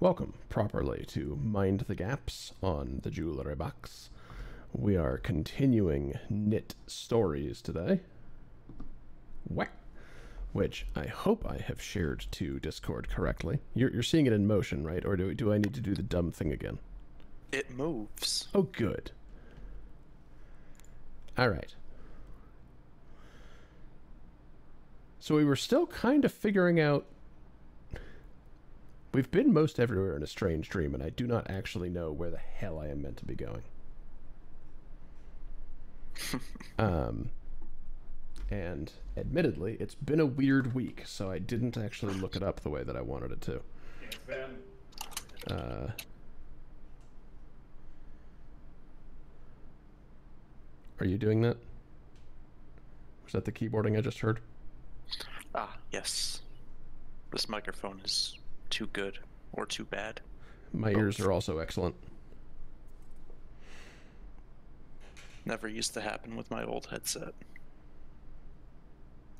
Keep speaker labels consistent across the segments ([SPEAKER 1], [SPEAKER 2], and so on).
[SPEAKER 1] Welcome properly to Mind the Gaps on the Jewelry Box. We are continuing Knytt Stories today. Whack! Which I hope I have shared to Discord correctly. You're, you're seeing it in motion, right? Or do, do I need to do the dumb thing again?
[SPEAKER 2] It moves.
[SPEAKER 1] Oh, good. All right. So we were still kind of figuring out We've been most everywhere in a strange dream, and I do not actually know where the hell I am meant to be going. um, and admittedly, it's been a weird week, so I didn't actually look it up the way that I wanted it to. Uh, are you doing that? Was that the keyboarding I just heard?
[SPEAKER 2] Ah, yes. This microphone is too good or too bad.
[SPEAKER 1] My Both. ears are also excellent.
[SPEAKER 2] Never used to happen with my old headset.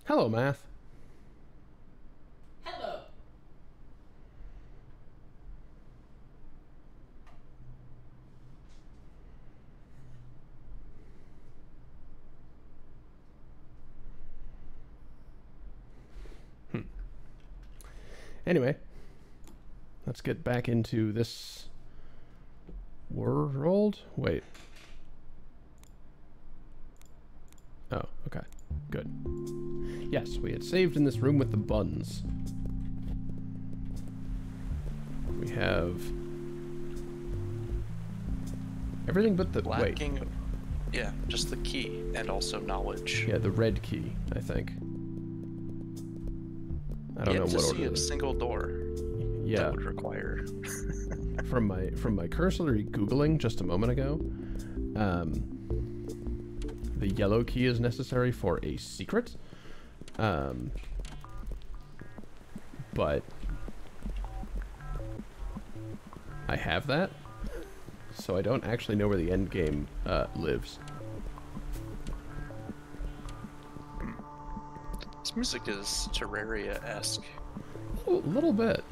[SPEAKER 1] Hello, Math.
[SPEAKER 3] Hello.
[SPEAKER 1] Hmm. Anyway, Let's get back into this world. Wait. Oh, okay. Good. Yes, we had saved in this room with the buns. We have everything but the. Wait.
[SPEAKER 2] Yeah, just the key and also knowledge.
[SPEAKER 1] Yeah, the red key, I think. I don't
[SPEAKER 2] you
[SPEAKER 1] know
[SPEAKER 2] what
[SPEAKER 1] order.
[SPEAKER 2] see a single door
[SPEAKER 1] yeah.
[SPEAKER 2] that would require.
[SPEAKER 1] from my from my cursory googling just a moment ago, um, the yellow key is necessary for a secret. Um, but I have that, so I don't actually know where the end game uh, lives.
[SPEAKER 2] This music is Terraria-esque.
[SPEAKER 1] A little bit.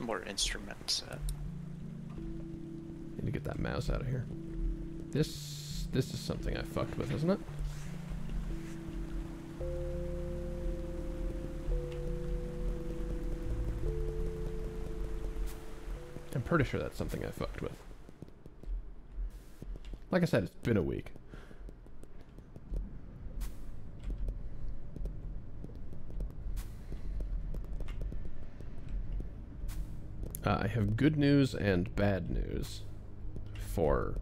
[SPEAKER 2] Some more instruments. Uh...
[SPEAKER 1] Need to get that mouse out of here. This this is something I fucked with, isn't it? I'm pretty sure that's something I fucked with. Like I said, it's been a week. Uh, I have good news and bad news for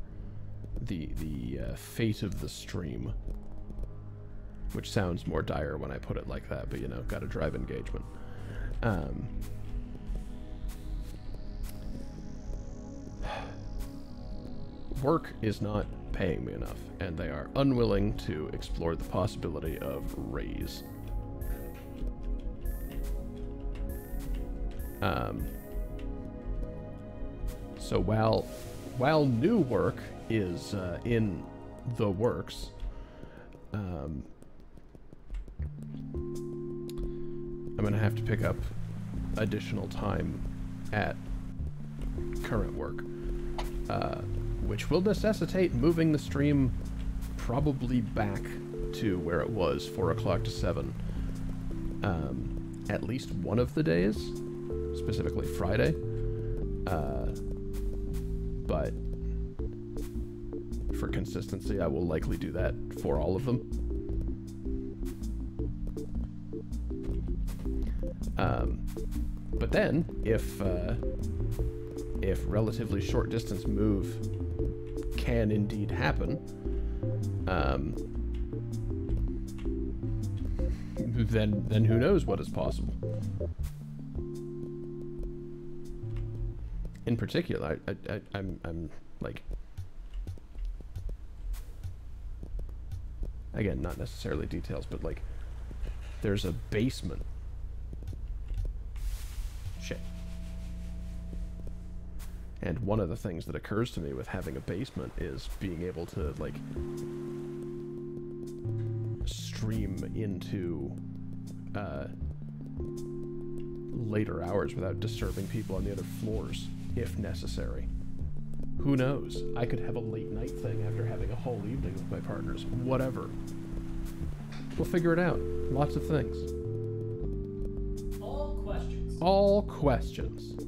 [SPEAKER 1] the the uh, fate of the stream, which sounds more dire when I put it like that, but you know, got to drive engagement. Um, work is not paying me enough, and they are unwilling to explore the possibility of raise. Um, so while while new work is uh, in the works, um, I'm gonna have to pick up additional time at current work, uh, which will necessitate moving the stream probably back to where it was, 4 o'clock to 7. Um, at least one of the days, specifically Friday. Uh, but for consistency, I will likely do that for all of them. Um, but then, if uh, if relatively short distance move can indeed happen, um, then then who knows what is possible. In particular, I, I, I, am I'm like, again, not necessarily details, but like, there's a basement. Shit. And one of the things that occurs to me with having a basement is being able to like stream into uh, later hours without disturbing people on the other floors, if necessary. Who knows? I could have a late night thing after having a whole evening with my partners. Whatever. We'll figure it out. Lots of things.
[SPEAKER 3] All questions.
[SPEAKER 1] All questions.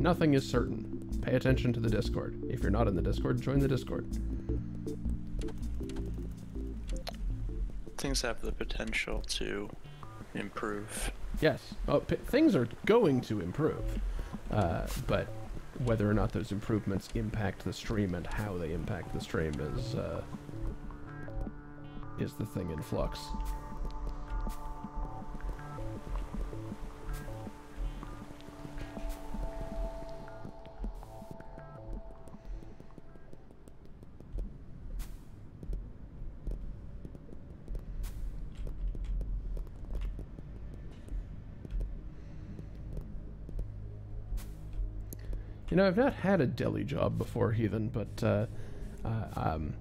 [SPEAKER 1] Nothing is certain. Pay attention to the Discord. If you're not in the Discord, join the Discord.
[SPEAKER 2] Things have the potential to improve.
[SPEAKER 1] Yes, oh, p- things are going to improve, uh, but whether or not those improvements impact the stream and how they impact the stream is uh, is the thing in flux. You know, I've not had a deli job before, Heathen, but uh, uh, um,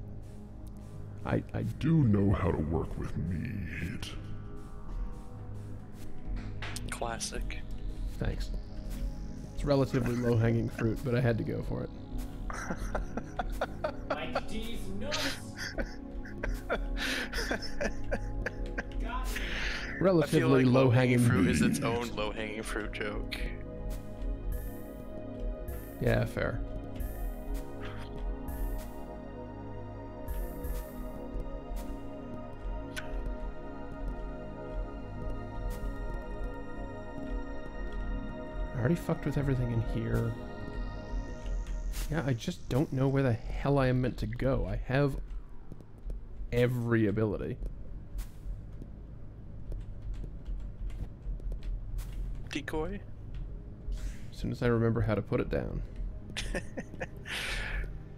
[SPEAKER 1] I I
[SPEAKER 4] Do know how to work with meat.
[SPEAKER 2] Classic.
[SPEAKER 1] thanks. It's relatively low hanging fruit, but I had to go for it.
[SPEAKER 3] Mike D's nuts. Got me.
[SPEAKER 2] I feel
[SPEAKER 1] Relatively
[SPEAKER 2] like
[SPEAKER 1] low
[SPEAKER 2] low-hanging
[SPEAKER 1] hanging
[SPEAKER 2] fruit is its own low-hanging fruit joke.
[SPEAKER 1] Yeah, fair. I already fucked with everything in here. Yeah, I just don't know where the hell I am meant to go. I have every ability.
[SPEAKER 2] Decoy?
[SPEAKER 1] As soon as I remember how to put it down.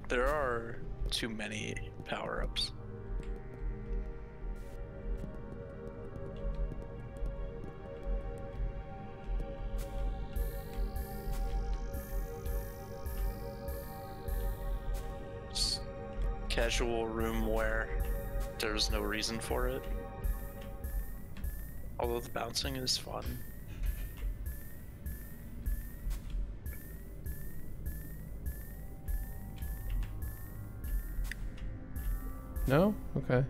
[SPEAKER 2] There are too many power-ups. S- Casual room where there's no reason for it. Although the bouncing is fun.
[SPEAKER 1] No? Okay.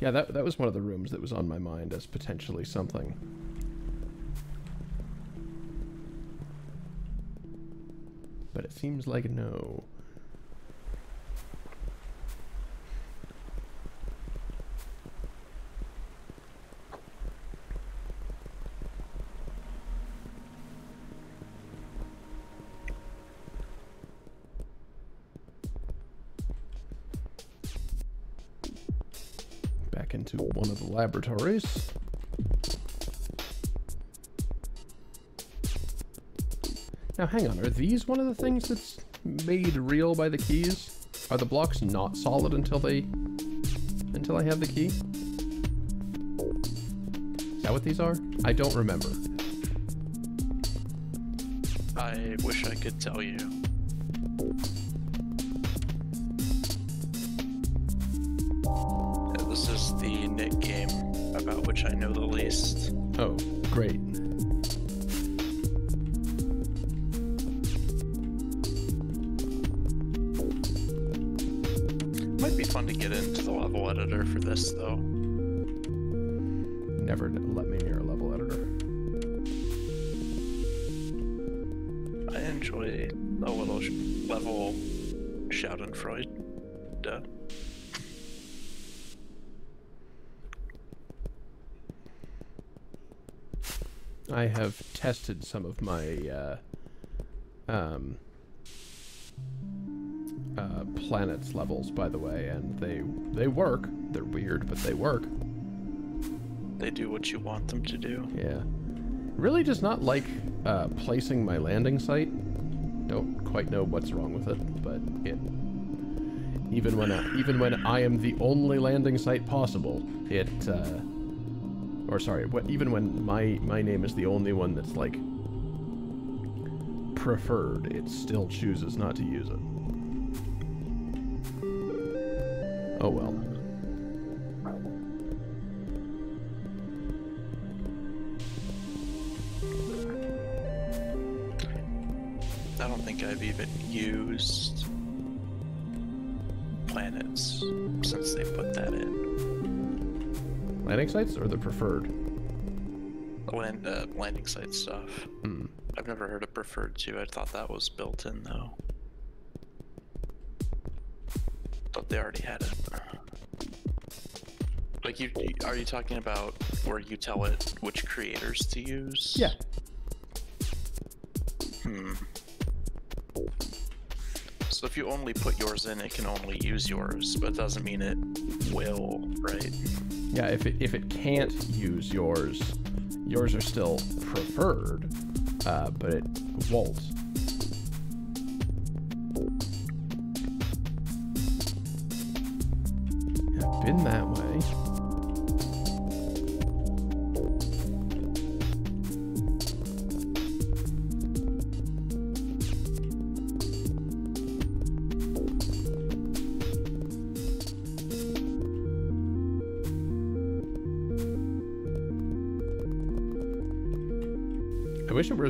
[SPEAKER 1] Yeah, that that was one of the rooms that was on my mind as potentially something. But it seems like no. Laboratories. Now, hang on. Are these one of the things that's made real by the keys? Are the blocks not solid until they until I have the key? Is that what these are? I don't remember.
[SPEAKER 2] I wish I could tell you.
[SPEAKER 1] Tested some of my uh, um, uh, planets levels, by the way, and they they work. They're weird, but they work.
[SPEAKER 2] They do what you want them to do.
[SPEAKER 1] Yeah. Really does not like uh, placing my landing site. Don't quite know what's wrong with it, but it. Even when I, even when I am the only landing site possible, it. Uh, or sorry, what, even when my my name is the only one that's like preferred, it still chooses not to use it. Oh well.
[SPEAKER 2] I don't think I've even used planets since they put.
[SPEAKER 1] Landing sites or the preferred?
[SPEAKER 2] Land, uh, landing site stuff.
[SPEAKER 1] Hmm.
[SPEAKER 2] I've never heard of preferred to. I thought that was built in though. Thought they already had it. Like you, you- are you talking about where you tell it which creators to use?
[SPEAKER 1] Yeah.
[SPEAKER 2] Hmm. So if you only put yours in, it can only use yours, but it doesn't mean it will, right?
[SPEAKER 1] Yeah, if it if it can't use yours, yours are still preferred, uh, but it won't.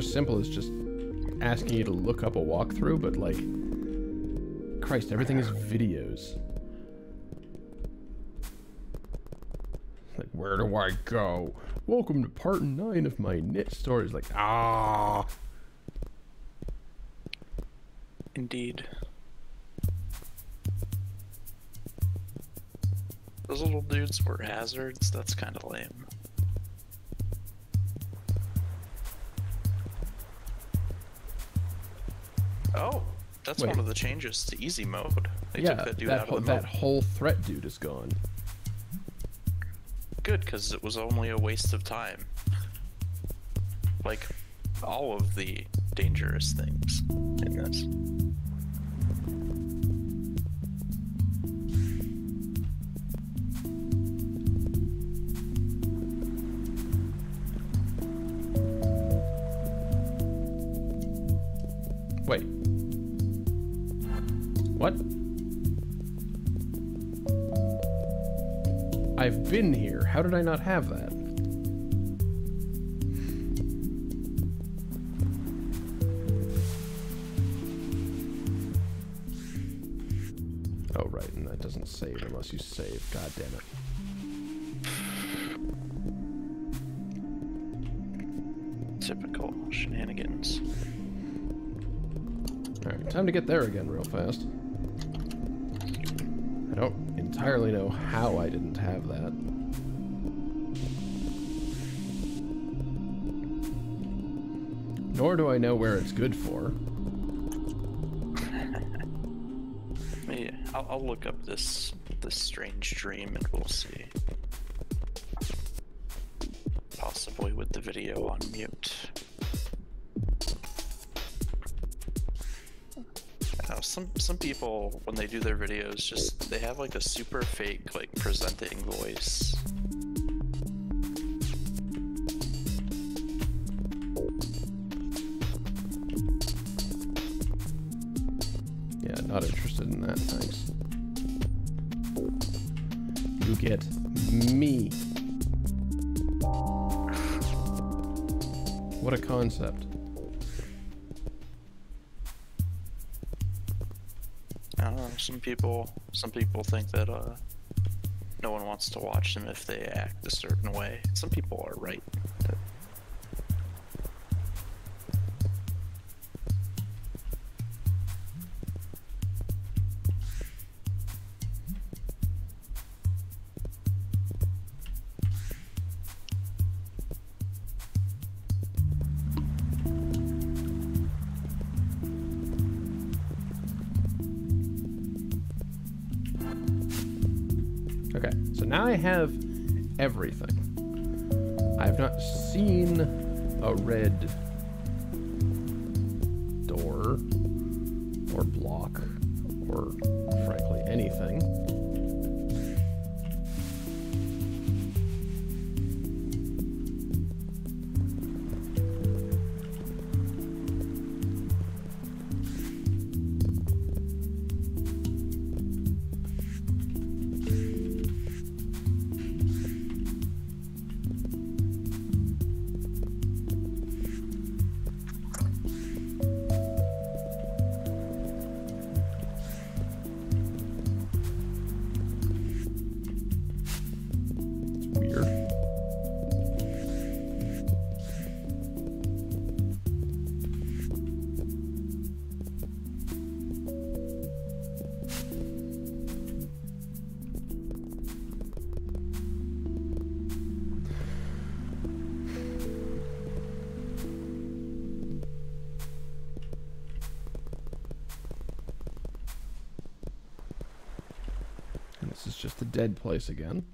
[SPEAKER 1] As simple as just asking you to look up a walkthrough, but like, Christ, everything is videos. Like, where do I go? Welcome to part nine of my Knytt Stories. Like, ah,
[SPEAKER 2] Indeed. Those little dudes were hazards. That's kind of lame. Oh, that's
[SPEAKER 1] Wait.
[SPEAKER 2] one of the changes to easy mode. They
[SPEAKER 1] yeah,
[SPEAKER 2] took that dude
[SPEAKER 1] that,
[SPEAKER 2] out
[SPEAKER 1] whole,
[SPEAKER 2] of the
[SPEAKER 1] that
[SPEAKER 2] mode.
[SPEAKER 1] whole threat dude is gone.
[SPEAKER 2] Good, because it was only a waste of time. Like all of the dangerous things in this.
[SPEAKER 1] I've been here. How did I not have that? Oh, right, and that doesn't save unless you save. God damn it.
[SPEAKER 2] Typical shenanigans.
[SPEAKER 1] Alright, time to get there again real fast. Entirely know how I didn't have that. Nor do I know where it's good for.
[SPEAKER 2] Maybe I'll, I'll look up this this strange dream and we'll see. Possibly with the video on mute. Some people when they do their videos just they have like a super fake like presenting voice.
[SPEAKER 1] Yeah, not interested in that, thanks. You get me. What a concept.
[SPEAKER 2] People some people think that uh no one wants to watch them if they act a certain way. Some people are right.
[SPEAKER 1] Have A dead place again.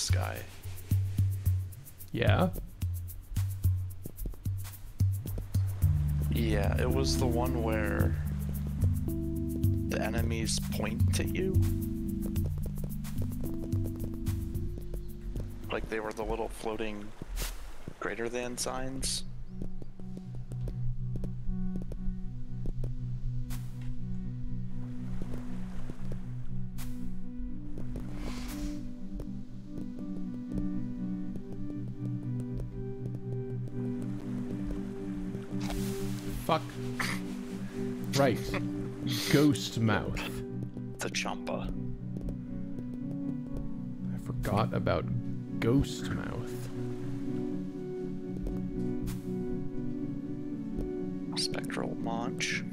[SPEAKER 2] Sky.
[SPEAKER 1] Yeah.
[SPEAKER 2] Yeah, it was the one where the enemies point at you. Like they were the little floating greater than signs.
[SPEAKER 1] Ghost mouth.
[SPEAKER 2] The Champa.
[SPEAKER 1] I forgot about ghost mouth.
[SPEAKER 2] Spectral Launch.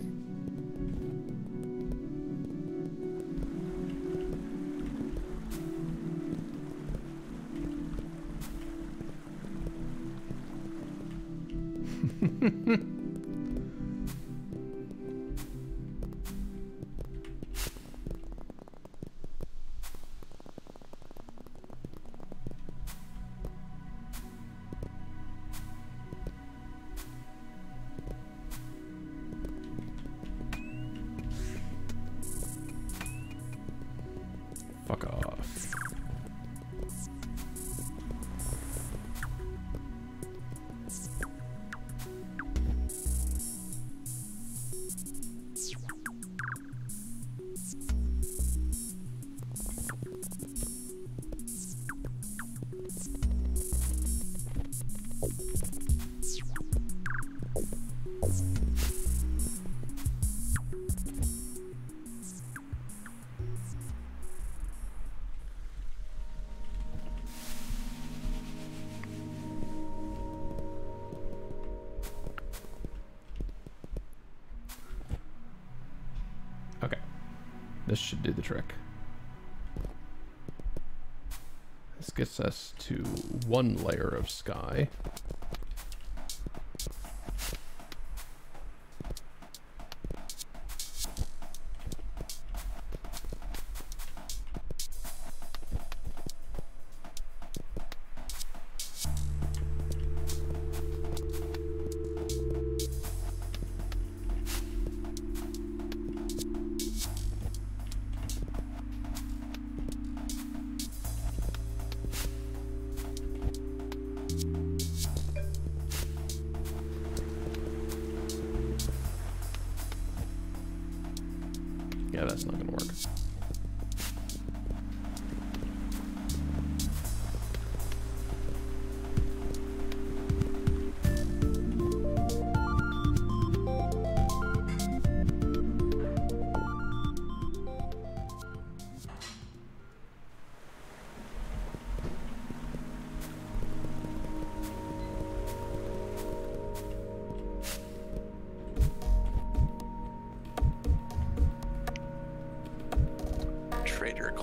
[SPEAKER 1] This should do the trick. This gets us to one layer of sky.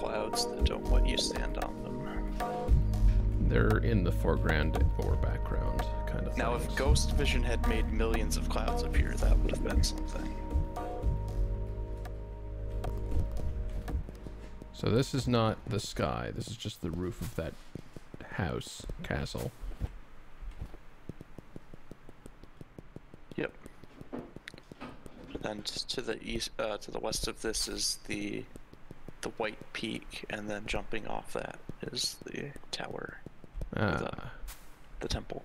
[SPEAKER 2] Clouds that don't let you stand on them.
[SPEAKER 1] They're in the foreground or background kind of
[SPEAKER 2] Now, if. Ghost Vision had made millions of clouds appear, that would have been something.
[SPEAKER 1] So this is not the sky. This is just the roof of that house, castle.
[SPEAKER 2] Yep. And to the east, uh, to the west of this is the the white peak, and then jumping off that is the tower,
[SPEAKER 1] Ah.
[SPEAKER 2] the temple.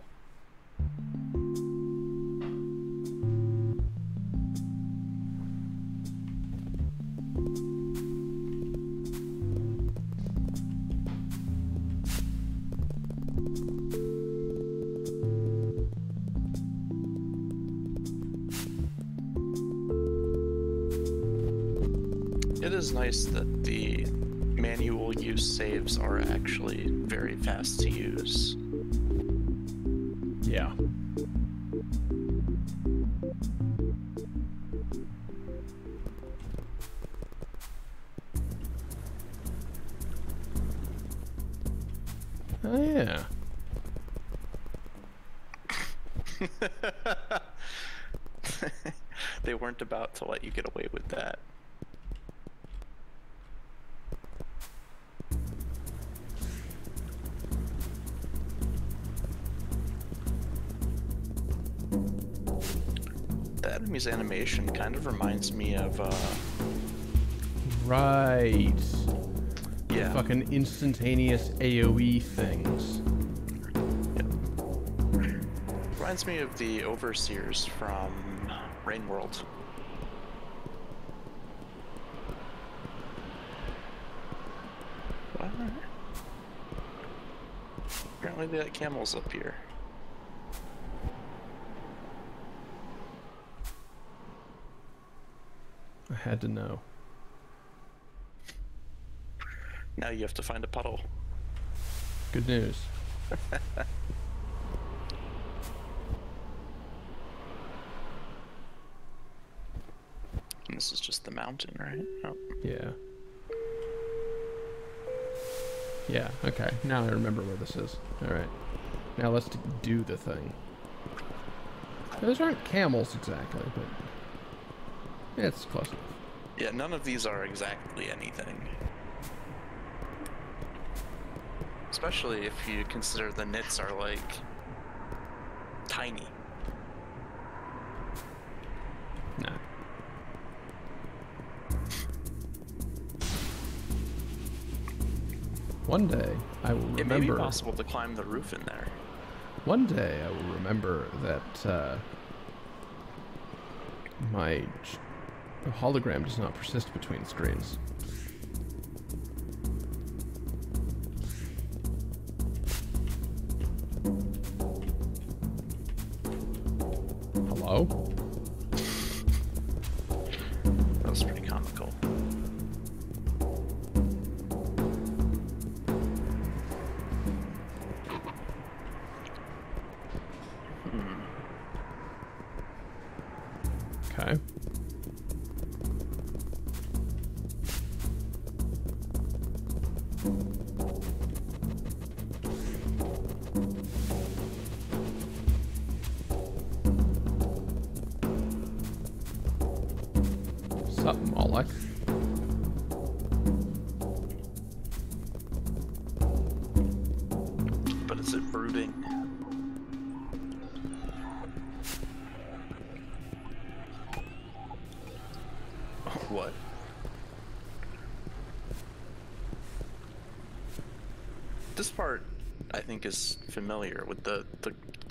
[SPEAKER 2] To let you get away with that. The enemy's animation kind of reminds me of, uh,
[SPEAKER 1] Right.
[SPEAKER 2] yeah,
[SPEAKER 1] Fucking instantaneous AoE things.
[SPEAKER 2] reminds me of the Overseers from Rain World. What? They got camels up here.
[SPEAKER 1] I had to know.
[SPEAKER 2] Now you have to find a puddle.
[SPEAKER 1] Good news.
[SPEAKER 2] And this is just the mountain, right?
[SPEAKER 1] Yeah, okay. Now I remember where this is. Alright. Now let's do the thing. Those aren't camels exactly, but it's close enough.
[SPEAKER 2] Yeah, none of these are exactly anything. Especially if you consider the Knytts are like tiny.
[SPEAKER 1] One day I will remember...
[SPEAKER 2] It may be possible to climb the roof in there.
[SPEAKER 1] One day I will remember that uh, my hologram does not persist between screens.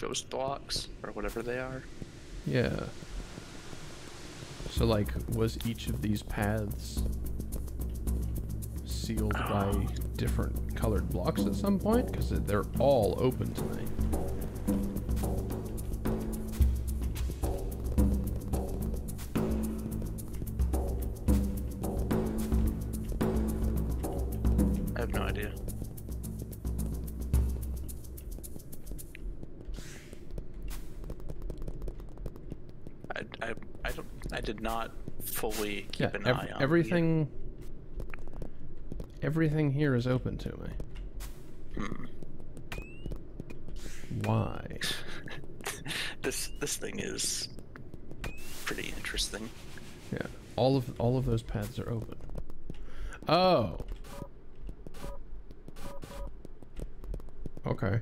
[SPEAKER 2] Ghost blocks or whatever they are.
[SPEAKER 1] Yeah. So, like, was each of these paths sealed by oh. different colored blocks at some point? Because they're all open to everything. Everything here is open to me.
[SPEAKER 2] Hmm.
[SPEAKER 1] Why?
[SPEAKER 2] this this thing is pretty interesting.
[SPEAKER 1] Yeah, all of all of those paths are open. Oh. Okay.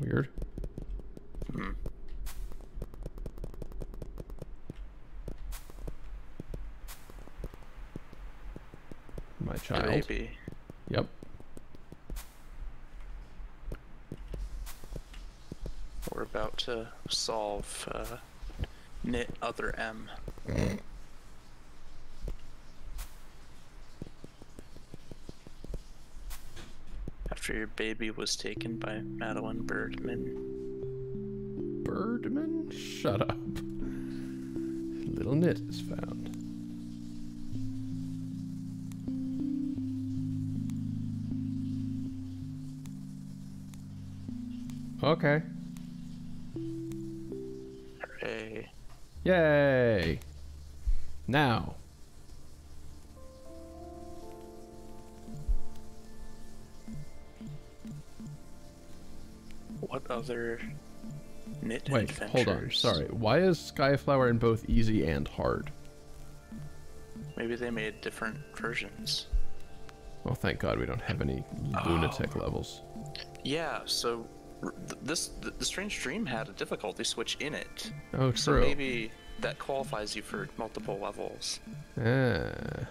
[SPEAKER 1] Weird.
[SPEAKER 2] Hmm.
[SPEAKER 1] Child.
[SPEAKER 2] Maybe.
[SPEAKER 1] Yep.
[SPEAKER 2] We're about to solve uh, Knytt other M. After your baby was taken by Madeline Birdman.
[SPEAKER 1] Birdman? Shut up. Little Knytt is found. Okay.
[SPEAKER 2] Hooray.
[SPEAKER 1] Yay! Now.
[SPEAKER 2] What other Knytt
[SPEAKER 1] Wait, hold on. Sorry. Why is Skyflower in both easy and hard?
[SPEAKER 2] Maybe they made different versions.
[SPEAKER 1] Well, thank God we don't have any lunatic oh. levels.
[SPEAKER 2] Yeah, so this the Strange Dream had a difficulty switch in it.
[SPEAKER 1] Oh,
[SPEAKER 2] So maybe that qualifies you for multiple levels.
[SPEAKER 1] Ah.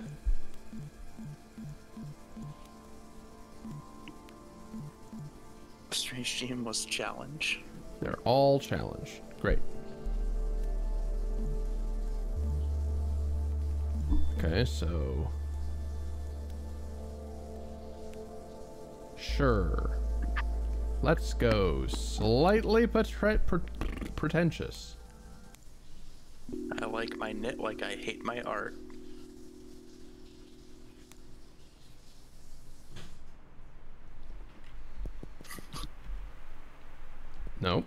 [SPEAKER 2] Strange Dream was challenge.
[SPEAKER 1] They're all challenge. Great. Okay, so. Sure. Let's go slightly pre- pretentious.
[SPEAKER 2] I like my Knytt like I hate my art.
[SPEAKER 1] Nope.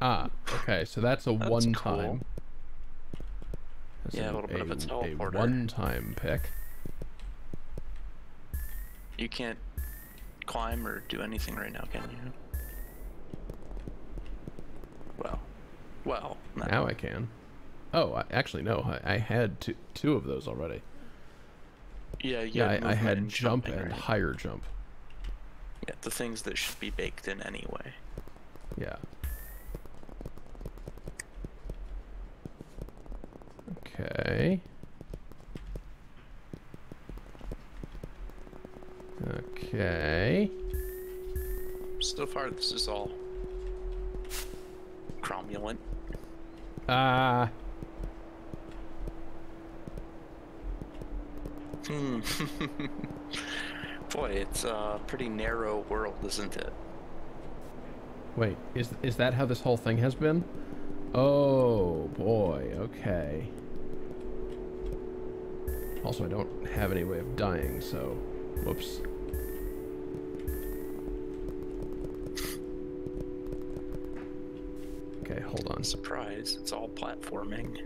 [SPEAKER 1] Ah, okay, so that's a
[SPEAKER 2] That's
[SPEAKER 1] one
[SPEAKER 2] cool.
[SPEAKER 1] time. That's
[SPEAKER 2] Yeah, a little bit of a teleporter.
[SPEAKER 1] one time pick.
[SPEAKER 2] You can't climb or do anything right now, can you? Well, well, no.
[SPEAKER 1] Now I can. Oh, I, actually, no. I, I had two, two of those already.
[SPEAKER 2] yeah,
[SPEAKER 1] Yeah,
[SPEAKER 2] had
[SPEAKER 1] I, I had jump and
[SPEAKER 2] right?
[SPEAKER 1] higher jump.
[SPEAKER 2] Yeah, the things that should be baked in anyway.
[SPEAKER 1] Yeah. Okay. Okay.
[SPEAKER 2] So far, this is all cromulent.
[SPEAKER 1] Ah.
[SPEAKER 2] Hmm. Boy, it's a pretty narrow world, isn't it?
[SPEAKER 1] Wait, is is that how this whole thing has been? Oh boy. Okay. Also, I don't have any way of dying, so whoops. Okay, hold on.
[SPEAKER 2] Surprise, it's all platforming.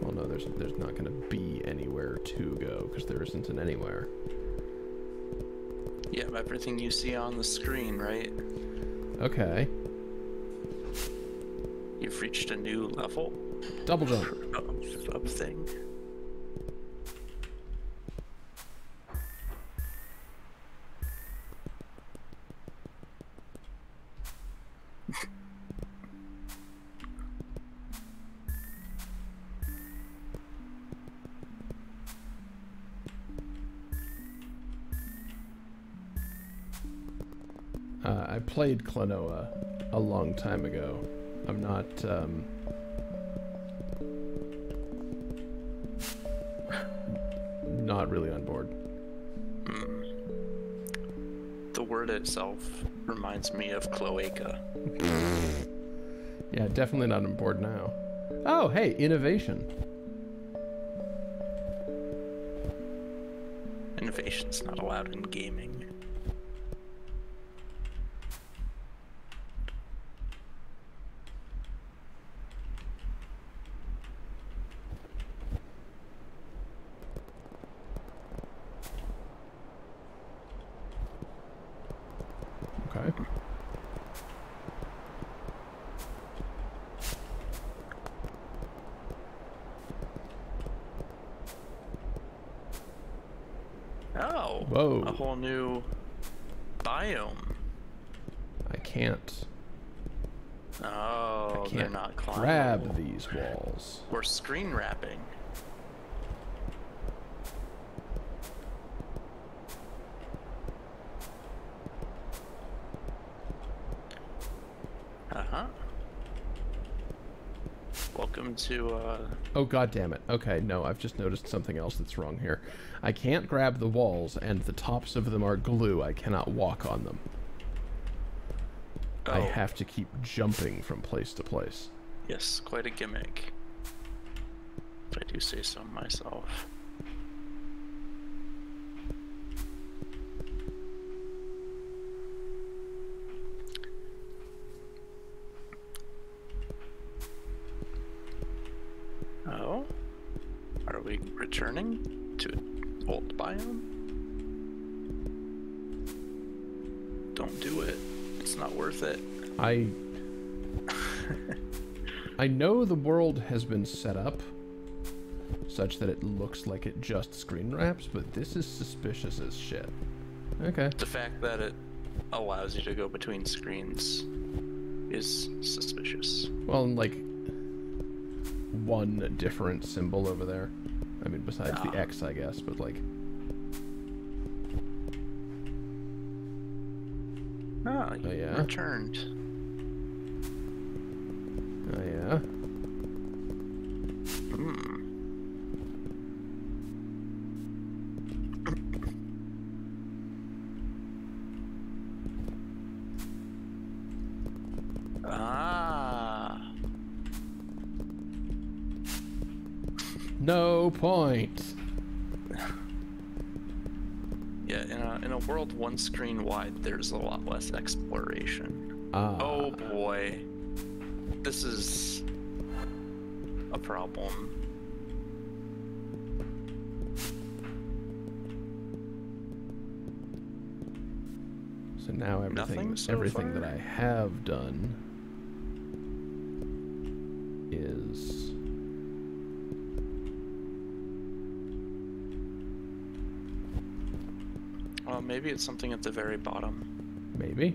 [SPEAKER 1] Well, no, there's there's not going to be anywhere to go because there isn't an anywhere.
[SPEAKER 2] Yeah, everything you see on the screen, right?
[SPEAKER 1] Okay,
[SPEAKER 2] You've reached a new level
[SPEAKER 1] double jump.
[SPEAKER 2] of, of thing.
[SPEAKER 1] Klonoa a long time ago. I'm not. Um, not really on board.
[SPEAKER 2] The word itself reminds me of cloaca.
[SPEAKER 1] Yeah, definitely not on board now. Oh, hey, innovation.
[SPEAKER 2] Innovation's not allowed in gaming.
[SPEAKER 1] Okay.
[SPEAKER 2] Oh,
[SPEAKER 1] Whoa.
[SPEAKER 2] a whole new biome.
[SPEAKER 1] I can't.
[SPEAKER 2] Oh,
[SPEAKER 1] I
[SPEAKER 2] they're
[SPEAKER 1] can't
[SPEAKER 2] not climbable.
[SPEAKER 1] grab these walls.
[SPEAKER 2] We're screen wrapping. Uh huh. Welcome to, uh,
[SPEAKER 1] Oh god damn it. Okay, no, I've just noticed something else that's wrong here. I can't grab the walls, and the tops of them are glue. I cannot walk on them. I
[SPEAKER 2] oh,
[SPEAKER 1] have to keep jumping from place to place.
[SPEAKER 2] yes, quite a gimmick. If I do say so myself.
[SPEAKER 1] Has been set up such that it looks like it just screen wraps, but this is suspicious as shit. Okay.
[SPEAKER 2] The fact that it allows you to go between screens is suspicious.
[SPEAKER 1] Well, and like one different symbol over there. I mean, besides the
[SPEAKER 2] Ah.
[SPEAKER 1] X, I guess, but like,
[SPEAKER 2] Ah, you
[SPEAKER 1] Oh, yeah?
[SPEAKER 2] returned. Screen wide, there's a lot less exploration.
[SPEAKER 1] Ah.
[SPEAKER 2] Oh boy. This is a problem.
[SPEAKER 1] So now everything
[SPEAKER 2] so
[SPEAKER 1] everything that? I have done
[SPEAKER 2] maybe it's something at the very bottom.
[SPEAKER 1] maybe.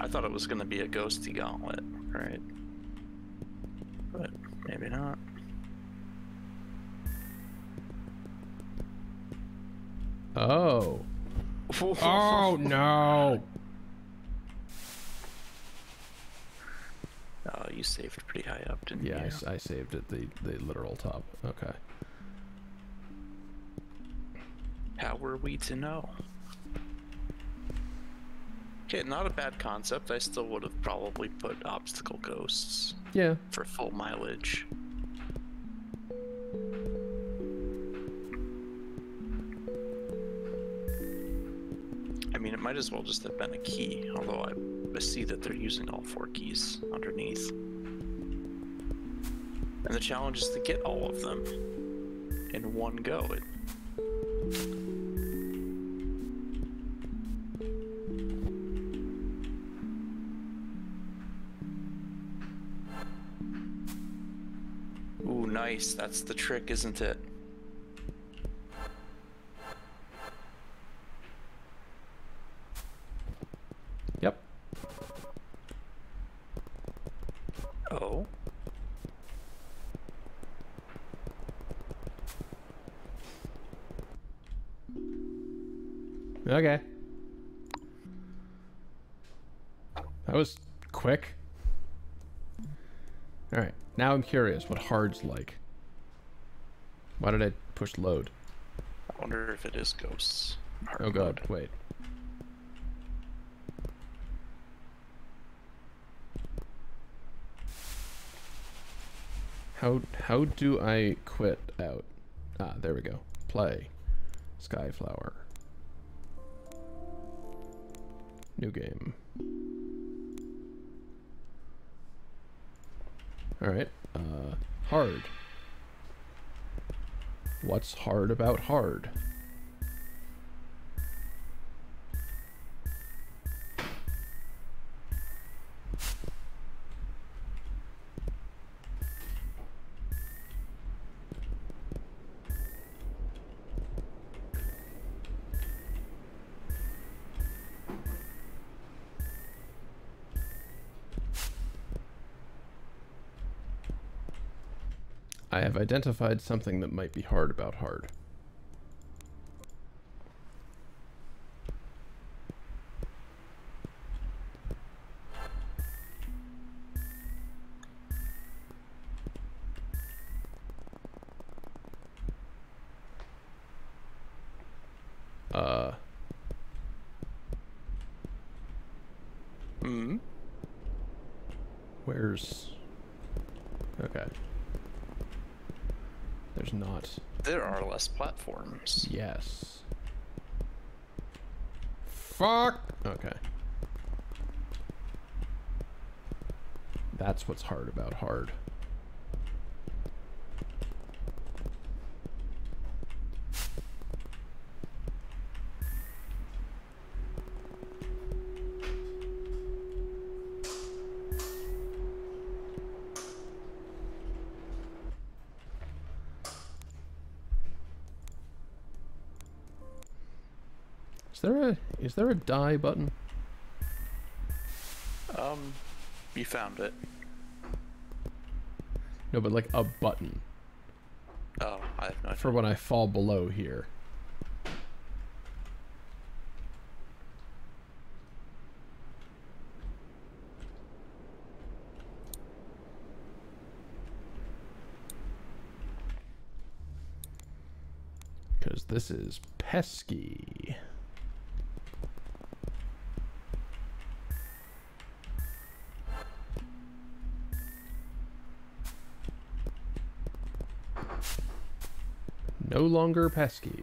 [SPEAKER 2] I thought it was going to be a ghosty gauntlet, right? But maybe not.
[SPEAKER 1] Oh. Oh no.
[SPEAKER 2] Oh, you saved pretty high up, didn't
[SPEAKER 1] Yeah, I
[SPEAKER 2] you?
[SPEAKER 1] s- I, saved it the the literal top. Okay.
[SPEAKER 2] How were we to know? Okay, not a bad concept. I still would have probably put obstacle ghosts
[SPEAKER 1] Yeah.
[SPEAKER 2] for full mileage. I mean, it might as well just have been a key, although I, I see that they're using all four keys underneath. And the challenge is to get all of them in one go. It, Nice. That's the trick, isn't it?
[SPEAKER 1] Yep.
[SPEAKER 2] Oh.
[SPEAKER 1] Okay. That was quick. Alright, now I'm curious what hard's like. Why did I push load?
[SPEAKER 2] I wonder if it is ghosts. Hard
[SPEAKER 1] Oh god,
[SPEAKER 2] mode.
[SPEAKER 1] wait. How how do I quit out? Ah, there we go. Play. Skyflower. New game. Alright. Uh hard. What's hard about hard? I have identified something that might be hard about hard.
[SPEAKER 2] Platforms.
[SPEAKER 1] Yes. Fuck! Okay. That's what's hard about hard. Is there a die button?
[SPEAKER 2] Um, you found it.
[SPEAKER 1] No, but like a button
[SPEAKER 2] Oh, I have no idea.
[SPEAKER 1] for when I fall below here. Because this is pesky. Longer pesky.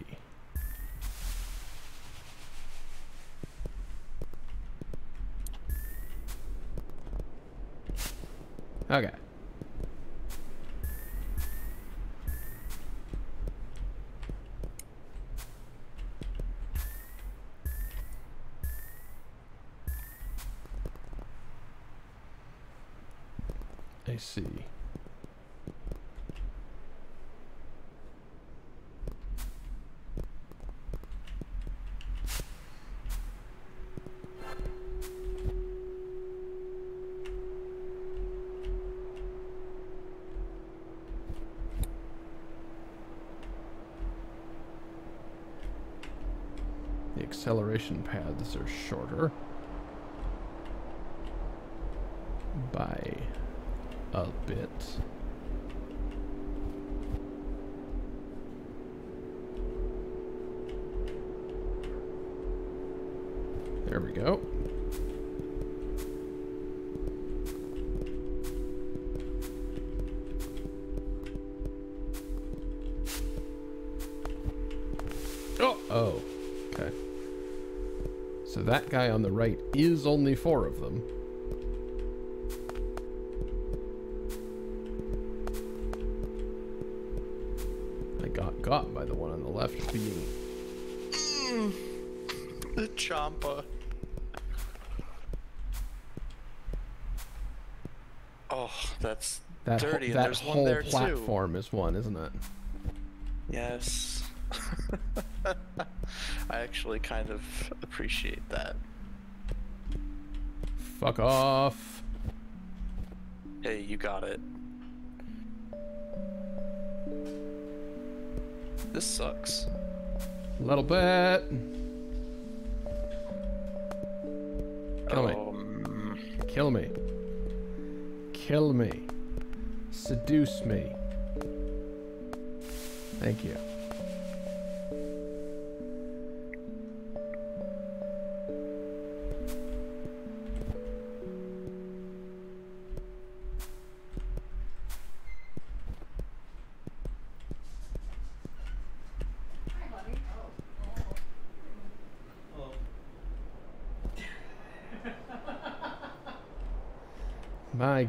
[SPEAKER 1] Acceleration paths are shorter that guy on the right is only four of them. I got got by the one on the left being mm.
[SPEAKER 2] The Champa. Oh, that's
[SPEAKER 1] that
[SPEAKER 2] dirty. and
[SPEAKER 1] that
[SPEAKER 2] there's one
[SPEAKER 1] whole
[SPEAKER 2] there too.
[SPEAKER 1] platform is one, isn't it?
[SPEAKER 2] Yes. I actually kind of appreciate that.
[SPEAKER 1] Fuck off.
[SPEAKER 2] Hey, you got it. This sucks.
[SPEAKER 1] A little bit. Kill me.
[SPEAKER 2] Um,
[SPEAKER 1] Kill me. Kill me. Seduce me. Thank you.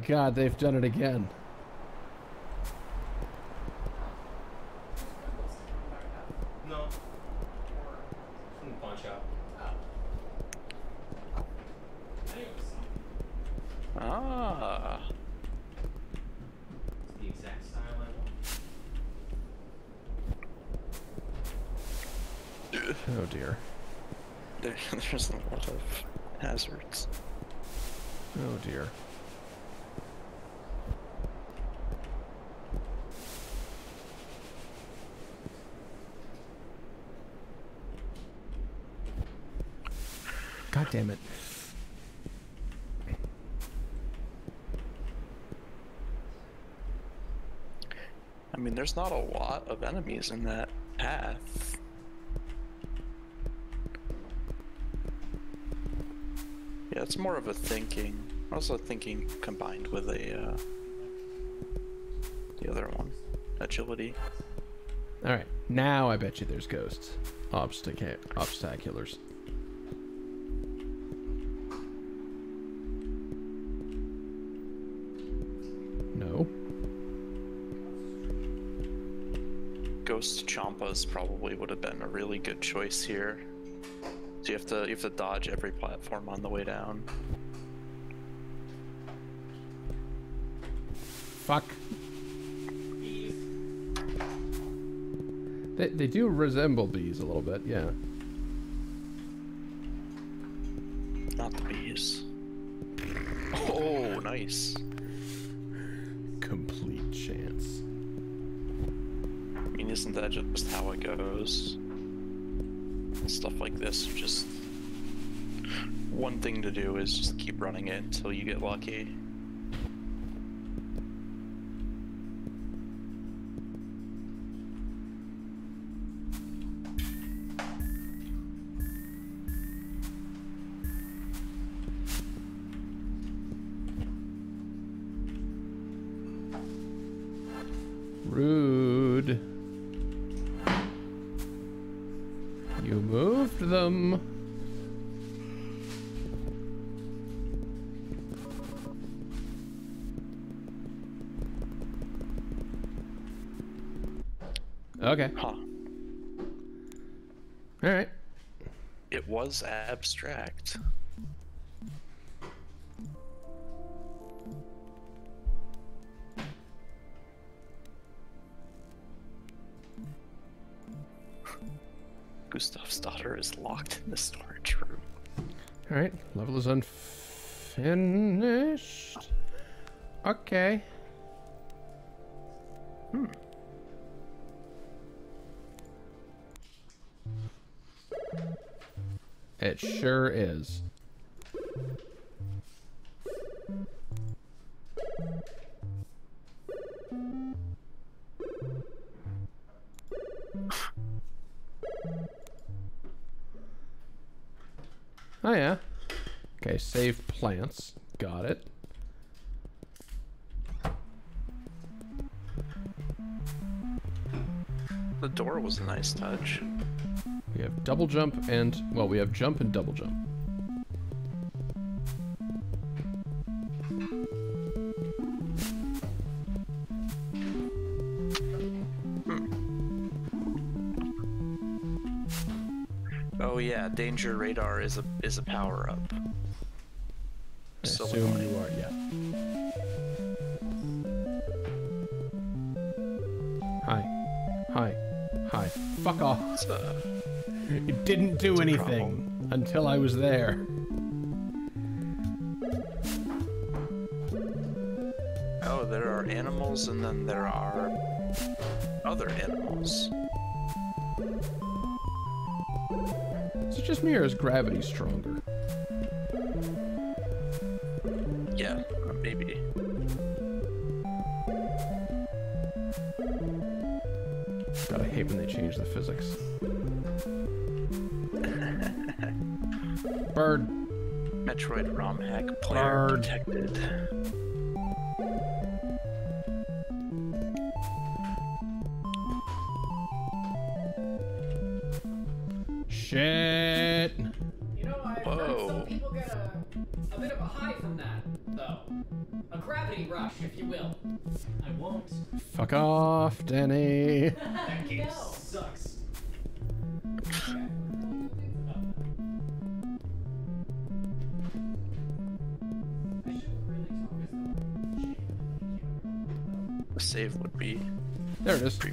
[SPEAKER 1] God, they've done it again.
[SPEAKER 5] No. From the
[SPEAKER 2] ah.
[SPEAKER 5] It's the exact style I want.
[SPEAKER 1] Oh dear.
[SPEAKER 2] There, there's a lot of hazards.
[SPEAKER 1] Oh dear. Damn it.
[SPEAKER 2] I mean, there's not a lot of enemies in that path. Yeah, it's more of a thinking. Also thinking combined with a uh, the other one, agility.
[SPEAKER 1] All right, now I bet you there's ghosts, obstaca- obstaculars.
[SPEAKER 2] Champas probably would have been a really good choice here. So you have to you have to dodge every platform on the way down.
[SPEAKER 1] Fuck. They, they do resemble bees a little bit, yeah.
[SPEAKER 2] Thing to do is just keep running it until you get lucky. Abstract.
[SPEAKER 1] Plants. Got it.
[SPEAKER 2] The door was a nice touch.
[SPEAKER 1] We have double jump and well, we have jump and double jump. Hmm.
[SPEAKER 2] Oh yeah, danger radar is a is a power up.
[SPEAKER 1] I
[SPEAKER 2] So
[SPEAKER 1] assume you are, yeah. Hi. Hi. Hi. Fuck off. It didn't do
[SPEAKER 2] a
[SPEAKER 1] anything until I was there.
[SPEAKER 2] oh, there are animals and then there are other animals.
[SPEAKER 1] Is it just me or is gravity stronger? Bird.
[SPEAKER 2] Metroid ROM hack player
[SPEAKER 1] Bird.
[SPEAKER 2] detected.
[SPEAKER 1] Shit.
[SPEAKER 3] You know, I've heard
[SPEAKER 2] Whoa.
[SPEAKER 3] some people get a, a bit of a high from that, though. A gravity rush, if you will. I won't.
[SPEAKER 1] Fuck off, Danny.
[SPEAKER 3] That game sucks. Okay.
[SPEAKER 2] a save would be.
[SPEAKER 1] There it is.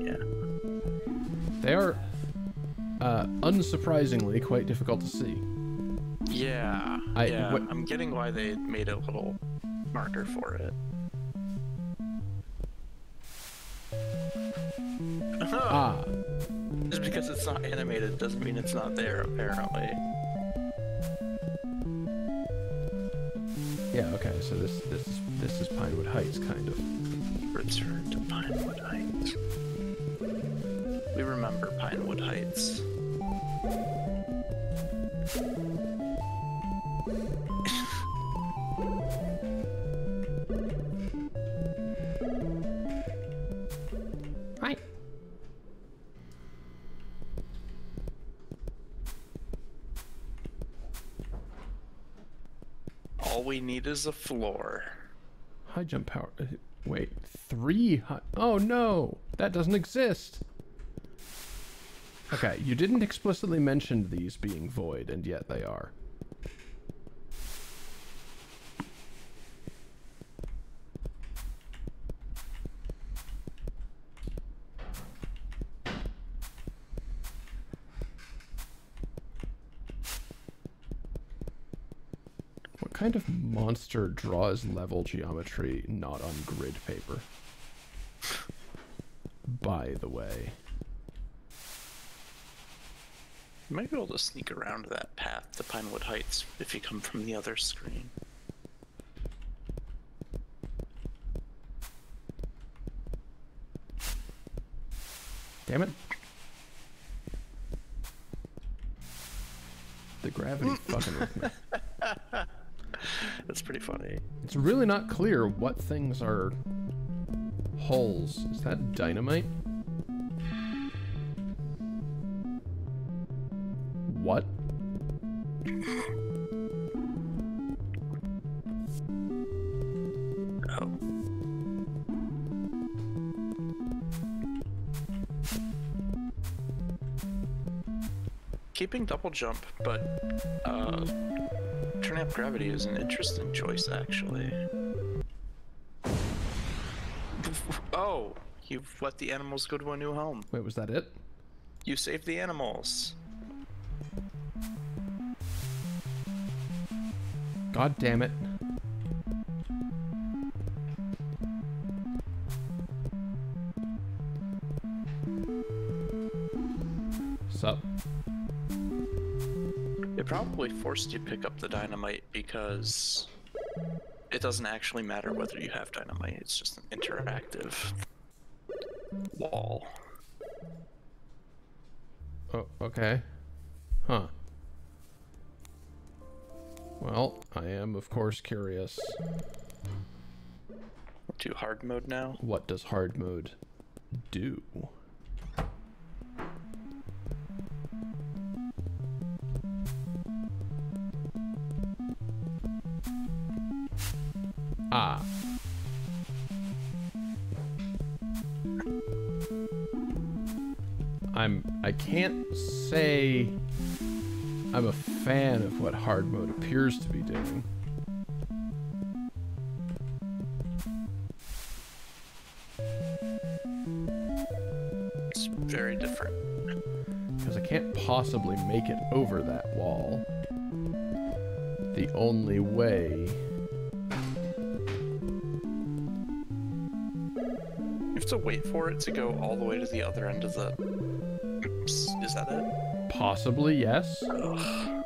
[SPEAKER 2] Yeah.
[SPEAKER 1] They are, uh, unsurprisingly, quite difficult to see.
[SPEAKER 2] Yeah.
[SPEAKER 1] I,
[SPEAKER 2] yeah.
[SPEAKER 1] What,
[SPEAKER 2] I'm getting why they made a little marker for it.
[SPEAKER 1] ah.
[SPEAKER 2] Just because it's not animated doesn't mean it's not there, apparently.
[SPEAKER 1] Yeah, okay, so this this this is Pinewood Heights kind of.
[SPEAKER 2] Return to Pinewood Heights. We remember Pinewood Heights.
[SPEAKER 1] Hi.
[SPEAKER 2] All we need is a floor.
[SPEAKER 1] High jump power. uh, Wait, three high. Oh no, that doesn't exist. Okay, you didn't explicitly mention these being void, and yet they are. What kind of monster draws level geometry not on grid paper? By the way.
[SPEAKER 2] You might be able to sneak around that path to Pinewood Heights if you come from the other screen.
[SPEAKER 1] Damn it. The gravity fucking with me.
[SPEAKER 2] That's pretty funny.
[SPEAKER 1] It's really not clear what things are holes. Is that dynamite? What?
[SPEAKER 2] Oh. Keeping double jump, but uh, gravity is an interesting choice, actually. Oh, you've let the animals go to a new home.
[SPEAKER 1] Wait, was that it?
[SPEAKER 2] You saved the animals.
[SPEAKER 1] God damn it.
[SPEAKER 2] Probably forced you to pick up the dynamite because it doesn't actually matter whether you have dynamite, it's just an interactive wall.
[SPEAKER 1] Oh, okay. Huh. Well, I am, of course, curious.
[SPEAKER 2] To hard mode now.
[SPEAKER 1] What does hard mode do? Can't say I'm a fan of what hard mode appears to be doing.
[SPEAKER 2] It's very different.
[SPEAKER 1] because I can't possibly make it over that wall. The only way.
[SPEAKER 2] You have to wait for it to go all the way to the other end of the. Is that it?
[SPEAKER 1] Possibly, yes.
[SPEAKER 2] Ugh.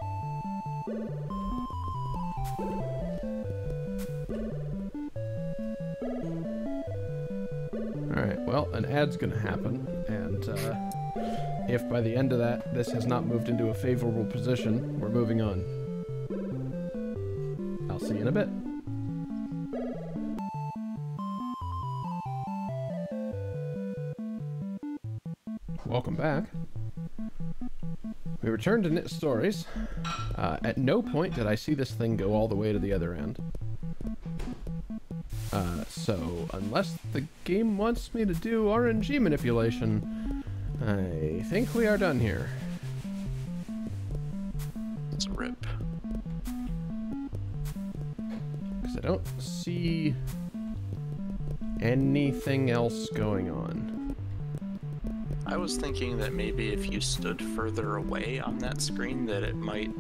[SPEAKER 1] Alright, well, an ad's gonna happen, and uh, if by the end of that this has not moved into a favorable position, we're moving on. Return to Knytt Stories. Uh, at no point did I see this thing go all the way to the other end. Uh, so, unless the game wants me to do RNG manipulation, I think we are done here.
[SPEAKER 2] It's a rip.
[SPEAKER 1] Because I don't see anything else going on.
[SPEAKER 2] I was thinking that maybe if you stood further away on that screen, that it might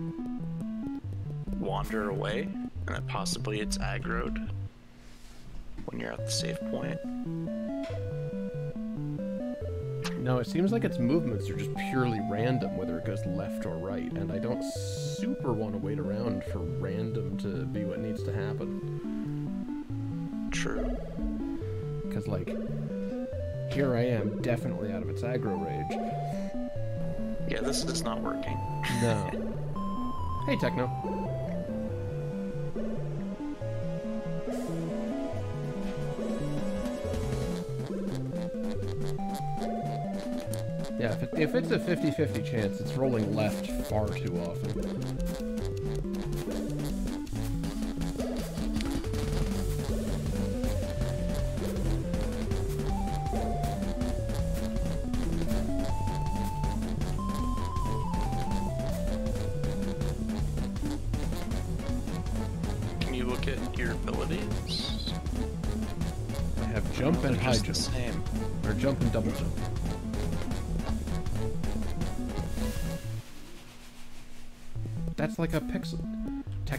[SPEAKER 2] wander away, and that possibly it's aggroed when you're at the safe point.
[SPEAKER 1] No, it seems like its movements are just purely random, whether it goes left or right, and I don't super want to wait around for random to be what needs to happen.
[SPEAKER 2] True.
[SPEAKER 1] Because, like, here I am, definitely out of its aggro rage.
[SPEAKER 2] Yeah, this is not working.
[SPEAKER 1] No. hey, Techno. Yeah, if, it, if it's a 50-50 chance, it's rolling left far too often.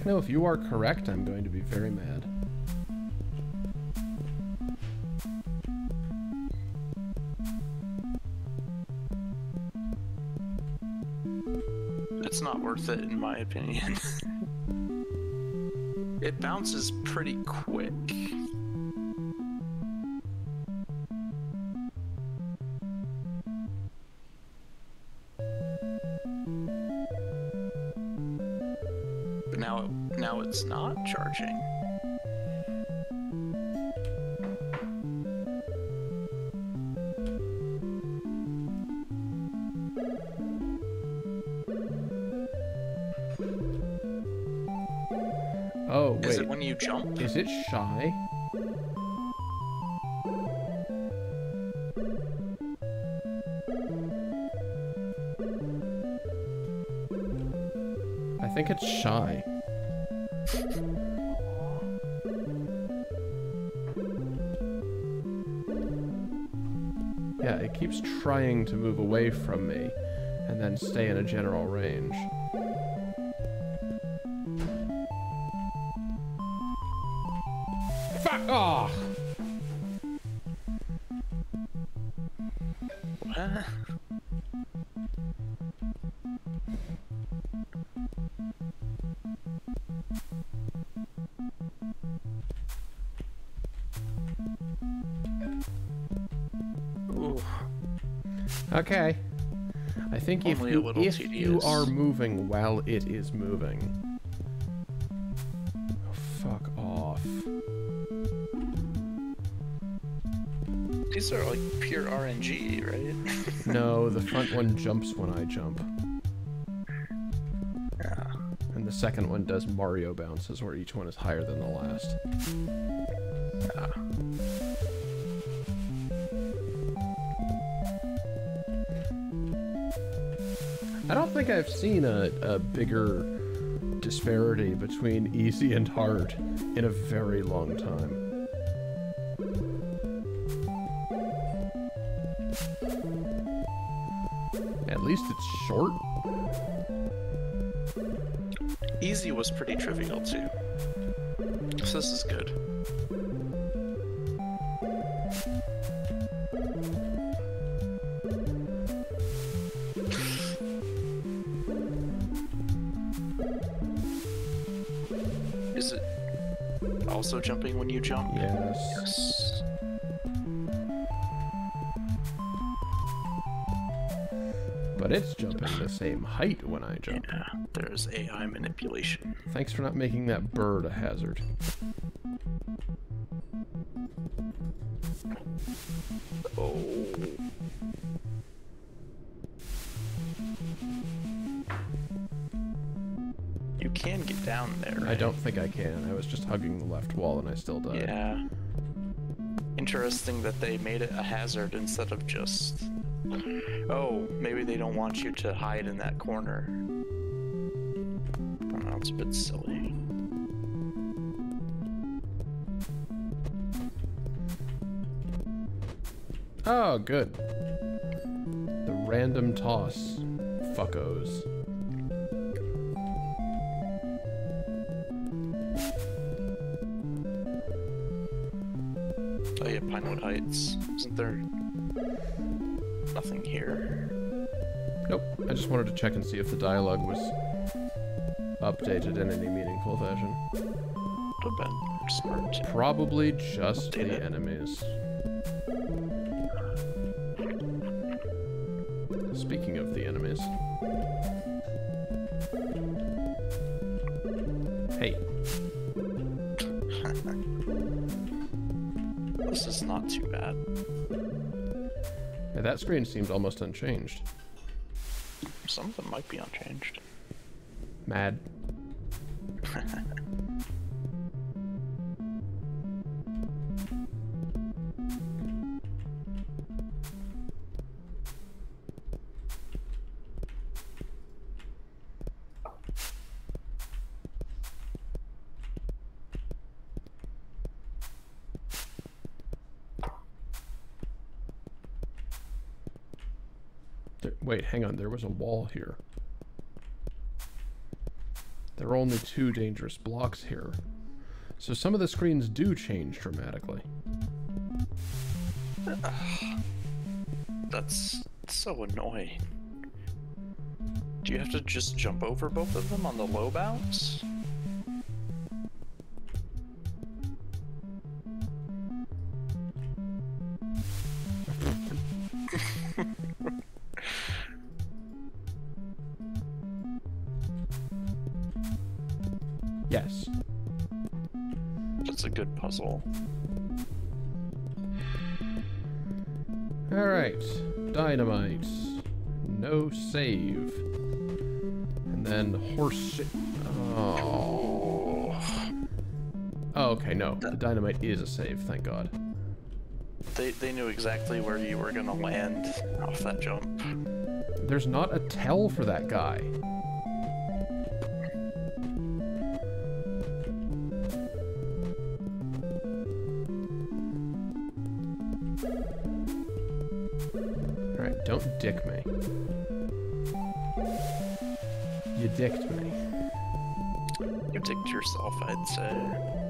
[SPEAKER 1] Techno, if you are correct, I'm going to be very mad.
[SPEAKER 2] It's not worth it, in my opinion. it bounces pretty quick. Charging.
[SPEAKER 1] Oh,
[SPEAKER 2] Is it when you jump?
[SPEAKER 1] Is it shy? I think it's shy. Trying to move away from me and then stay in a general range. If
[SPEAKER 2] a
[SPEAKER 1] you,
[SPEAKER 2] little
[SPEAKER 1] if you
[SPEAKER 2] tedious.
[SPEAKER 1] are moving while it is moving. Oh, fuck off.
[SPEAKER 2] these are like pure RNG, right?
[SPEAKER 1] No, the front one jumps when I jump.
[SPEAKER 2] yeah.
[SPEAKER 1] And the second one does Mario bounces where each one is higher than the last. Think I've seen a, a bigger disparity between easy and hard in a very long time. At least it's short.
[SPEAKER 2] Easy was pretty trivial too. So this is good. Also jumping when you jump?
[SPEAKER 1] Yes.
[SPEAKER 2] Yes.
[SPEAKER 1] But it's jumping the same height when I jump.
[SPEAKER 2] Yeah, there's AI manipulation.
[SPEAKER 1] Thanks for not making that bird a hazard.
[SPEAKER 2] Oh. You can get down there.
[SPEAKER 1] I don't think I can. I was just hugging the left wall and I still died.
[SPEAKER 2] Yeah. Interesting that they made it a hazard instead of just. Oh, maybe they don't want you to hide in that corner. I know, it's a bit silly.
[SPEAKER 1] Oh, good. The random toss. Fuckos.
[SPEAKER 2] Oh yeah, Pinewood Heights. Isn't there? Nothing here.
[SPEAKER 1] Nope. I just wanted to check and see if the dialogue was updated in any meaningful fashion.
[SPEAKER 2] Would have been smart.
[SPEAKER 1] Probably just the
[SPEAKER 2] it?
[SPEAKER 1] enemies. Speaking of the enemies. Hey,
[SPEAKER 2] This is not too bad.
[SPEAKER 1] yeah, that screen seems almost unchanged.
[SPEAKER 2] Some of them might be unchanged.
[SPEAKER 1] Mad. Wait, hang on. There was a wall here. There are only two dangerous blocks here. So some of the screens do change dramatically.
[SPEAKER 2] That's so annoying. Do you have to just jump over both of them on the low bounce?
[SPEAKER 1] And then horse. Oh. Oh, okay, no. The dynamite is a save, thank god.
[SPEAKER 2] They they knew exactly where you were gonna land off that jump.
[SPEAKER 1] There's not a tell for that guy. Alright, don't dick me.
[SPEAKER 2] Yourself, I'd say.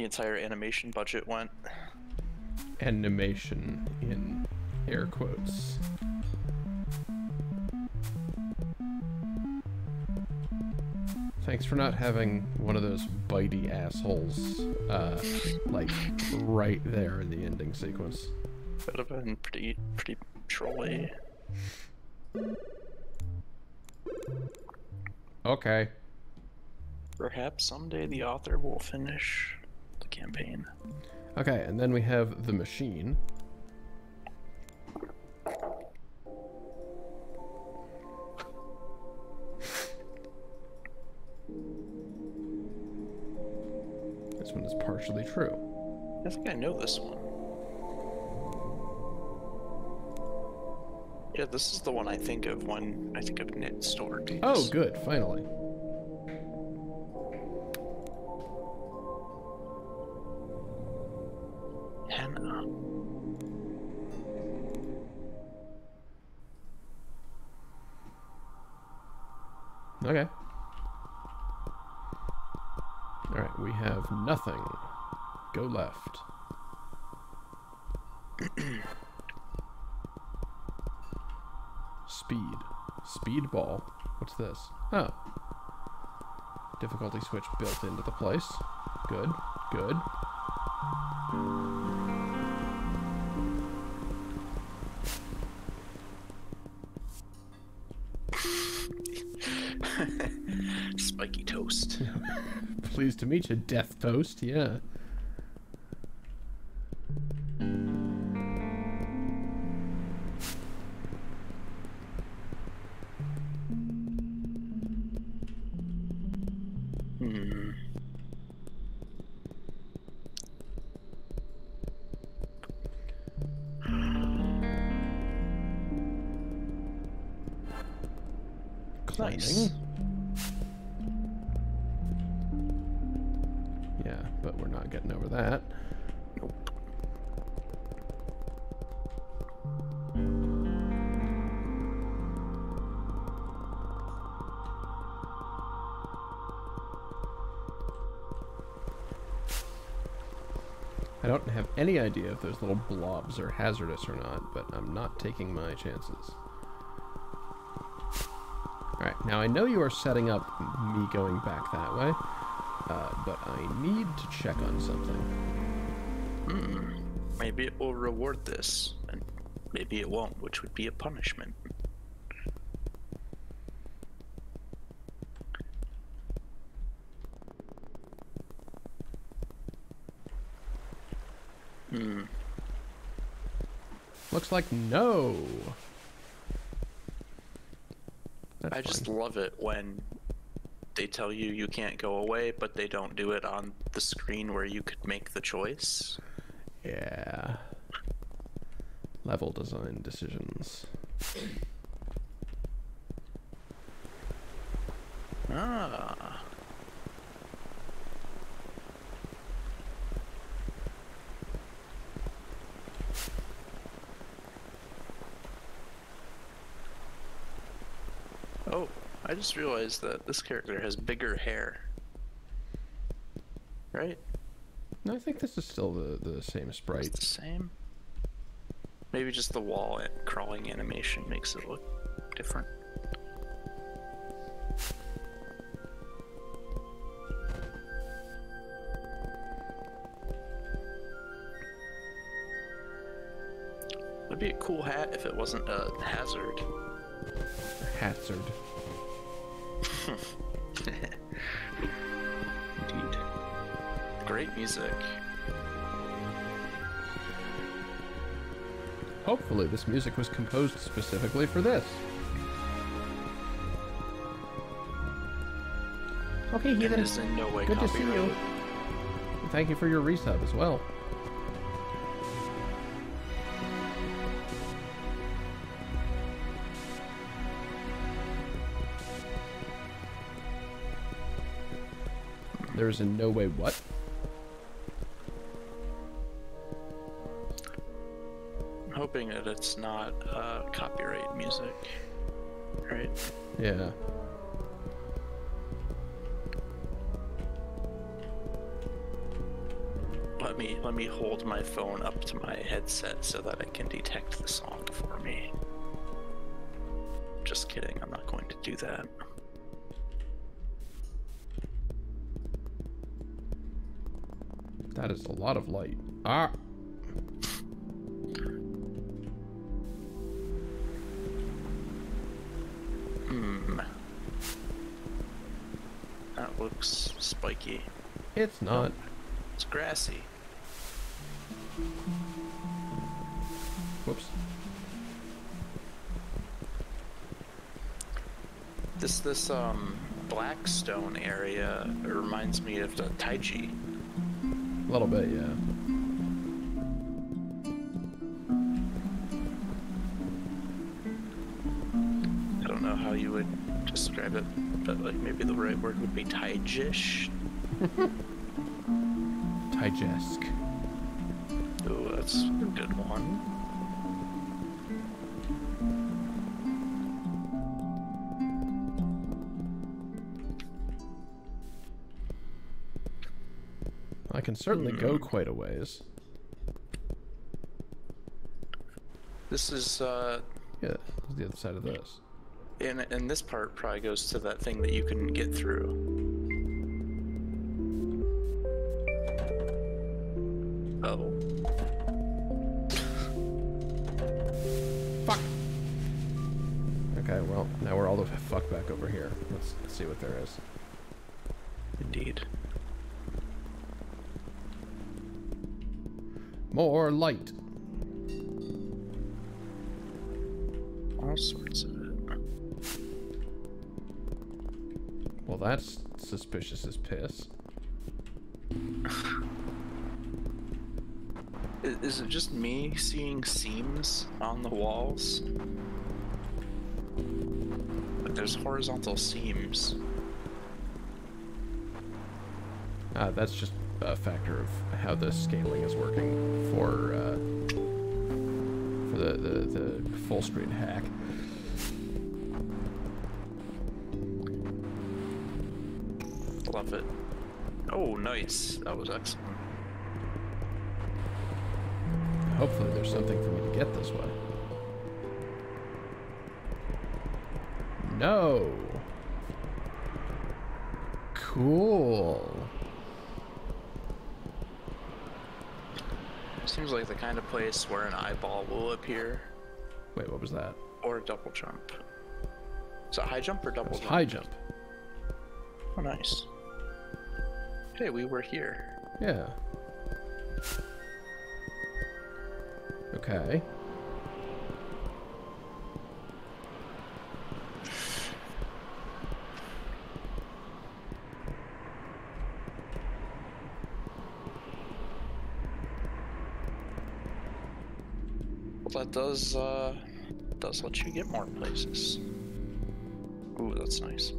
[SPEAKER 2] The entire animation budget went.
[SPEAKER 1] Animation in air quotes. Thanks for not having one of those bitey assholes, uh, like, right there in the ending sequence.
[SPEAKER 2] That would have been pretty pretty trolly.
[SPEAKER 1] Okay.
[SPEAKER 2] Perhaps someday the author will finish campaign.
[SPEAKER 1] Okay, and then we have the machine. This one is partially true.
[SPEAKER 2] I think I know this one. Yeah, this is the one I think of when I think of Knytt Stories.
[SPEAKER 1] Oh, good, finally. Okay. Alright, we have nothing. Go left. Speed. Speed ball. What's this? Oh. Difficulty switch built into the place. Good. Good.
[SPEAKER 2] Toast.
[SPEAKER 1] Pleased to meet you, Death Toast. Yeah. I don't have any idea if those little blobs are hazardous or not, but I'm not taking my chances. Alright, now I know you are setting up me going back that way, uh, but I need to check on something.
[SPEAKER 2] Hmm. Maybe it will reward this, and maybe it won't, which would be a punishment. Hmm.
[SPEAKER 1] Looks like no. That's
[SPEAKER 2] I just love it when they tell you you can't go away, but they don't do it on the screen where you could make the choice.
[SPEAKER 1] Yeah. Level design decisions.
[SPEAKER 2] Ah. Oh, I just realized that this character has bigger hair. Right?
[SPEAKER 1] No, I think this is still the, the same sprite.
[SPEAKER 2] It's the same. Maybe just the wall and crawling animation makes it look different. Would be a cool hat if it wasn't a hazard.
[SPEAKER 1] Hazard. Hopefully, this music was composed specifically for this. Okay,
[SPEAKER 2] And
[SPEAKER 1] Heathen.
[SPEAKER 2] is in no way
[SPEAKER 1] Good to see you.
[SPEAKER 2] copyrighted.
[SPEAKER 1] Thank you for your resub as well. There is in no way what?
[SPEAKER 2] It's not uh, copyright music. Right?
[SPEAKER 1] Yeah.
[SPEAKER 2] Let me let me hold my phone up to my headset so that it can detect the song for me. Just kidding, I'm not going to do that.
[SPEAKER 1] That is a lot of light. Ah! It's not.
[SPEAKER 2] It's grassy.
[SPEAKER 1] Whoops.
[SPEAKER 2] This this um Blackstone area reminds me of the Taiji.
[SPEAKER 1] A little bit, yeah.
[SPEAKER 2] I don't know how you would describe it, but like maybe the right word would be Taijish.
[SPEAKER 1] Tygesk.
[SPEAKER 2] Ooh, that's a good one.
[SPEAKER 1] I can certainly go quite a ways.
[SPEAKER 2] This is uh
[SPEAKER 1] Yeah, the other side of this.
[SPEAKER 2] and and this part probably goes to that thing that you can get through.
[SPEAKER 1] See what there is.
[SPEAKER 2] Indeed.
[SPEAKER 1] More light.
[SPEAKER 2] All sorts of it.
[SPEAKER 1] Well, that's suspicious as piss.
[SPEAKER 2] Is, is it just me seeing seams on the walls? There's horizontal seams.
[SPEAKER 1] Uh, that's just a factor of how the scaling is working for uh, for the, the, the full screen hack.
[SPEAKER 2] Love it. Oh, nice. That was excellent.
[SPEAKER 1] Hopefully there's something for me to get this way. No. Cool.
[SPEAKER 2] Seems like the kind of place where an eyeball will appear,
[SPEAKER 1] Wait, what was that?
[SPEAKER 2] or a double jump. Is it high jump or double jump?
[SPEAKER 1] high jump.
[SPEAKER 2] Oh, nice. Hey, we were here.
[SPEAKER 1] Yeah. Okay.
[SPEAKER 2] Does uh, does let you get more places. Ooh, that's nice.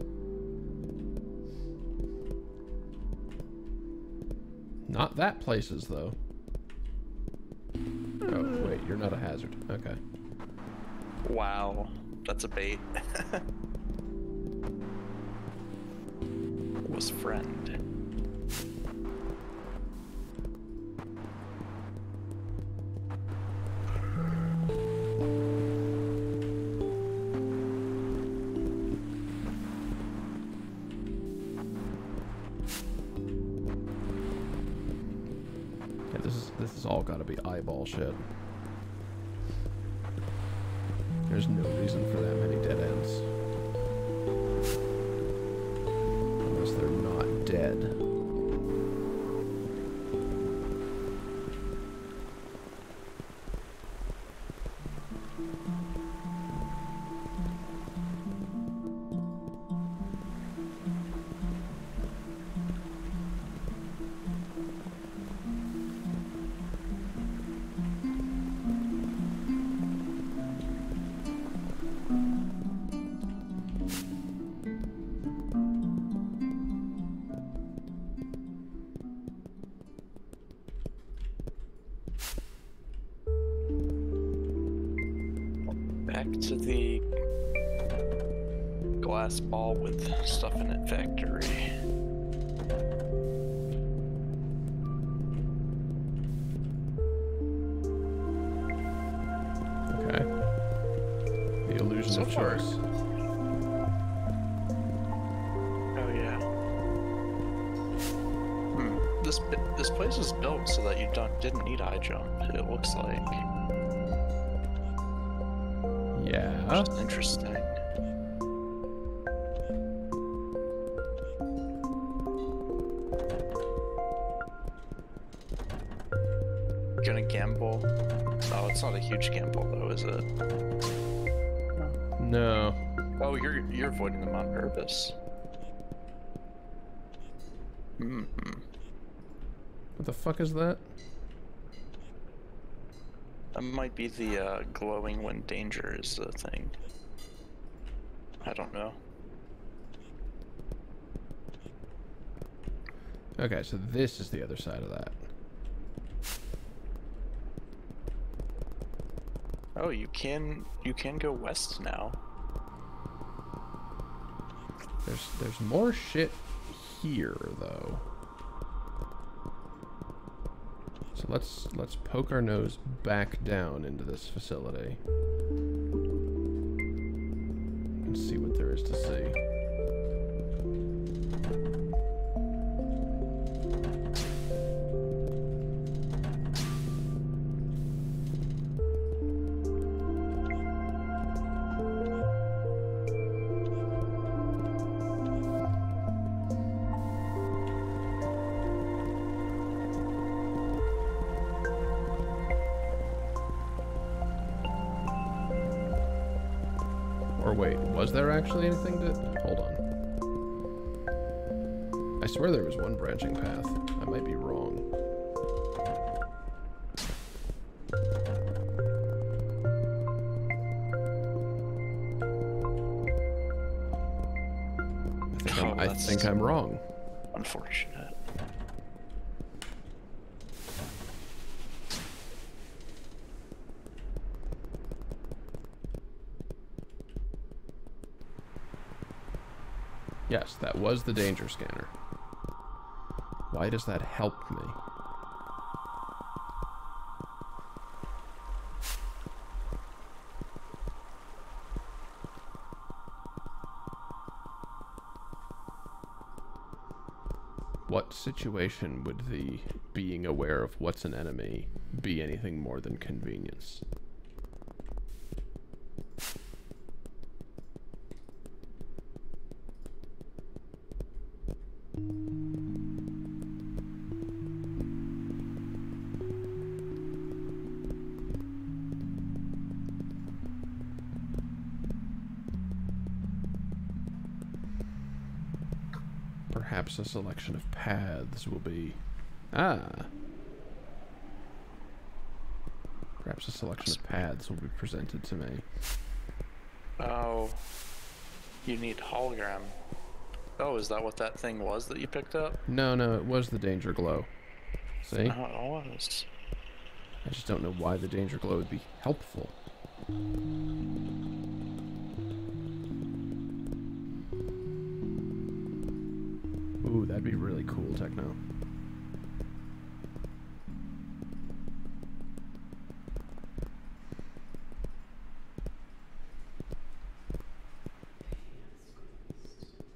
[SPEAKER 1] Not that places though. Oh, wait, you're not a hazard. Okay.
[SPEAKER 2] Wow, that's a bait. Was friend.
[SPEAKER 1] There's no reason
[SPEAKER 2] to the glass ball with stuff in it factory.
[SPEAKER 1] Okay. The illusion
[SPEAKER 2] So
[SPEAKER 1] of choice.
[SPEAKER 2] Oh yeah. Hmm. This this place is built so that you don't didn't need eye jump. It looks like. Interesting. Gonna gamble? Oh, it's not a huge gamble though, is it?
[SPEAKER 1] No.
[SPEAKER 2] Oh, you're you're avoiding the Mount Urbis. Hmm.
[SPEAKER 1] What the fuck is that?
[SPEAKER 2] That might be the uh, glowing when danger is the thing. I don't know.
[SPEAKER 1] Okay, so this is the other side of that.
[SPEAKER 2] Oh, you can you can go west now.
[SPEAKER 1] There's there's more shit here though. So let's let's poke our nose back down into this facility. And see what there is to see. Branching path. I might be wrong. Oh, I think I'm wrong.
[SPEAKER 2] Unfortunate.
[SPEAKER 1] Yes, that was the danger scanner. Why does that help me? What situation would the being aware of what's an enemy be anything more than convenience? Perhaps a selection of paths will be... Ah! Perhaps a selection of paths will be presented to me.
[SPEAKER 2] Oh, you need hologram. Oh, is that what that thing was that you picked up?
[SPEAKER 1] No, no, it was the danger glow. See?
[SPEAKER 2] Oh, it was.
[SPEAKER 1] I just don't know why the danger glow would be helpful. That'd be really cool, Techno.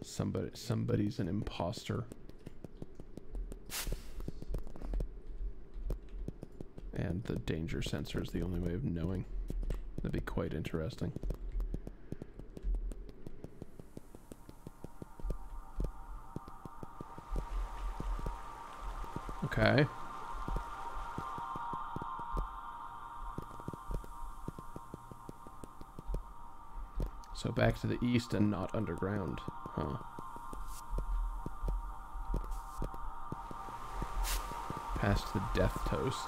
[SPEAKER 1] Somebody, somebody's an imposter. And the danger sensor is the only way of knowing. That'd be quite interesting. Okay. So back to the east and not underground, huh? Past the death toast.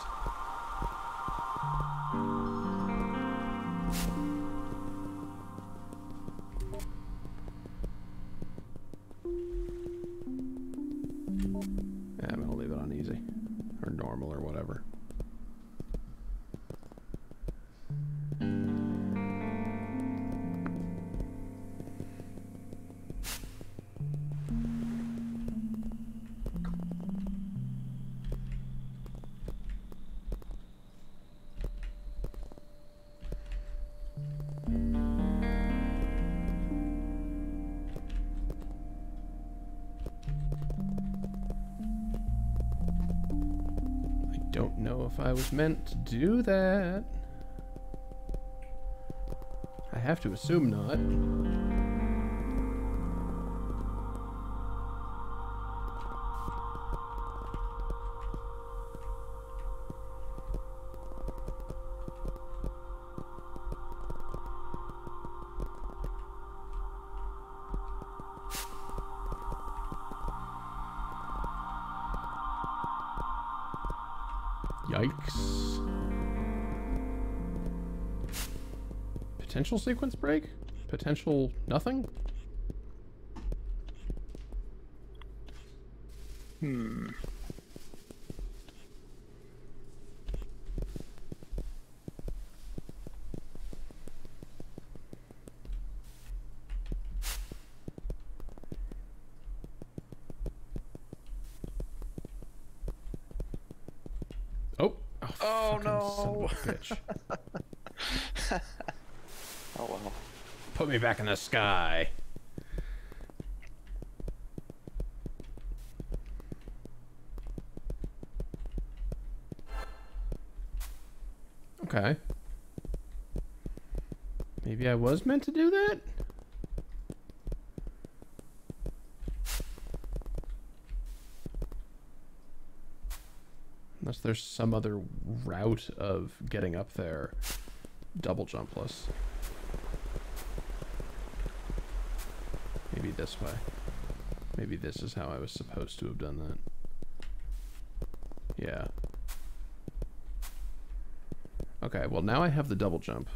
[SPEAKER 1] Meant to do that. I have to assume not. Potential sequence break? Potential nothing?
[SPEAKER 2] Hmm.
[SPEAKER 1] Oh.
[SPEAKER 2] Oh,
[SPEAKER 1] fucking son of
[SPEAKER 2] no.
[SPEAKER 1] bitch.
[SPEAKER 2] Oh well.
[SPEAKER 1] Put me back in the sky. Okay. Maybe I was meant to do that? Unless there's some other route of getting up there double jumpless. Maybe this way. Maybe this is how I was supposed to have done that. Yeah. Okay, well now I have the double jump.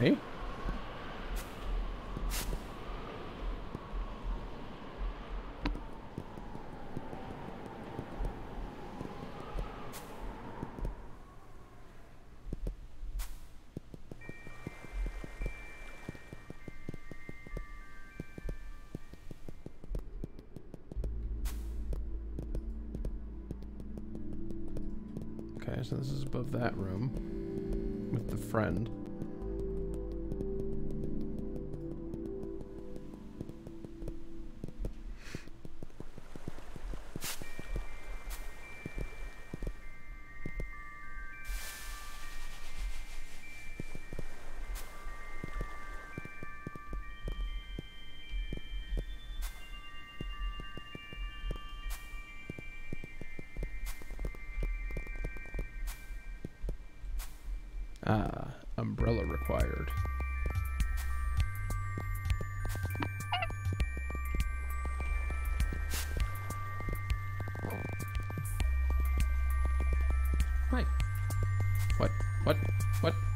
[SPEAKER 1] Okay. Okay, so this is above that room with the friend.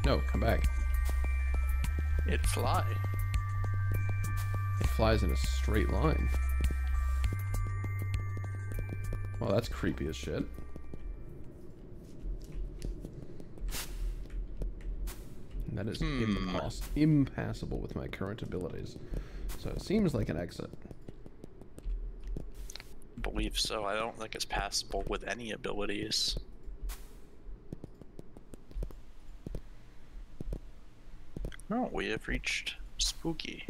[SPEAKER 1] No, come back.
[SPEAKER 2] It fly.
[SPEAKER 1] It flies in a straight line. Well, that's creepy as shit. And That is hmm. impass- impassable with my current abilities. So it seems like an exit.
[SPEAKER 2] believe so. I don't think it's passable with any abilities. We have reached spooky.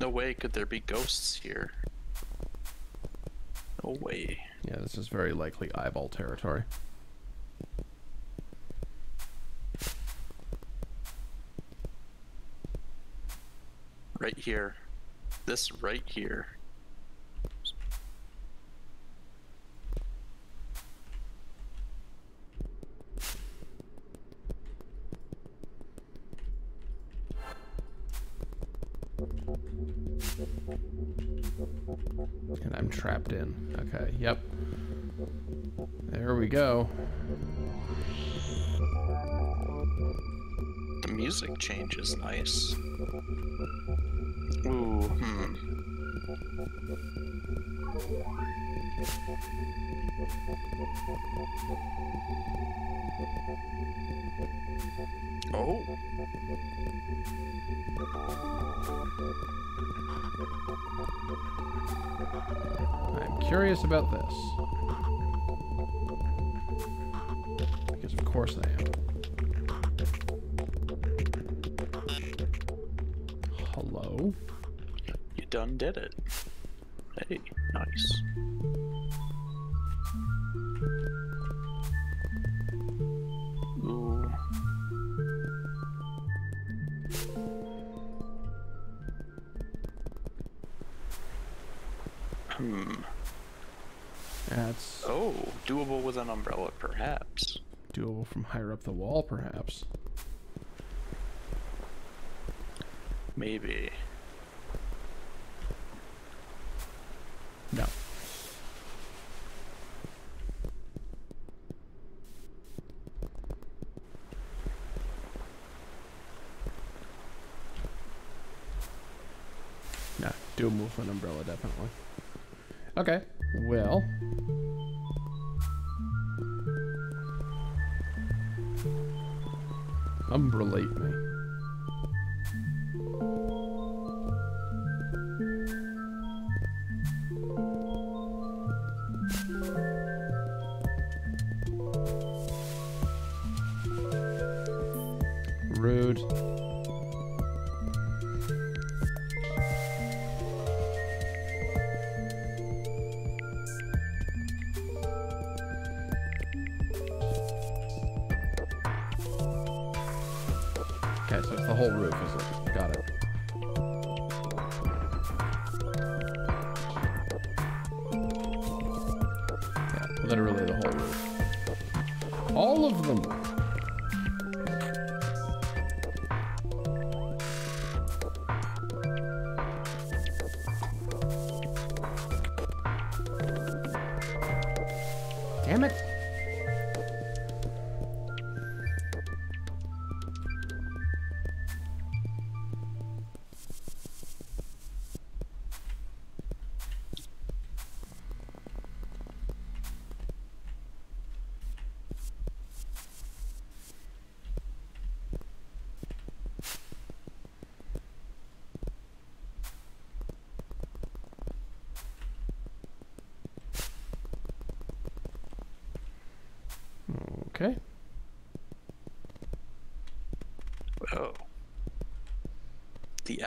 [SPEAKER 2] No way could there be ghosts here. No way.
[SPEAKER 1] Yeah, this is very likely eyeball territory.
[SPEAKER 2] Right here. This right here.
[SPEAKER 1] Trapped in. Okay, yep. There we go.
[SPEAKER 2] The music change is nice. Ooh, hmm. Oh.
[SPEAKER 1] I'm curious about this. Because of course I am. Hello?
[SPEAKER 2] You done did it. Hey, nice. Hmm.
[SPEAKER 1] That's
[SPEAKER 2] Oh, doable with an umbrella, perhaps.
[SPEAKER 1] doable from higher up the wall, perhaps.
[SPEAKER 2] Maybe.
[SPEAKER 1] No. No, do a move with an umbrella, definitely. Okay, well. Umbrellate me. Rude.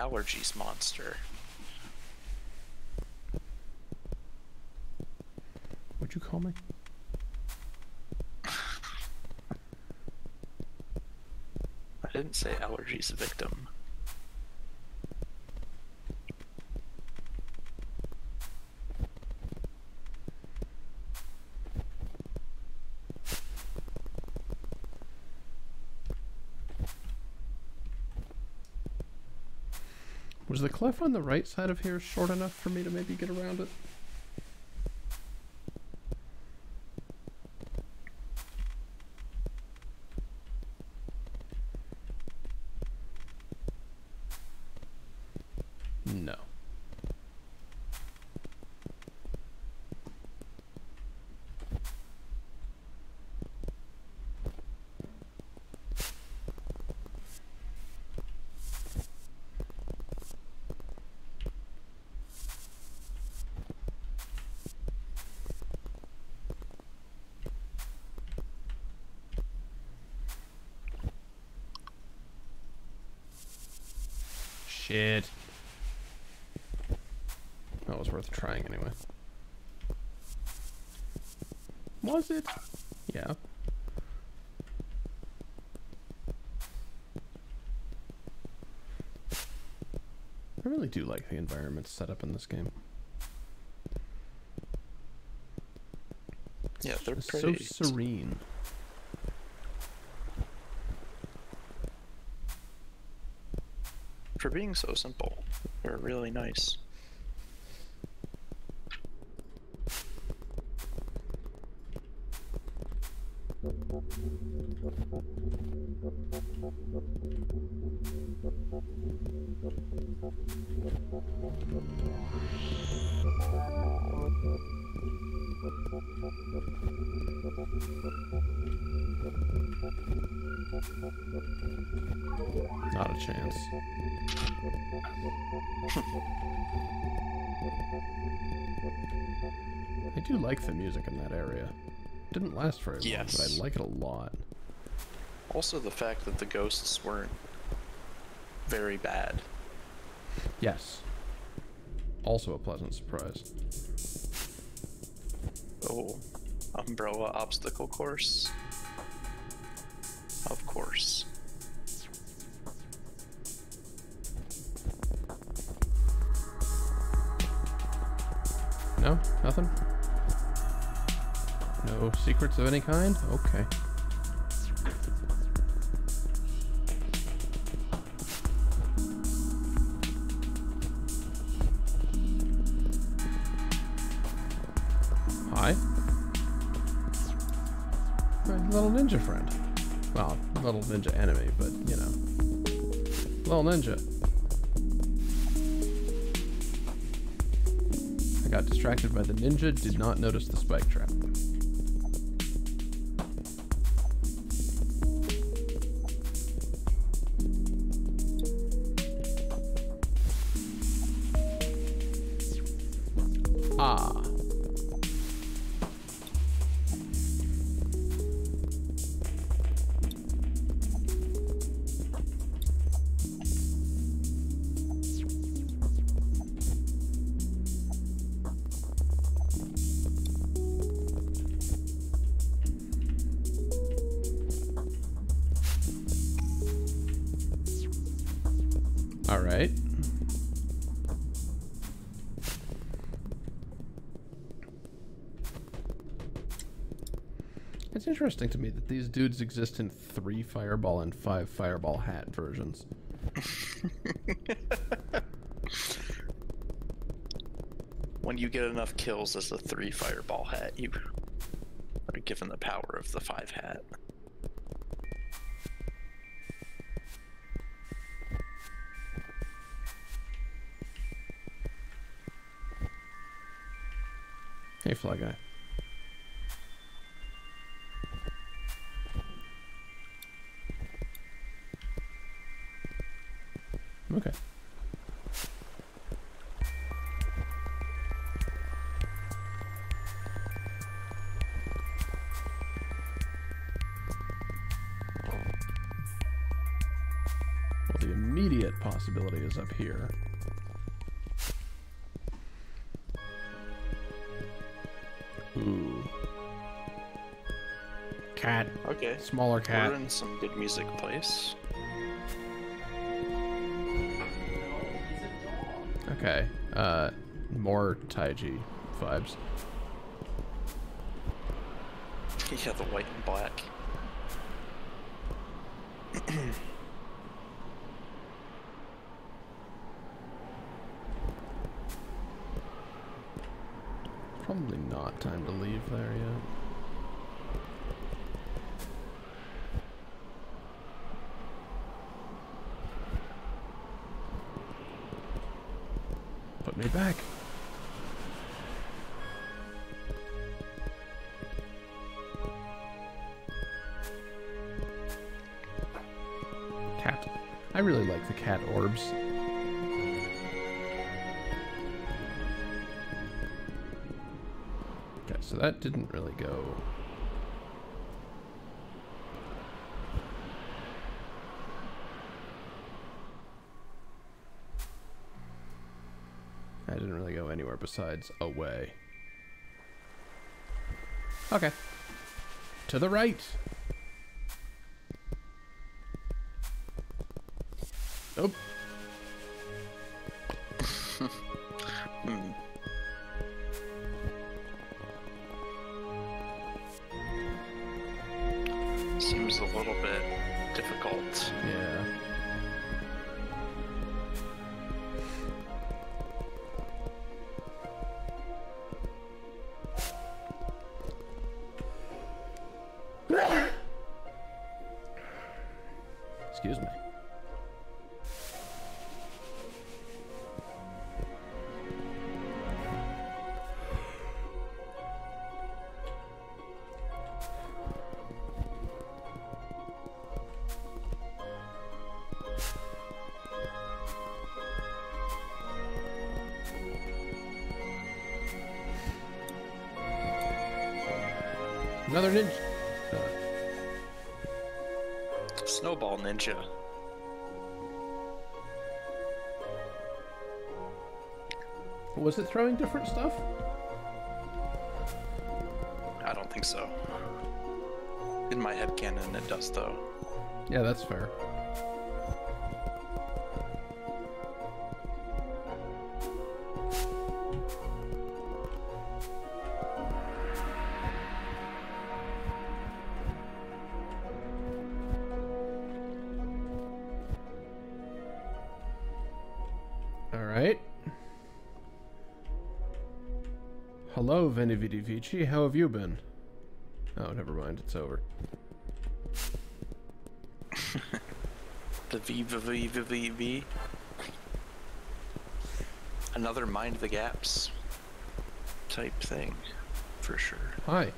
[SPEAKER 2] Allergies monster.
[SPEAKER 1] What'd you call me?
[SPEAKER 2] I didn't say allergies victim.
[SPEAKER 1] The cliff on the right side of here short enough for me to maybe get around it? No. Shit. That was worth trying anyway. Was it? Yeah. I really do like the environment set up in this game.
[SPEAKER 2] Yeah, they're
[SPEAKER 1] It's so serene.
[SPEAKER 2] For being so simple, they're really nice.
[SPEAKER 1] Not a chance. I do like the music in that area. Didn't last very long, but I like it a lot.
[SPEAKER 2] Also, the fact that the ghosts weren't very bad.
[SPEAKER 1] Yes. Also a pleasant surprise.
[SPEAKER 2] Oh, umbrella obstacle course. Of course.
[SPEAKER 1] No? Nothing? No secrets of any kind? Okay. My little ninja friend. Well, little ninja enemy, but you know. Little ninja. I got distracted by the ninja, did not notice the spike trap. Ah. Interesting to me that these dudes exist in three fireball and five fireball hat versions.
[SPEAKER 2] When you get enough kills as a three fireball hat, you are given the power of the five hat.
[SPEAKER 1] Hey, Fly Guy. Okay. Well, the immediate possibility is up here. Ooh. Cat.
[SPEAKER 2] Okay.
[SPEAKER 1] Smaller cat.
[SPEAKER 2] We're in some good music place.
[SPEAKER 1] Okay. Uh, more Taiji vibes.
[SPEAKER 2] yeah, the white and black.
[SPEAKER 1] Probably not time to leave there yet. That didn't really go. That didn't really go anywhere besides away. Okay. To the right. Different stuff? Hello, Veni Vidi Vici. How have you been? Oh, never mind. It's over.
[SPEAKER 2] The V V V V V V. Another mind the gaps type thing, for sure.
[SPEAKER 1] Hi.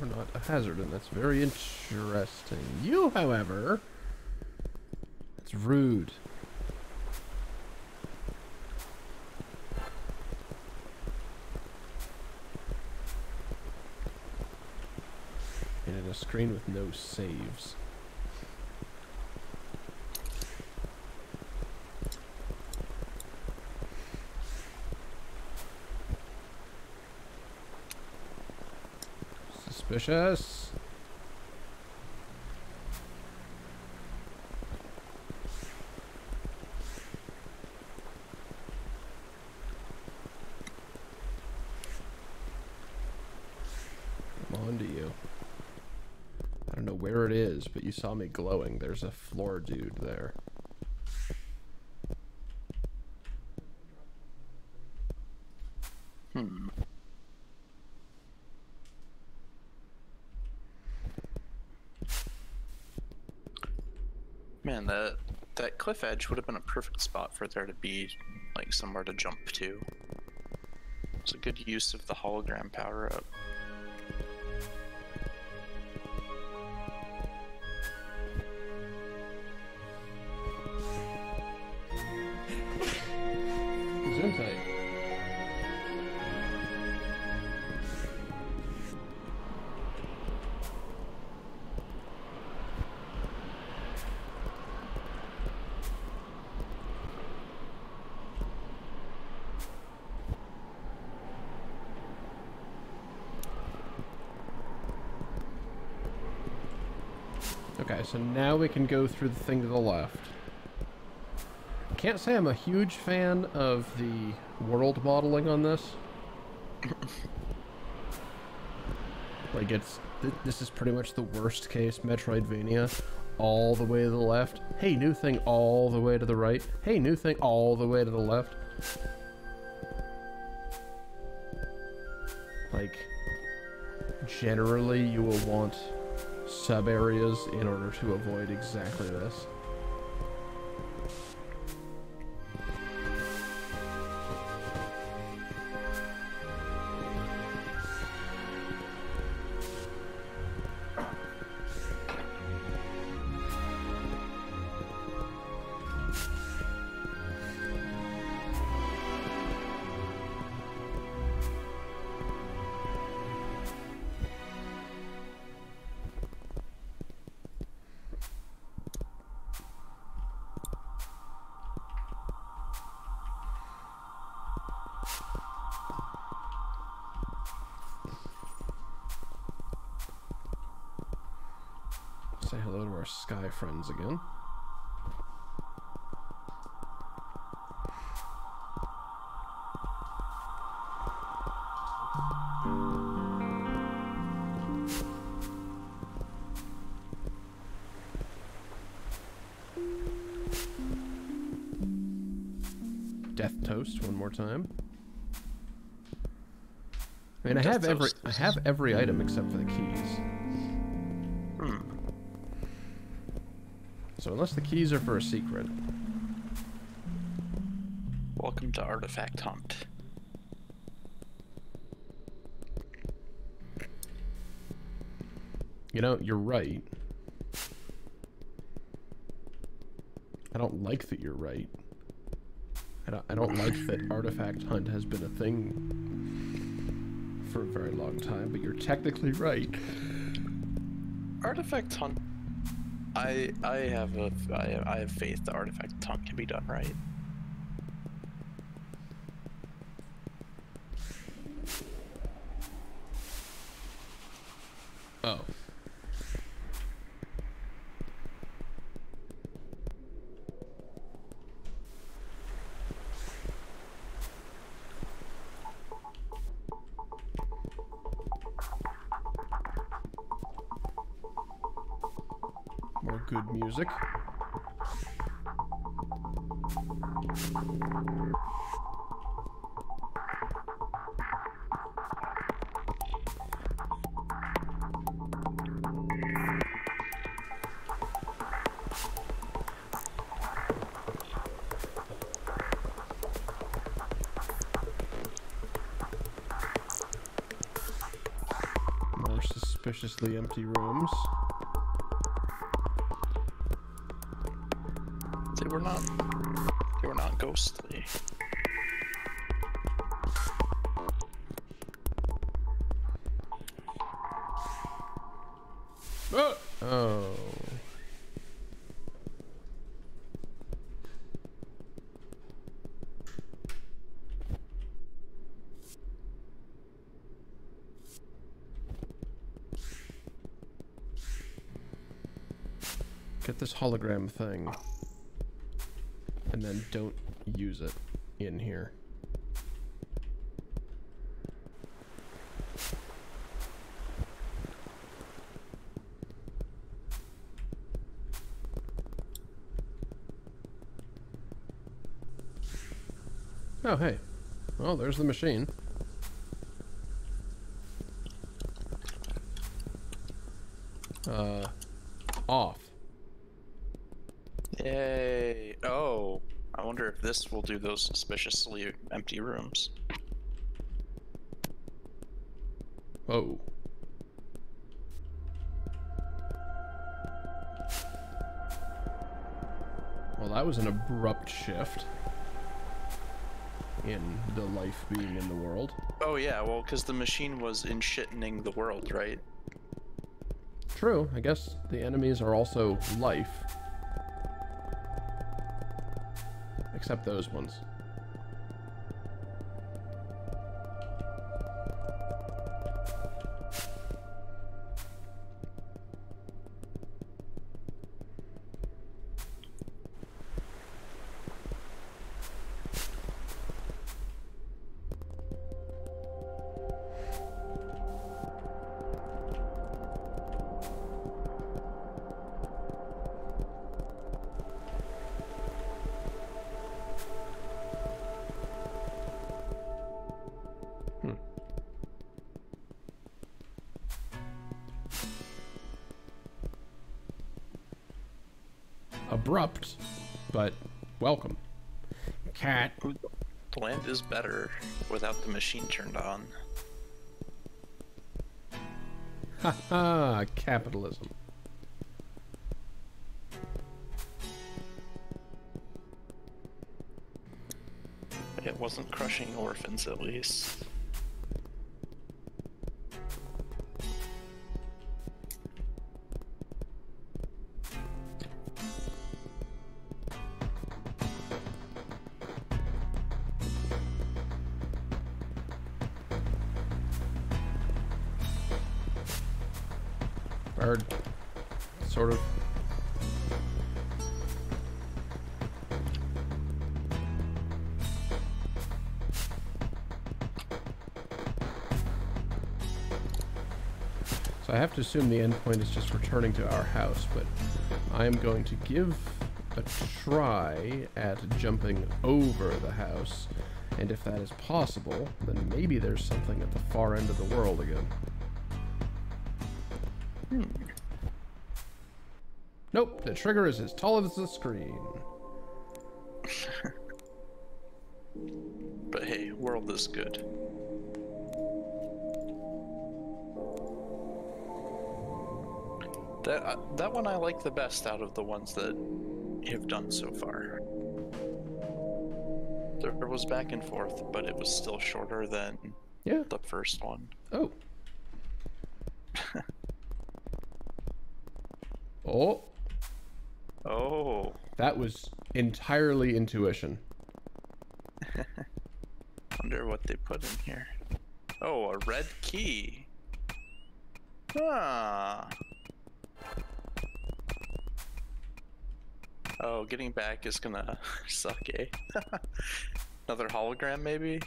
[SPEAKER 1] You're not a hazard, and that's very interesting. You, however, that's rude. And in a screen with no saves. Suspicious. I'm on to you. I don't know where it is, but you saw me glowing. There's a floor dude there.
[SPEAKER 2] Hmm. Man, that that cliff edge would have been a perfect spot for there to be like somewhere to jump to. It's a good use of the hologram power up.
[SPEAKER 1] Okay, so now we can go through the thing to the left. Can't say I'm a huge fan of the world modeling on this. like it's th- this is pretty much the worst case Metroidvania. All the way to the left. Hey, new thing all the way to the right. Hey, new thing all the way to the left. Like generally you will want sub areas in order to avoid exactly this. Time. I mean, I have every I have every item except for the keys.
[SPEAKER 2] Hmm.
[SPEAKER 1] So unless the keys are for a secret,
[SPEAKER 2] Welcome to Artifact Hunt.
[SPEAKER 1] you know, you're right. I don't like that you're right. I don't, I don't like that artifact hunt has been a thing for a very long time, but you're technically right.
[SPEAKER 2] Artifact Hunt. I I have a I, I have faith that Artifact Hunt can be done right.
[SPEAKER 1] Suspiciously empty rooms.
[SPEAKER 2] They were not. They were not ghostly.
[SPEAKER 1] This hologram thing. And then don't use it in here. Oh, hey. Well, there's the machine. Uh, off.
[SPEAKER 2] Yay! Oh, I wonder if this will do those suspiciously empty rooms.
[SPEAKER 1] Oh. Well, that was an abrupt shift in the life being in the world.
[SPEAKER 2] Oh yeah, well, because the machine was in shittening the world, right?
[SPEAKER 1] True, I guess the enemies are also life. Except those ones.
[SPEAKER 2] Better without the machine turned on.
[SPEAKER 1] Ha ha, capitalism.
[SPEAKER 2] It wasn't crushing orphans, at least.
[SPEAKER 1] Assume the endpoint is just returning to our house, but I am going to give a try at jumping over the house, and if that is possible, then maybe there's something at the far end of the world again. Hmm. Nope, the trigger is as tall as the screen.
[SPEAKER 2] Like the best out of the ones that you've done so far. There was back and forth, but it was still shorter than
[SPEAKER 1] Yeah.
[SPEAKER 2] the first one.
[SPEAKER 1] Oh. oh,
[SPEAKER 2] Oh,
[SPEAKER 1] that was entirely intuition.
[SPEAKER 2] wonder what they put in here. Oh, a red key. Ah. Oh, getting back is gonna suck, eh? Another hologram, maybe?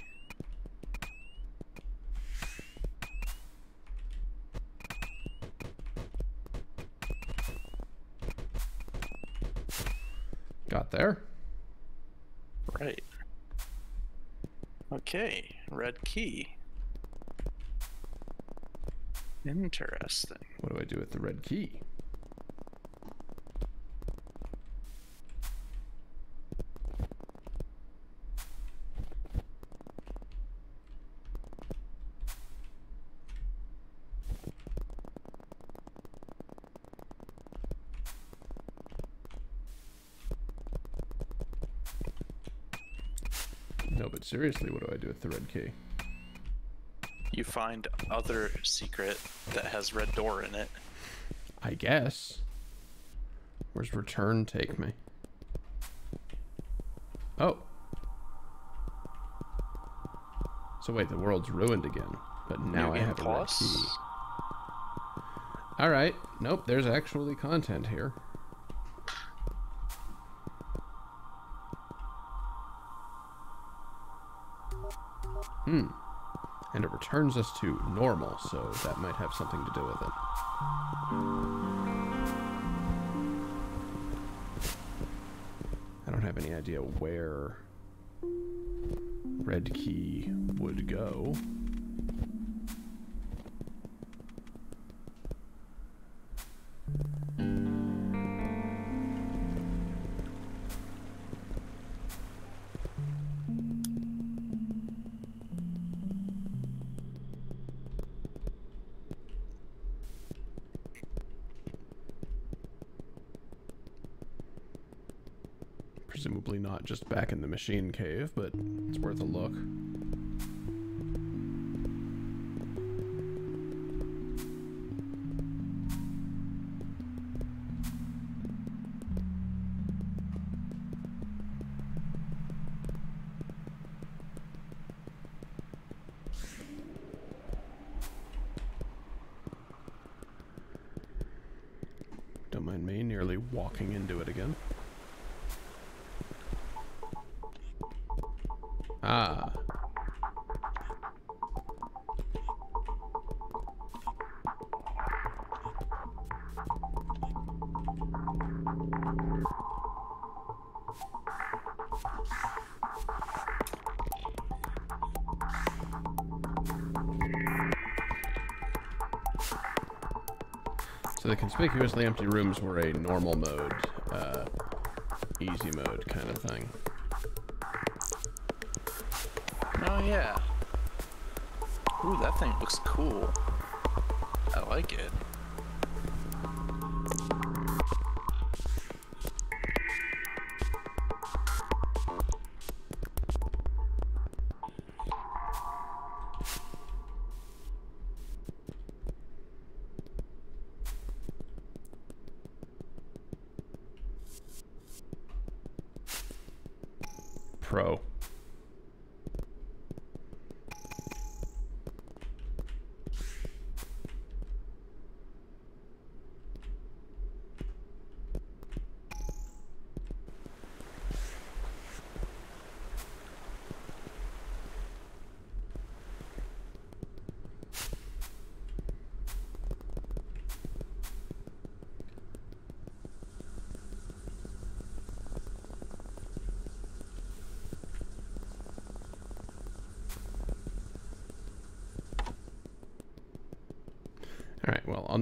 [SPEAKER 1] Got there.
[SPEAKER 2] Right. Okay, red key. Interesting.
[SPEAKER 1] What do I do with the red key? No, but seriously, what do I do with the red key?
[SPEAKER 2] You find other secret that has red door in it.
[SPEAKER 1] I guess. Where's return take me? Oh. So wait, the world's ruined again. But now
[SPEAKER 2] New
[SPEAKER 1] I have a red key. Alright. Nope, there's actually content here. Hmm. And it returns us to normal, so that might have something to do with it. I don't have any idea where red key would go. Machine cave, but it's worth a look. Don't mind me nearly walking into it again. Conspicuously empty rooms were a normal mode. Uh, easy mode kind of thing.
[SPEAKER 2] Oh yeah. Ooh, that thing looks cool. I like it.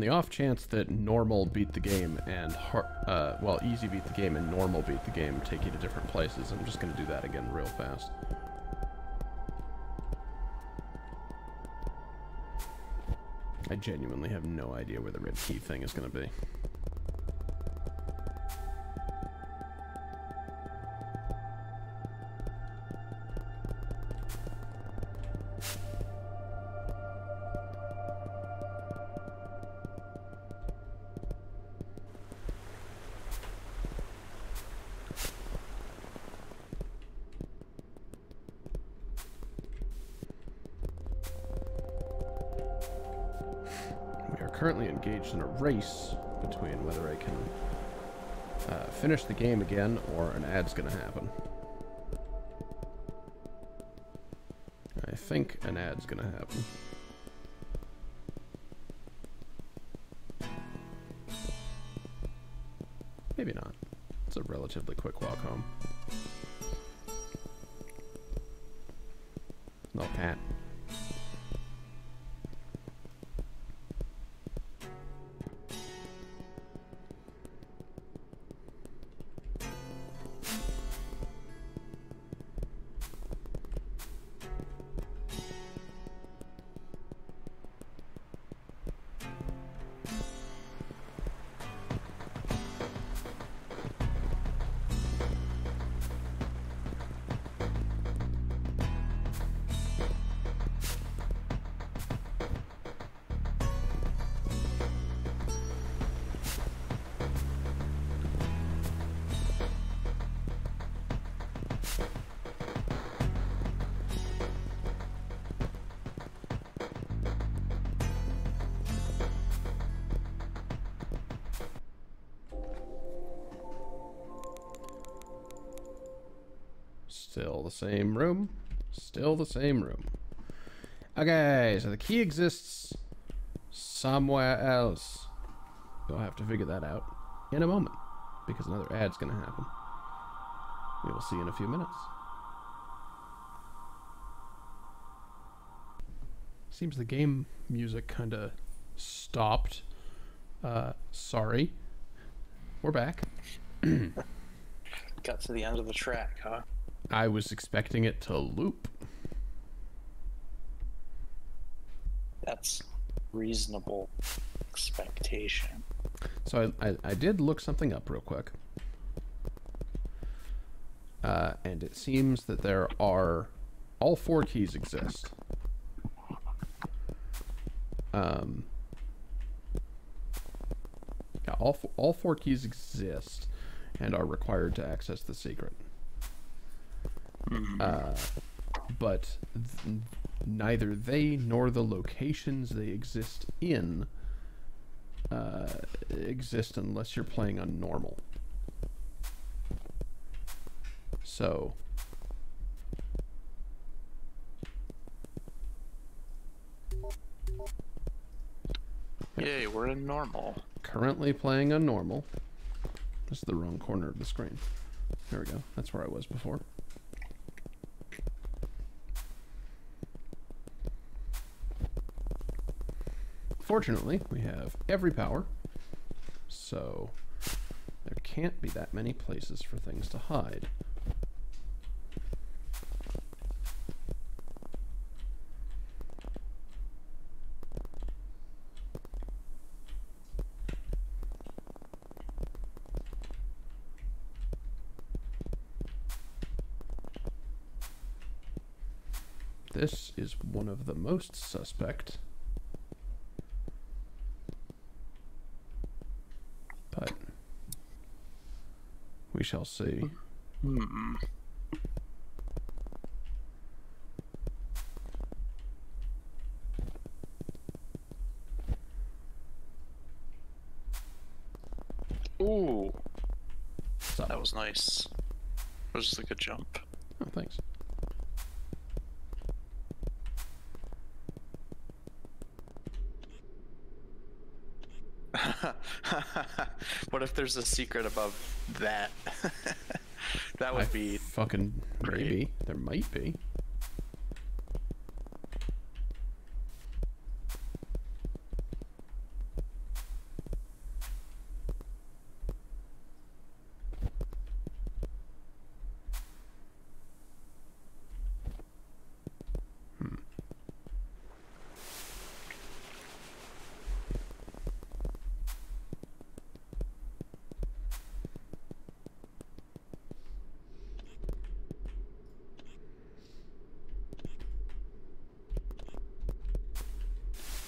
[SPEAKER 1] The off chance that normal beat the game and har uh, well, easy beat the game and normal beat the game take you to different places, I'm just gonna do that again real fast. I genuinely have no idea where the red key thing is gonna be. Engaged in a race between whether I can uh, finish the game again or an ad's going to happen. I think an ad's going to happen. Maybe not. It's a relatively quick walk home. Same room. Still the same room. Okay, so the key exists somewhere else. You'll have to figure that out in a moment because another ad's going to happen. We will see in a few minutes. Seems the game music kind of stopped. Uh, sorry. We're back.
[SPEAKER 2] Got to the end of the track, huh?
[SPEAKER 1] I was expecting it to loop.
[SPEAKER 2] That's reasonable expectation.
[SPEAKER 1] So I, I, I did look something up real quick. Uh, and it seems that there are all four keys exist. Um, yeah, all all four keys exist and are required to access the secret. Uh, but th- neither they nor the locations they exist in uh, exist unless you're playing on normal. So.
[SPEAKER 2] Yay, we're in normal.
[SPEAKER 1] Currently playing on normal. This is the wrong corner of the screen. There we go. That's where I was before. Fortunately, we have every power, so there can't be that many places for things to hide. This is one of the most suspect. Shall see.
[SPEAKER 2] Hmm. Ooh,
[SPEAKER 1] So,
[SPEAKER 2] that was nice. That was just like a jump.
[SPEAKER 1] oh, thanks.
[SPEAKER 2] what if there's a secret above that? that would
[SPEAKER 1] I
[SPEAKER 2] be
[SPEAKER 1] fucking
[SPEAKER 2] great.
[SPEAKER 1] maybe there might be.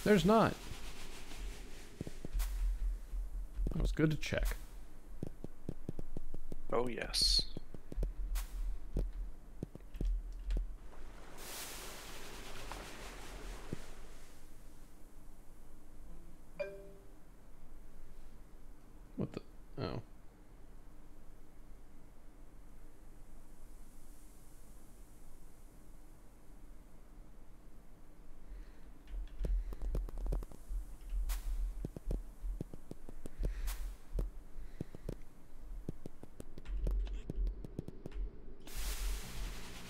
[SPEAKER 1] There's not. That was good to check.
[SPEAKER 2] Oh yes.
[SPEAKER 1] What the? Oh.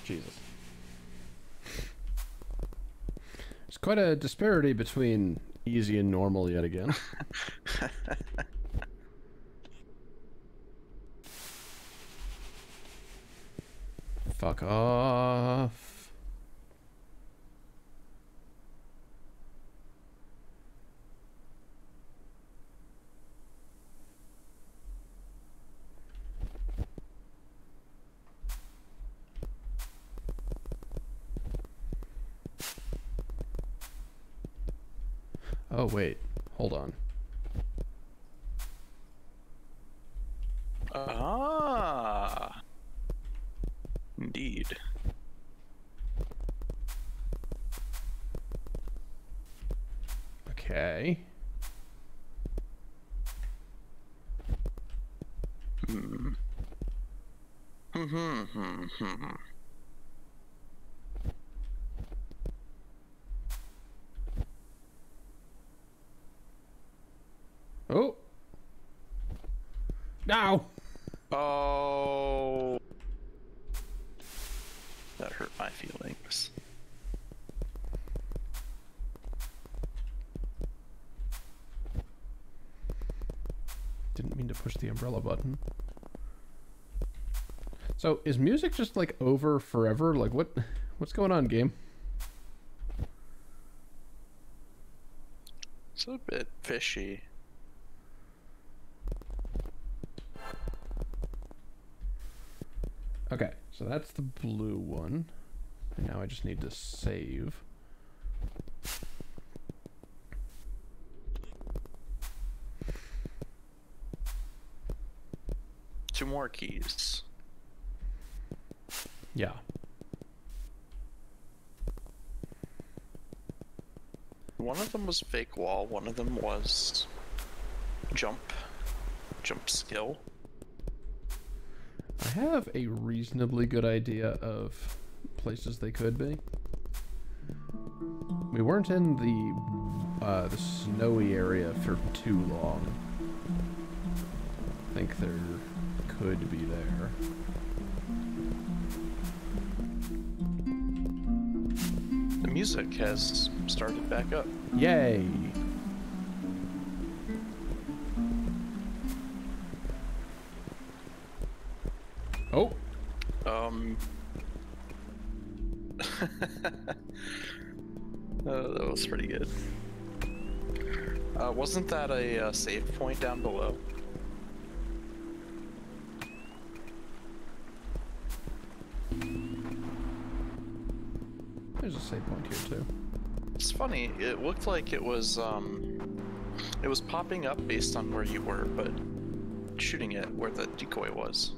[SPEAKER 1] Jesus. There's quite a disparity between easy and normal yet again. Fuck off. Oh, wait. Hold on.
[SPEAKER 2] Ah. Indeed.
[SPEAKER 1] Okay.
[SPEAKER 2] Hmm. Hmm. Hmm. Hmm. Hmm.
[SPEAKER 1] Oh. No.
[SPEAKER 2] Oh. That hurt my feelings.
[SPEAKER 1] Didn't mean to push the umbrella button. So, is music just like over forever? Like what what's going on, game?
[SPEAKER 2] It's a bit fishy.
[SPEAKER 1] Okay, so that's the blue one. And now I just need to save.
[SPEAKER 2] Two more keys.
[SPEAKER 1] Yeah.
[SPEAKER 2] One of them was fake wall, one of them was jump. Jump skill.
[SPEAKER 1] I have a reasonably good idea of places they could be. We weren't in the uh, the snowy area for too long. I think there could be there.
[SPEAKER 2] The music has started back up.
[SPEAKER 1] Yay! Oh.
[SPEAKER 2] Um. Oh, that was pretty good. Uh, wasn't that a uh, save point down below?
[SPEAKER 1] Save point here too.
[SPEAKER 2] It's funny. It looked like it was um, it was popping up based on where you were, but shooting it where the decoy was.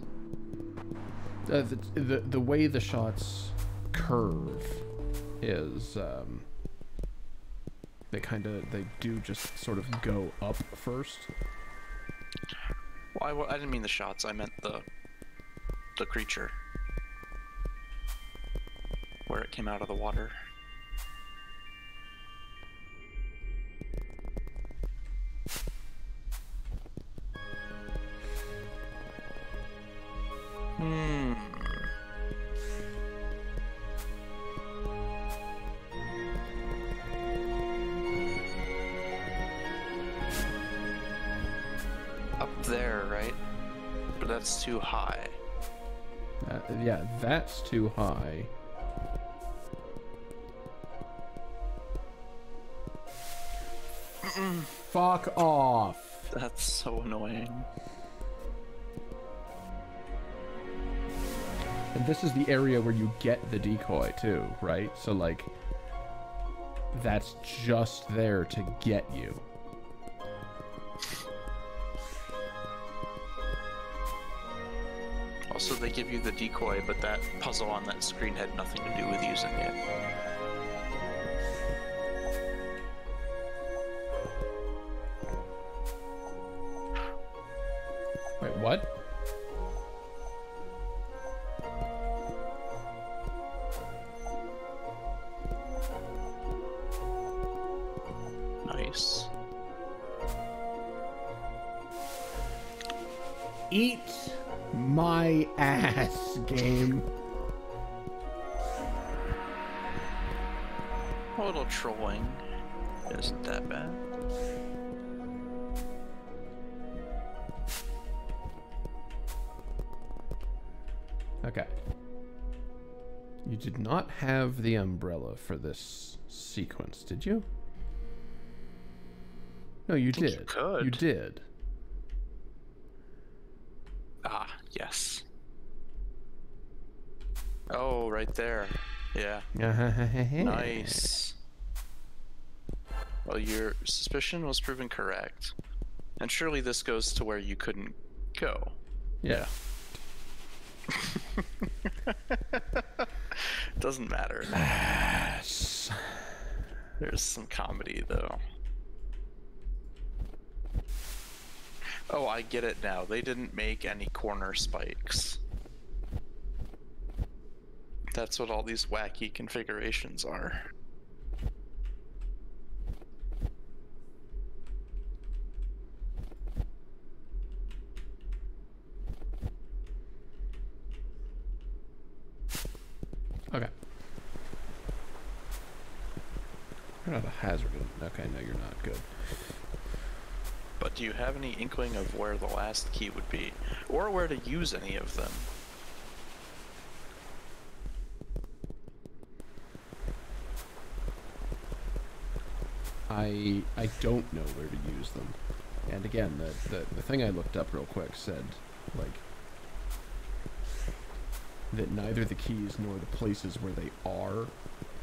[SPEAKER 1] Uh, the, the the way the shots curve is um, they kind of they do just sort of go up first.
[SPEAKER 2] Well, I, I didn't mean the shots. I meant the the creature where it came out of the water. Hmm. Up there, right? But that's too high.
[SPEAKER 1] Uh, yeah, that's too high. Fuck off.
[SPEAKER 2] That's so annoying.
[SPEAKER 1] And this is the area where you get the decoy too, right? So like that's just there to get you.
[SPEAKER 2] Also, they give you the decoy, but that puzzle on that screen had nothing to do with using it.
[SPEAKER 1] What?
[SPEAKER 2] Nice.
[SPEAKER 1] Eat my ass, game.
[SPEAKER 2] A little trolling isn't that bad.
[SPEAKER 1] Did not have the umbrella for this sequence, did you? No, you
[SPEAKER 2] you
[SPEAKER 1] did.
[SPEAKER 2] could.
[SPEAKER 1] You did.
[SPEAKER 2] Ah, yes. Oh, right there. Yeah. Nice. Well, your suspicion was proven correct. And surely this goes to where you couldn't go.
[SPEAKER 1] Yeah.
[SPEAKER 2] Doesn't matter. There's some comedy, though. Oh, I get it now. They didn't make any corner spikes. That's what all these wacky configurations are.
[SPEAKER 1] Okay. You're not a hazard. Okay, no, you're not. Good.
[SPEAKER 2] But do you have any inkling of where the last key would be? Or where to use any of them?
[SPEAKER 1] I I don't know where to use them. And again, the, the the thing I looked up real quick said like that neither the keys nor the places where they are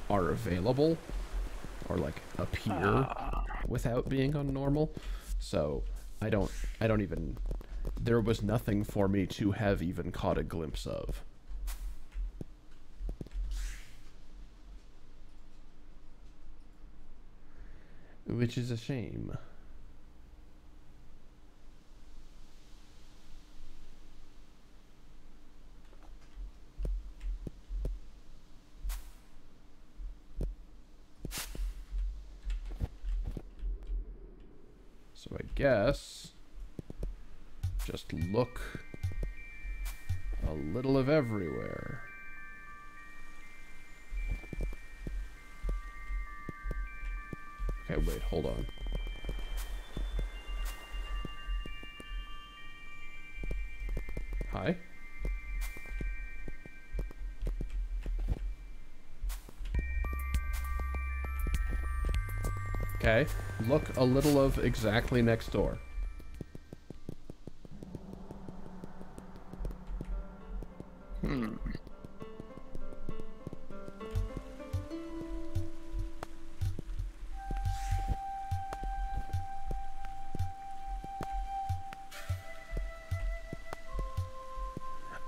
[SPEAKER 1] are available or like appear ah. without being on normal. So I don't I don't even there was nothing for me to have even caught a glimpse of. Which is a shame. So I guess just look a little of everywhere. Okay, wait, hold on. Hi? Okay. Look a little of exactly next door.
[SPEAKER 2] Hmm.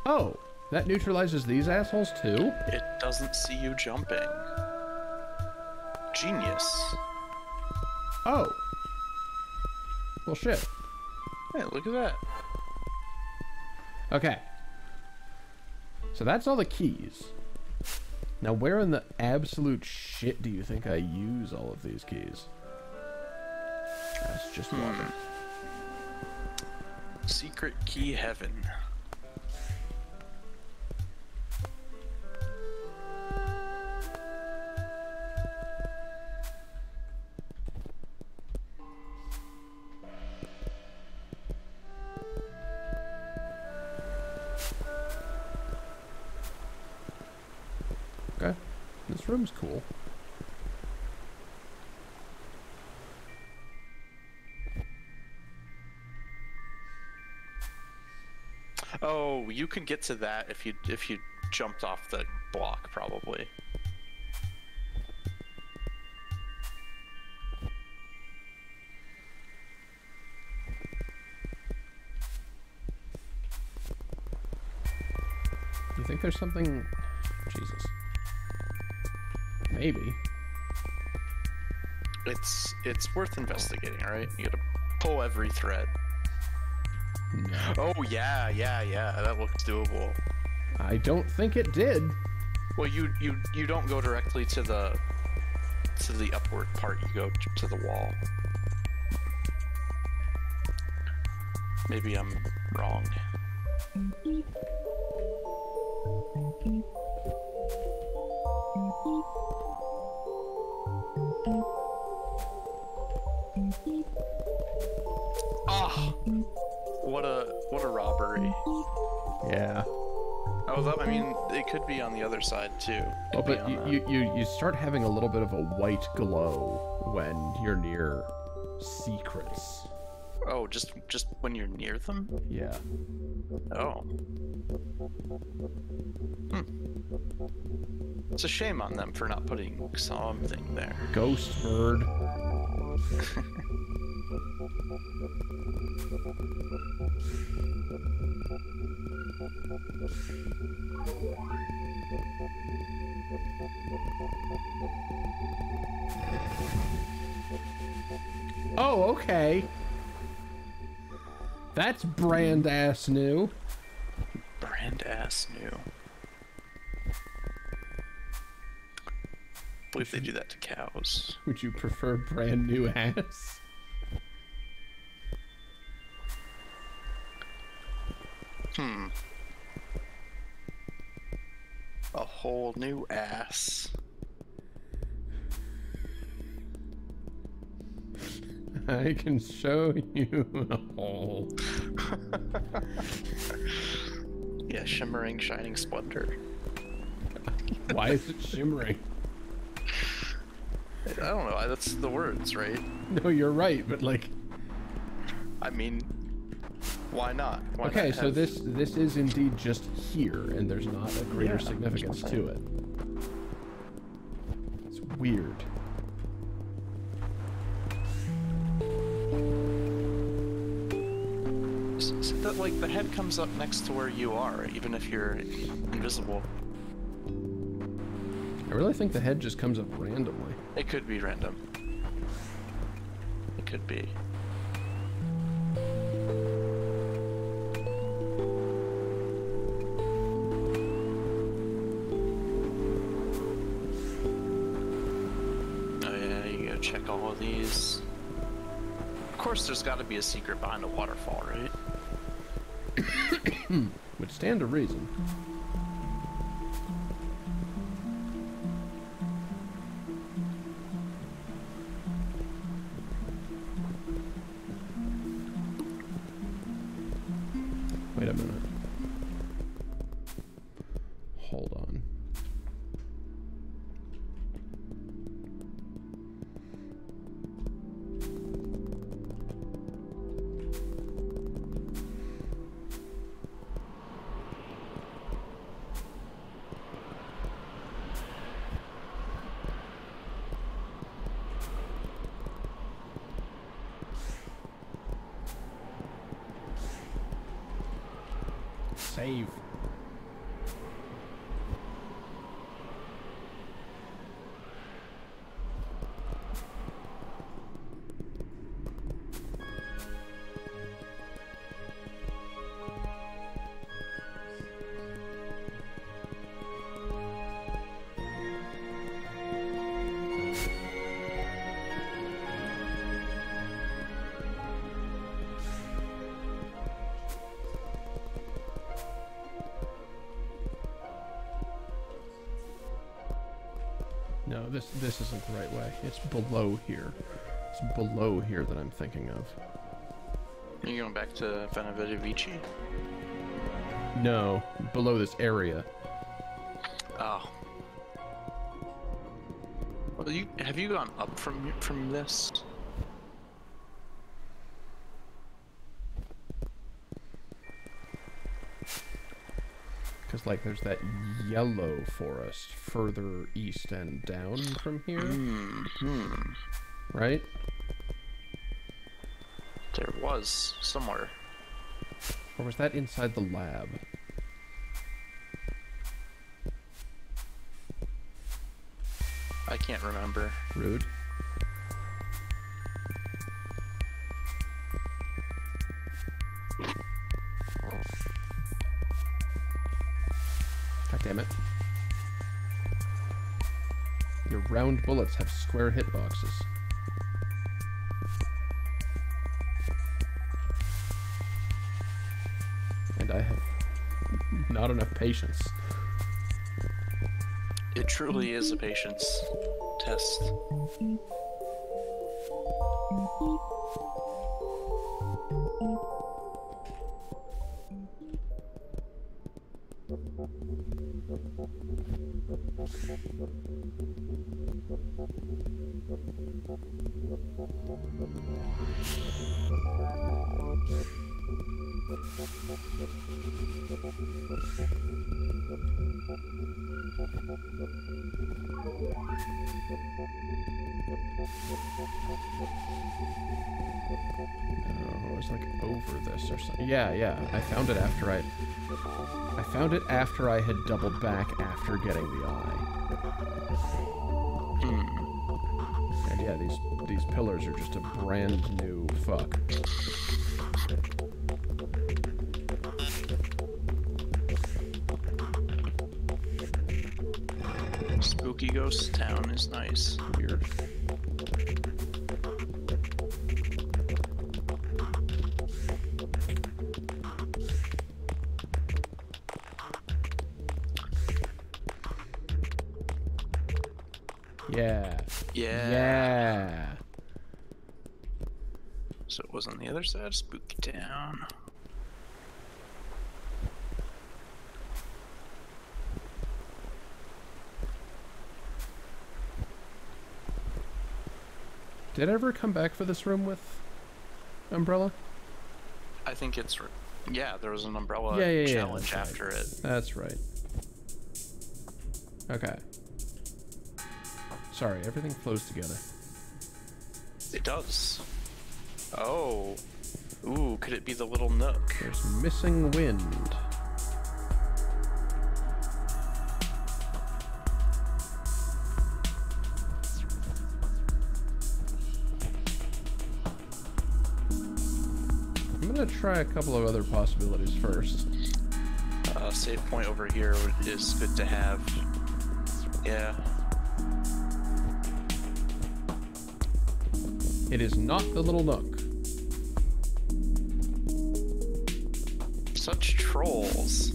[SPEAKER 1] Oh, that neutralizes these assholes too?
[SPEAKER 2] It doesn't see you jumping. Genius.
[SPEAKER 1] Oh. Well, shit.
[SPEAKER 2] Hey, look at that.
[SPEAKER 1] Okay. So that's all the keys. Now, where in the absolute shit do you think I use all of these keys? That's just water. Hmm.
[SPEAKER 2] Secret key heaven. You could get to that if you if you jumped off the block, probably.
[SPEAKER 1] You think there's something... Jesus. Maybe.
[SPEAKER 2] It's it's worth investigating, all right? You gotta pull every thread.
[SPEAKER 1] No.
[SPEAKER 2] Uh, oh yeah, yeah, yeah. That looks doable.
[SPEAKER 1] I don't think it did.
[SPEAKER 2] Well, you you you don't go directly to the to the upward part. You go to the wall. Maybe I'm wrong. Oh, that, I mean, it could be on the other side too.
[SPEAKER 1] Oh, but you, you, you, you start having a little bit of a white glow when you're near secrets.
[SPEAKER 2] Oh, just just when you're near them.
[SPEAKER 1] Yeah.
[SPEAKER 2] Oh. Hmm. It's a shame on them for not putting something there.
[SPEAKER 1] Ghost bird. Oh, okay. That's brand ass new.
[SPEAKER 2] Brand ass new. believe they do that to cows.
[SPEAKER 1] Would you prefer brand new ass?
[SPEAKER 2] Hmm. A whole new ass.
[SPEAKER 1] I can show you a hole.
[SPEAKER 2] Yeah, shimmering, shining splendor.
[SPEAKER 1] Why is it shimmering?
[SPEAKER 2] I don't know. That's the words, right?
[SPEAKER 1] No, you're right, but like,
[SPEAKER 2] I mean, why not? Why
[SPEAKER 1] okay,
[SPEAKER 2] not
[SPEAKER 1] so
[SPEAKER 2] have-
[SPEAKER 1] this this is indeed just here, and there's not a greater
[SPEAKER 2] Yeah,
[SPEAKER 1] significance to it. It's weird.
[SPEAKER 2] S- s- that, like the head comes up next to where you are, even if you're invisible.
[SPEAKER 1] I really think the head just comes up randomly.
[SPEAKER 2] It could be random. It could be. These. Of course, there's got to be a secret behind a waterfall, right?
[SPEAKER 1] Would stand to reason. Wait a minute. No, this this isn't the right way. It's below here. It's below here that I'm thinking of.
[SPEAKER 2] Are you going back to Vici?
[SPEAKER 1] No, below this area.
[SPEAKER 2] Oh. Well, you have you gone up from from this?
[SPEAKER 1] Like, there's that yellow forest further east and down from here,
[SPEAKER 2] Hmm.
[SPEAKER 1] right?
[SPEAKER 2] There was somewhere.
[SPEAKER 1] Or was that inside the lab?
[SPEAKER 2] I can't remember.
[SPEAKER 1] Rude. Bullets have square hitboxes. And I have not enough patience.
[SPEAKER 2] It truly is a patience test.
[SPEAKER 1] Oh, yeah, yeah. I found it after I. I found it after I had doubled back after getting the eye. Hmm. And yeah, these these pillars are just a brand new fuck.
[SPEAKER 2] Spooky Ghost Town is nice.
[SPEAKER 1] Weird. Yeah.
[SPEAKER 2] Yeah.
[SPEAKER 1] Yeah.
[SPEAKER 2] So it was on the other side of Spooky Town.
[SPEAKER 1] Did I ever come back for this room with Umbrella?
[SPEAKER 2] I think it's. Yeah, there was an umbrella
[SPEAKER 1] Yeah, yeah, yeah,
[SPEAKER 2] challenge
[SPEAKER 1] that's
[SPEAKER 2] after
[SPEAKER 1] right.
[SPEAKER 2] it.
[SPEAKER 1] That's right. Okay. Sorry, everything flows together.
[SPEAKER 2] It does. Oh. Ooh, could it be the little nook?
[SPEAKER 1] There's missing wind. I'm gonna try a couple of other possibilities first.
[SPEAKER 2] Uh, save point over here is good to have. Yeah.
[SPEAKER 1] It is not the little nook.
[SPEAKER 2] Such trolls.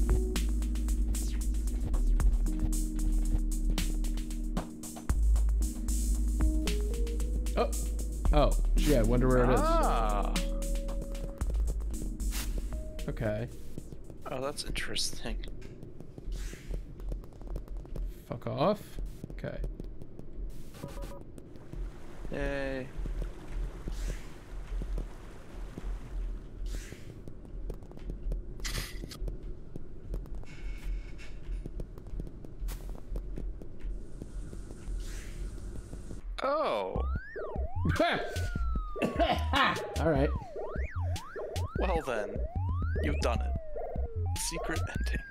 [SPEAKER 1] Oh, oh, yeah. I wonder where it is.
[SPEAKER 2] Ah.
[SPEAKER 1] Okay.
[SPEAKER 2] Oh, that's interesting.
[SPEAKER 1] Fuck off. Okay.
[SPEAKER 2] Yay. Secret ending.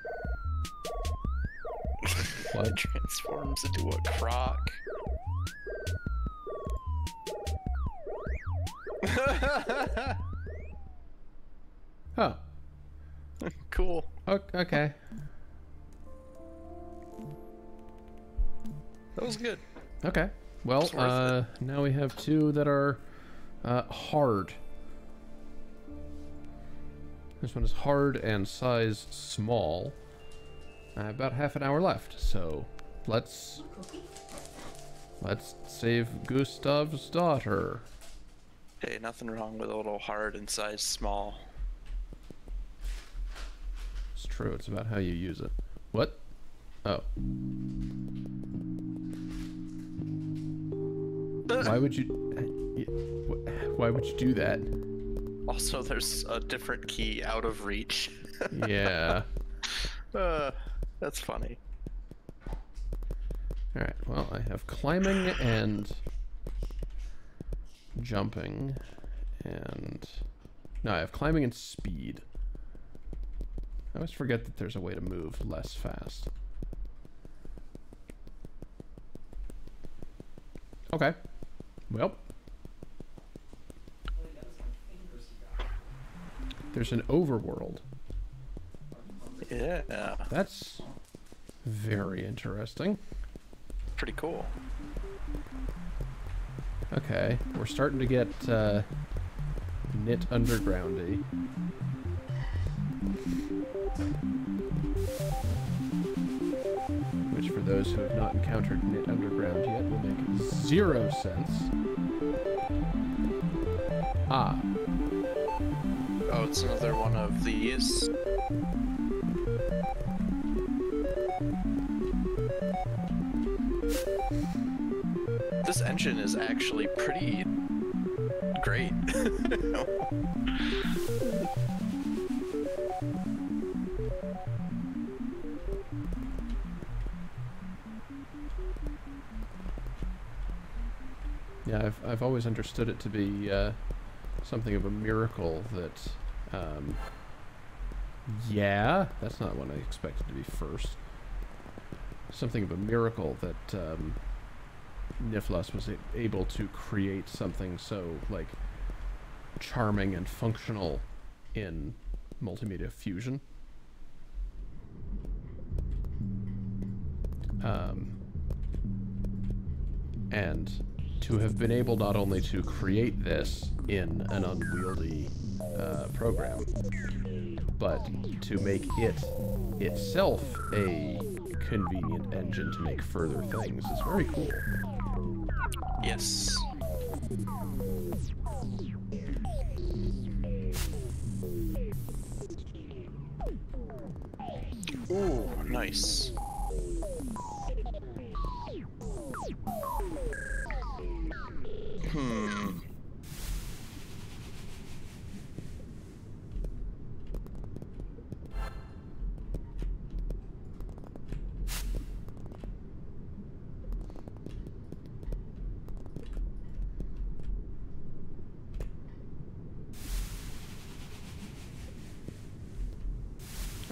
[SPEAKER 1] What?
[SPEAKER 2] Transforms into a croc.
[SPEAKER 1] Huh.
[SPEAKER 2] cool.
[SPEAKER 1] Okay.
[SPEAKER 2] That was good.
[SPEAKER 1] Okay. Well, uh, now we have two that are uh, hard. This one is hard and size small. I have about half an hour left, so let's let's save Gustav's daughter.
[SPEAKER 2] Hey, nothing wrong with a little hard and size small.
[SPEAKER 1] It's true. It's about how you use it. What? Oh. Why would you? Eh, wh- Why would you do that?
[SPEAKER 2] Also, there's a different key out of reach.
[SPEAKER 1] Yeah.
[SPEAKER 2] uh, that's funny.
[SPEAKER 1] Alright, well, I have climbing and jumping and. No, I have climbing and speed. I always forget that there's a way to move less fast. Okay. Well, there's an overworld.
[SPEAKER 2] Yeah,
[SPEAKER 1] That's very interesting.
[SPEAKER 2] pretty cool.
[SPEAKER 1] Okay, we're starting to get uh, Knytt undergroundy. Which, for those who have not encountered Knytt underground yet, will make zero sense. Ah,
[SPEAKER 2] Oh, it's another one of these. This engine is actually pretty great.
[SPEAKER 1] yeah, I've I've always understood it to be uh, something of a miracle that. Um, yeah, that's not what I expected to be first. Something of a miracle that um, Nifflas was able to create something so like charming and functional in multimedia fusion. Um, and to have been able not only to create this in an unwieldy uh, program, but to make it itself a convenient engine to make further things is very cool.
[SPEAKER 2] yes. Ooh, nice. Hmm.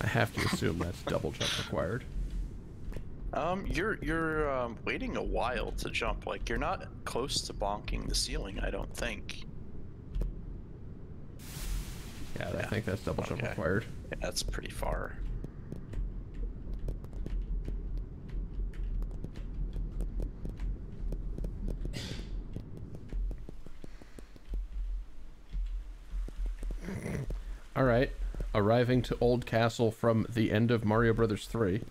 [SPEAKER 1] I have to assume that's double jump required.
[SPEAKER 2] Um, you're you're um, waiting a while to jump. Like you're not close to bonking the ceiling. I don't think.
[SPEAKER 1] Yeah, I think that's double jump required.
[SPEAKER 2] Yeah, that's pretty far.
[SPEAKER 1] All right, arriving to Old Castle from the end of Mario Brothers 3.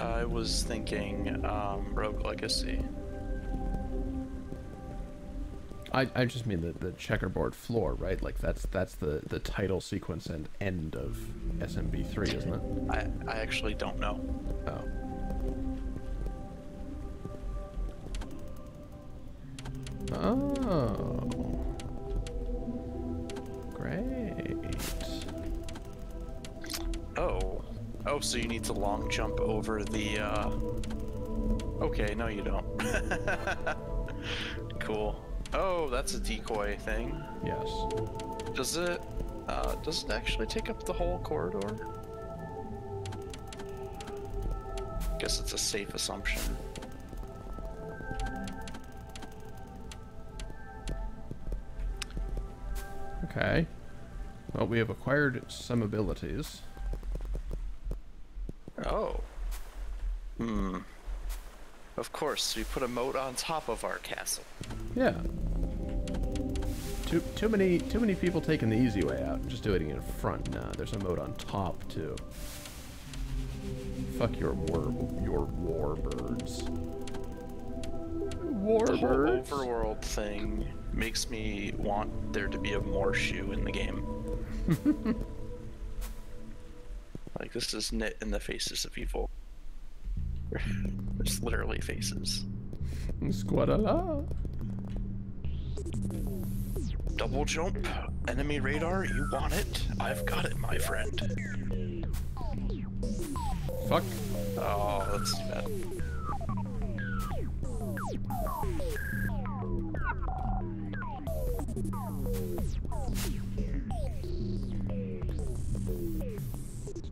[SPEAKER 2] I was thinking um, Rogue Legacy.
[SPEAKER 1] I, I just mean the, the checkerboard floor, right? Like that's that's the, the title sequence and end of SMB3, isn't it?
[SPEAKER 2] I I actually don't know.
[SPEAKER 1] Oh. Oh.
[SPEAKER 2] Oh. So you need to long jump over the, uh... Okay, no you don't. cool. Oh, that's a decoy thing.
[SPEAKER 1] Yes.
[SPEAKER 2] Does it... Uh, does it actually take up the whole corridor? Guess it's a safe assumption.
[SPEAKER 1] Okay. Well, we have acquired some abilities.
[SPEAKER 2] Oh. Hmm. Of course, we put a moat on top of our castle.
[SPEAKER 1] Yeah. Too too many too many people taking the easy way out just doing it in front. Nah, there's a moat on top too. Fuck your war your warbirds.
[SPEAKER 2] The whole overworld thing makes me want there to be a Morshu in the game. like this is Knytt in the faces of evil. There's literally faces.
[SPEAKER 1] Squadala.
[SPEAKER 2] Double jump, enemy radar, you want it? I've got it, my friend.
[SPEAKER 1] Fuck.
[SPEAKER 2] Oh, that's too bad.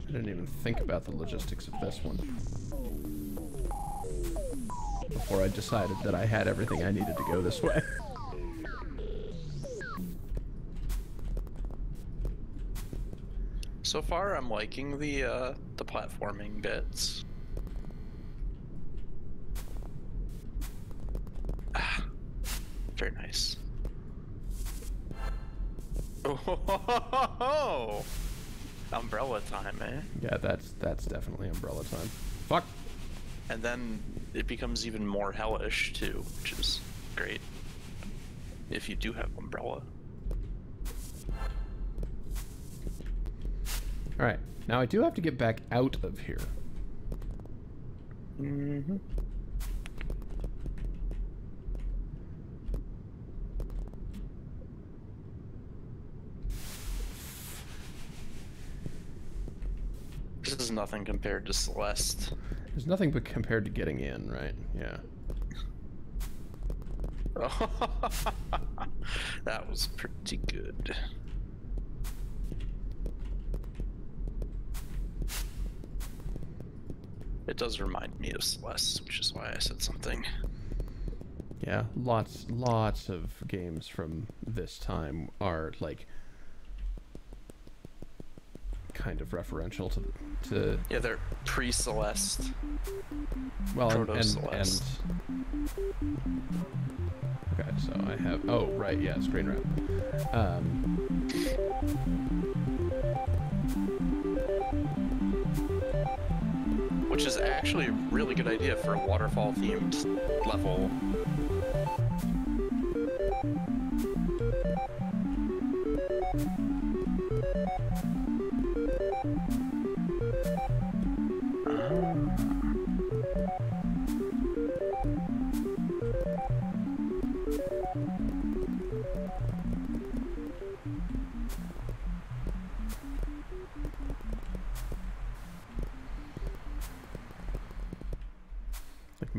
[SPEAKER 1] I didn't even think about the logistics of this one. Before I decided that I had everything I needed to go this way.
[SPEAKER 2] So far, I'm liking the uh, the platforming bits. Ah, very nice. Oh, umbrella time, eh?
[SPEAKER 1] Yeah, that's that's definitely umbrella time. Fuck.
[SPEAKER 2] And then it becomes even more hellish too, which is great. If you do have umbrella.
[SPEAKER 1] All right. Now I do have to get back out of here.
[SPEAKER 2] Mm-hmm. This is nothing compared to Celeste.
[SPEAKER 1] There's nothing but compared to getting in, right? Yeah.
[SPEAKER 2] that was pretty good. It does remind me of Celeste, which is why I said something.
[SPEAKER 1] Yeah, lots lots of games from this time are like kind of referential to to
[SPEAKER 2] Yeah, they're pre-Celeste.
[SPEAKER 1] well and, and, and Okay, so I have oh right, yeah, screen wrap. Um
[SPEAKER 2] Which is actually a really good idea for a waterfall themed level.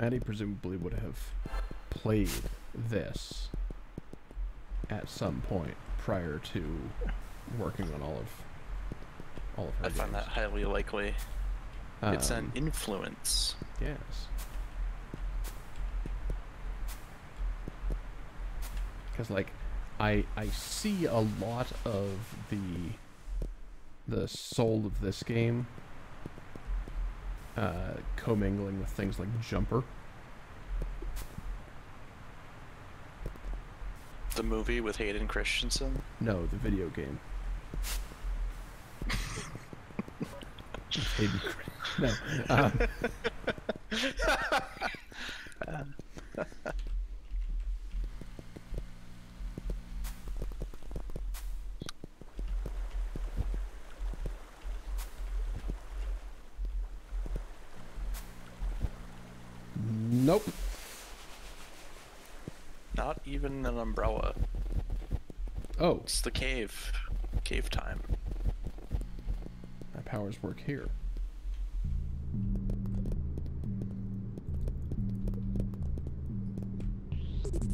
[SPEAKER 1] Maddie presumably would have played this at some point prior to working on all of all of her
[SPEAKER 2] I find that highly likely. it's an
[SPEAKER 1] Um,
[SPEAKER 2] influence.
[SPEAKER 1] Yes. Because like, I I see a lot of the the soul of this game uh, commingling with things like Jumper.
[SPEAKER 2] The movie with Hayden Christensen.
[SPEAKER 1] No, the video game. Hayden Chri- no. Uh, nope.
[SPEAKER 2] Not even an umbrella.
[SPEAKER 1] Oh,
[SPEAKER 2] It's the cave. Cave time.
[SPEAKER 1] my powers work here.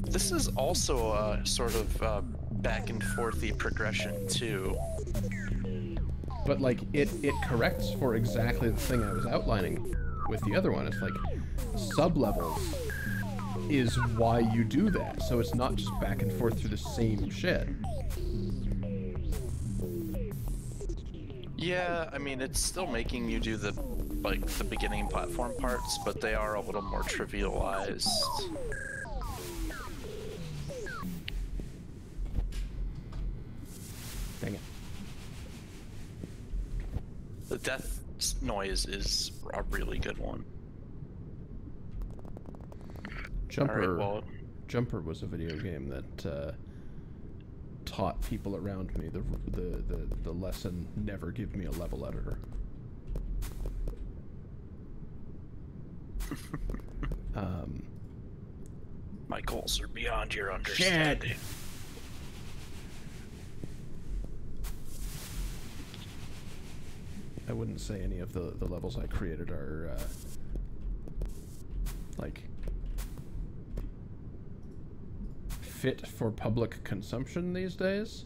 [SPEAKER 2] This is also a sort of uh, back and forthy progression too.
[SPEAKER 1] But like it it corrects for exactly the thing I was outlining with the other one. It's like sub levels is why you do that. So it's not just back and forth through the same shit.
[SPEAKER 2] Yeah, I mean it's still making you do the like the beginning platform parts, but they are a little more trivialized.
[SPEAKER 1] Dang it.
[SPEAKER 2] The death noise is a really good one.
[SPEAKER 1] Jumper
[SPEAKER 2] Alright, well,
[SPEAKER 1] Jumper was a video game that uh, taught people around me the, the the the lesson never give me a level editor. um,
[SPEAKER 2] my goals are beyond your understanding.
[SPEAKER 1] I wouldn't say any of the the levels I created are uh, like fit for public consumption these days.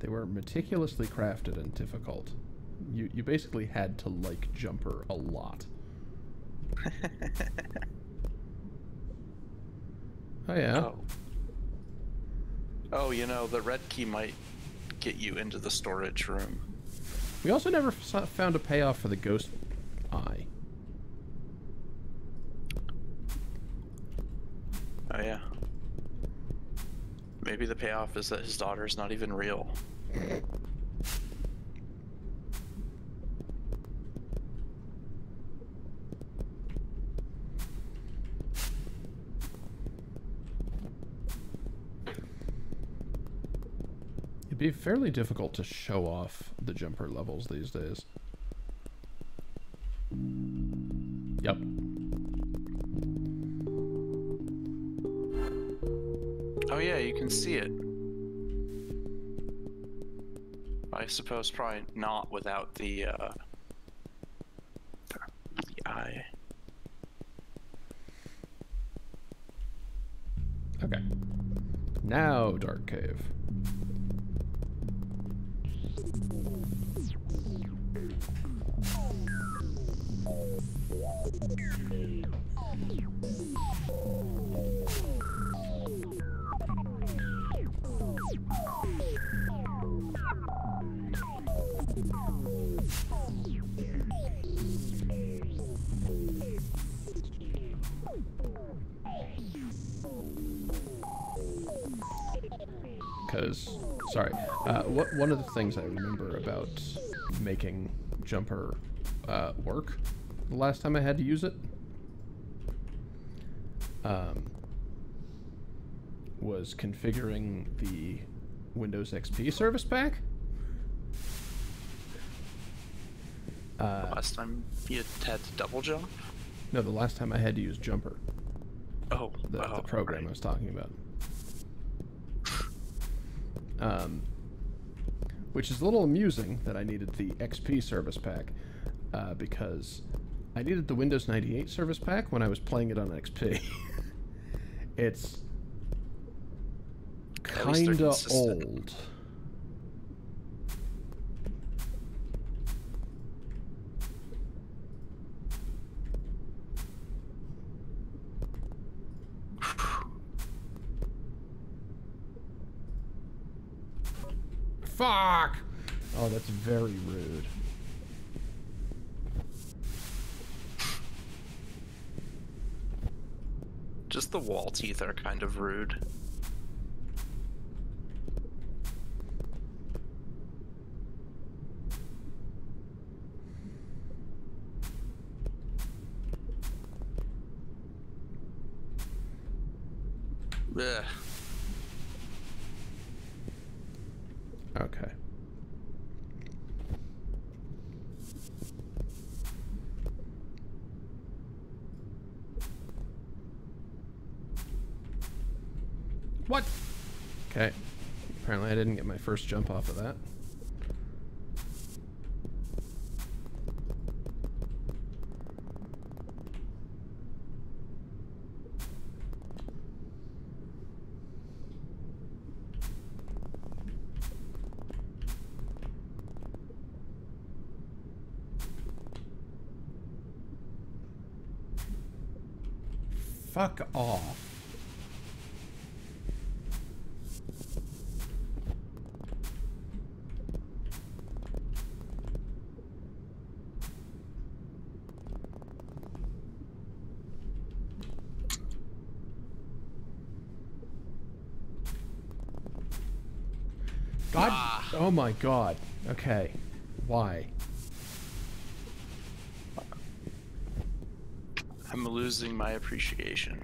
[SPEAKER 1] They were meticulously crafted and difficult. You you basically had to like Jumper a lot. Oh yeah.
[SPEAKER 2] Oh. Oh, you know, the red key might get you into the storage room.
[SPEAKER 1] We also never found a payoff for the ghost eye.
[SPEAKER 2] Oh yeah. Maybe the payoff is that his daughter is not even real.
[SPEAKER 1] It'd be fairly difficult to show off the jumper levels these days. Yep.
[SPEAKER 2] Oh yeah, you can see it. I suppose probably not without the uh the eye.
[SPEAKER 1] Okay. Now, Dark Cave. Because, sorry, uh, what, one of the things I remember about making Jumper uh, work the last time I had to use it um, was configuring the Windows XP service pack. Uh,
[SPEAKER 2] Last time you had to double jump?
[SPEAKER 1] no, the last time I had to use Jumper,
[SPEAKER 2] Oh,
[SPEAKER 1] the,
[SPEAKER 2] oh,
[SPEAKER 1] the program I was talking about. Um, which is a little amusing that I needed the XP service pack uh, because I needed the Windows 98 service pack when I was playing it on XP. it's
[SPEAKER 2] At least they're
[SPEAKER 1] kinda old. Fuck! Oh, that's very rude.
[SPEAKER 2] Just the wall teeth are kind of rude. Ugh.
[SPEAKER 1] first jump off of that. Fuck off. Oh my god. Okay. Why?
[SPEAKER 2] I'm losing my appreciation.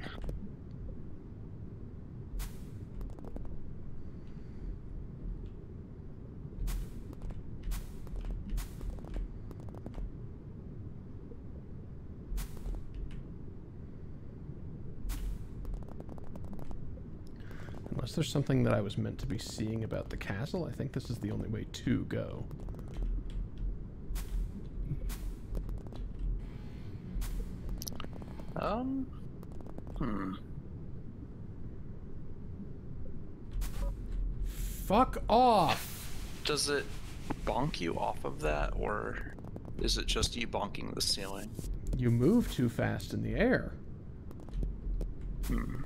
[SPEAKER 1] Unless there's something that I was meant to be seeing about the castle, I think this is the only way to go.
[SPEAKER 2] Um. Hmm.
[SPEAKER 1] Fuck off!
[SPEAKER 2] Does it bonk you off of that, or is it just you bonking the ceiling?
[SPEAKER 1] You move too fast in the air.
[SPEAKER 2] Hmm.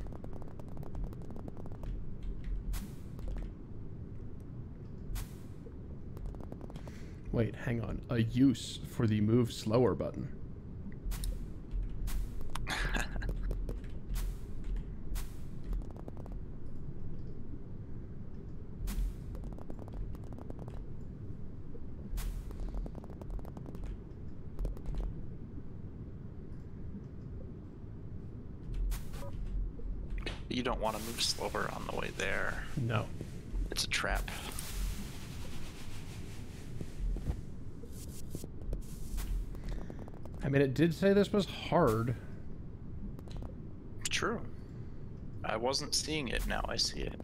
[SPEAKER 1] Wait, hang on. A use for the move slower button.
[SPEAKER 2] You don't want to move slower on the way there.
[SPEAKER 1] No.
[SPEAKER 2] It's a trap.
[SPEAKER 1] I mean, it did say this was hard.
[SPEAKER 2] True. I wasn't seeing it, now I see it.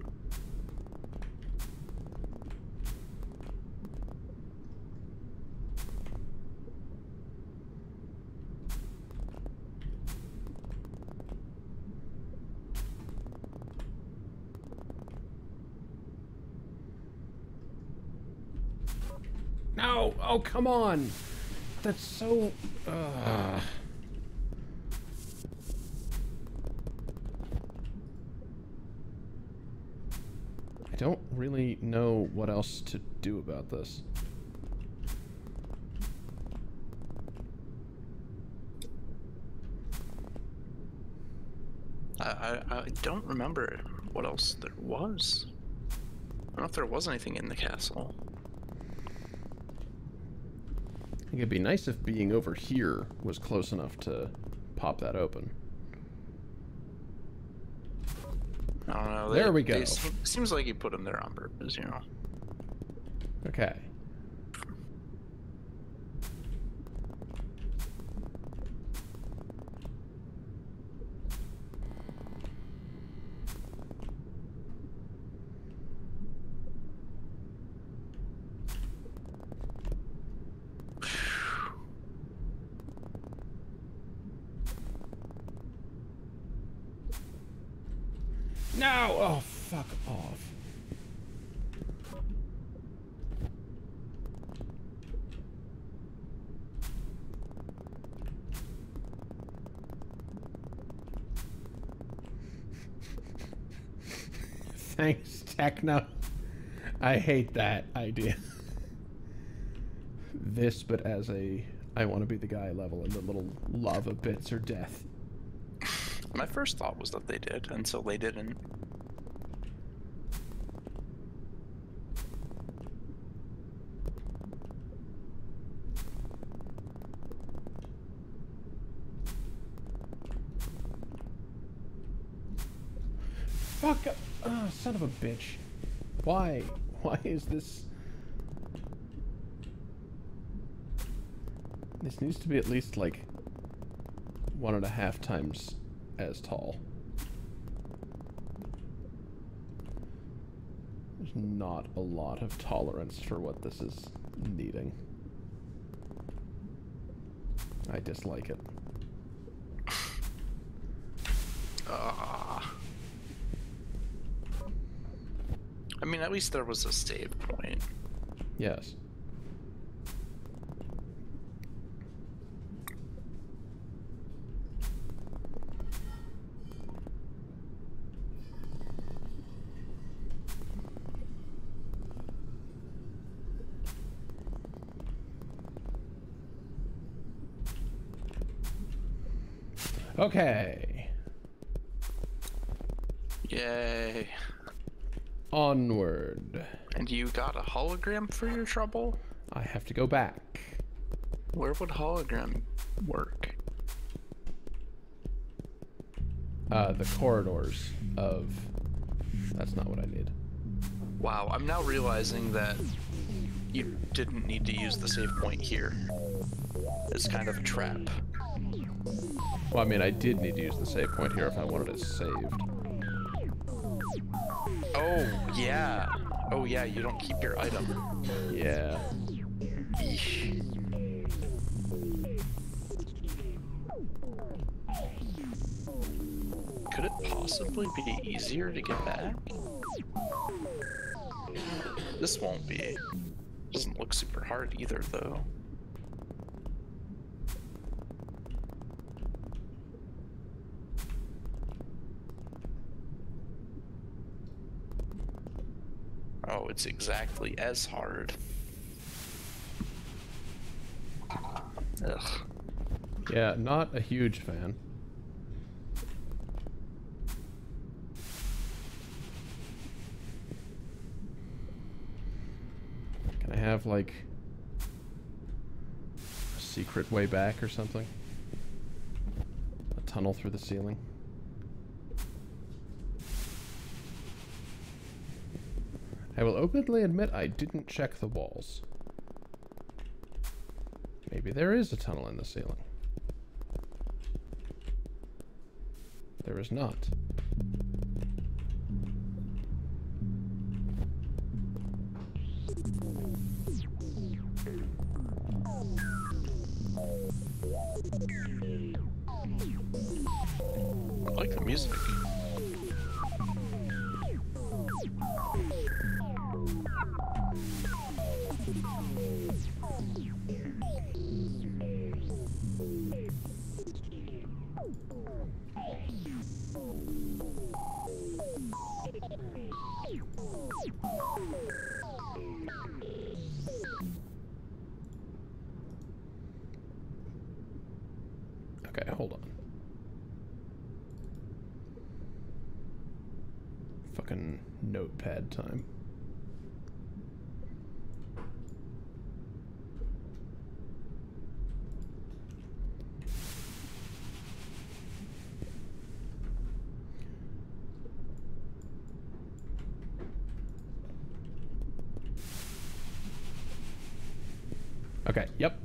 [SPEAKER 1] No! Oh, come on! That's so. Uh. I don't really know what else to do about this.
[SPEAKER 2] I, I, I don't remember what else there was. I don't know if there was anything in the castle.
[SPEAKER 1] I think it'd be nice if being over here was close enough to pop that open.
[SPEAKER 2] I don't know.
[SPEAKER 1] There
[SPEAKER 2] they-
[SPEAKER 1] we go.
[SPEAKER 2] seem- seems like you put them there on purpose, you know.
[SPEAKER 1] Okay. No! Oh, fuck off. Techno. I hate that idea. this, but as a I want to be the guy level, and the little lava bits are death.
[SPEAKER 2] My first thought was that they did, until they didn't.
[SPEAKER 1] Fuck! Oh, son of a bitch. Why? Why is this... This needs to be at least, like, one and a half times as tall. There's not a lot of tolerance for what this is needing. I dislike it.
[SPEAKER 2] At least there was a save point.
[SPEAKER 1] Yes. Okay.
[SPEAKER 2] Yay.
[SPEAKER 1] Onward.
[SPEAKER 2] And you got a hologram for your trouble?
[SPEAKER 1] I have to go back.
[SPEAKER 2] Where would hologram work?
[SPEAKER 1] Uh, the corridors of. That's not what I need.
[SPEAKER 2] Wow, I'm now realizing that you didn't need to use the save point here. It's kind of a trap.
[SPEAKER 1] Well, I mean, I did need to use the save point here if I wanted it saved.
[SPEAKER 2] Oh, yeah. Oh, yeah, you don't keep your item.
[SPEAKER 1] Yeah.
[SPEAKER 2] Could it possibly be easier to get back? This won't be. Doesn't look super hard either, though. It's exactly as hard. Ugh.
[SPEAKER 1] Yeah, not a huge fan. Can I have, like, a secret way back or something? A tunnel through the ceiling? I will openly admit I didn't check the walls. Maybe there is a tunnel in the ceiling. There is not.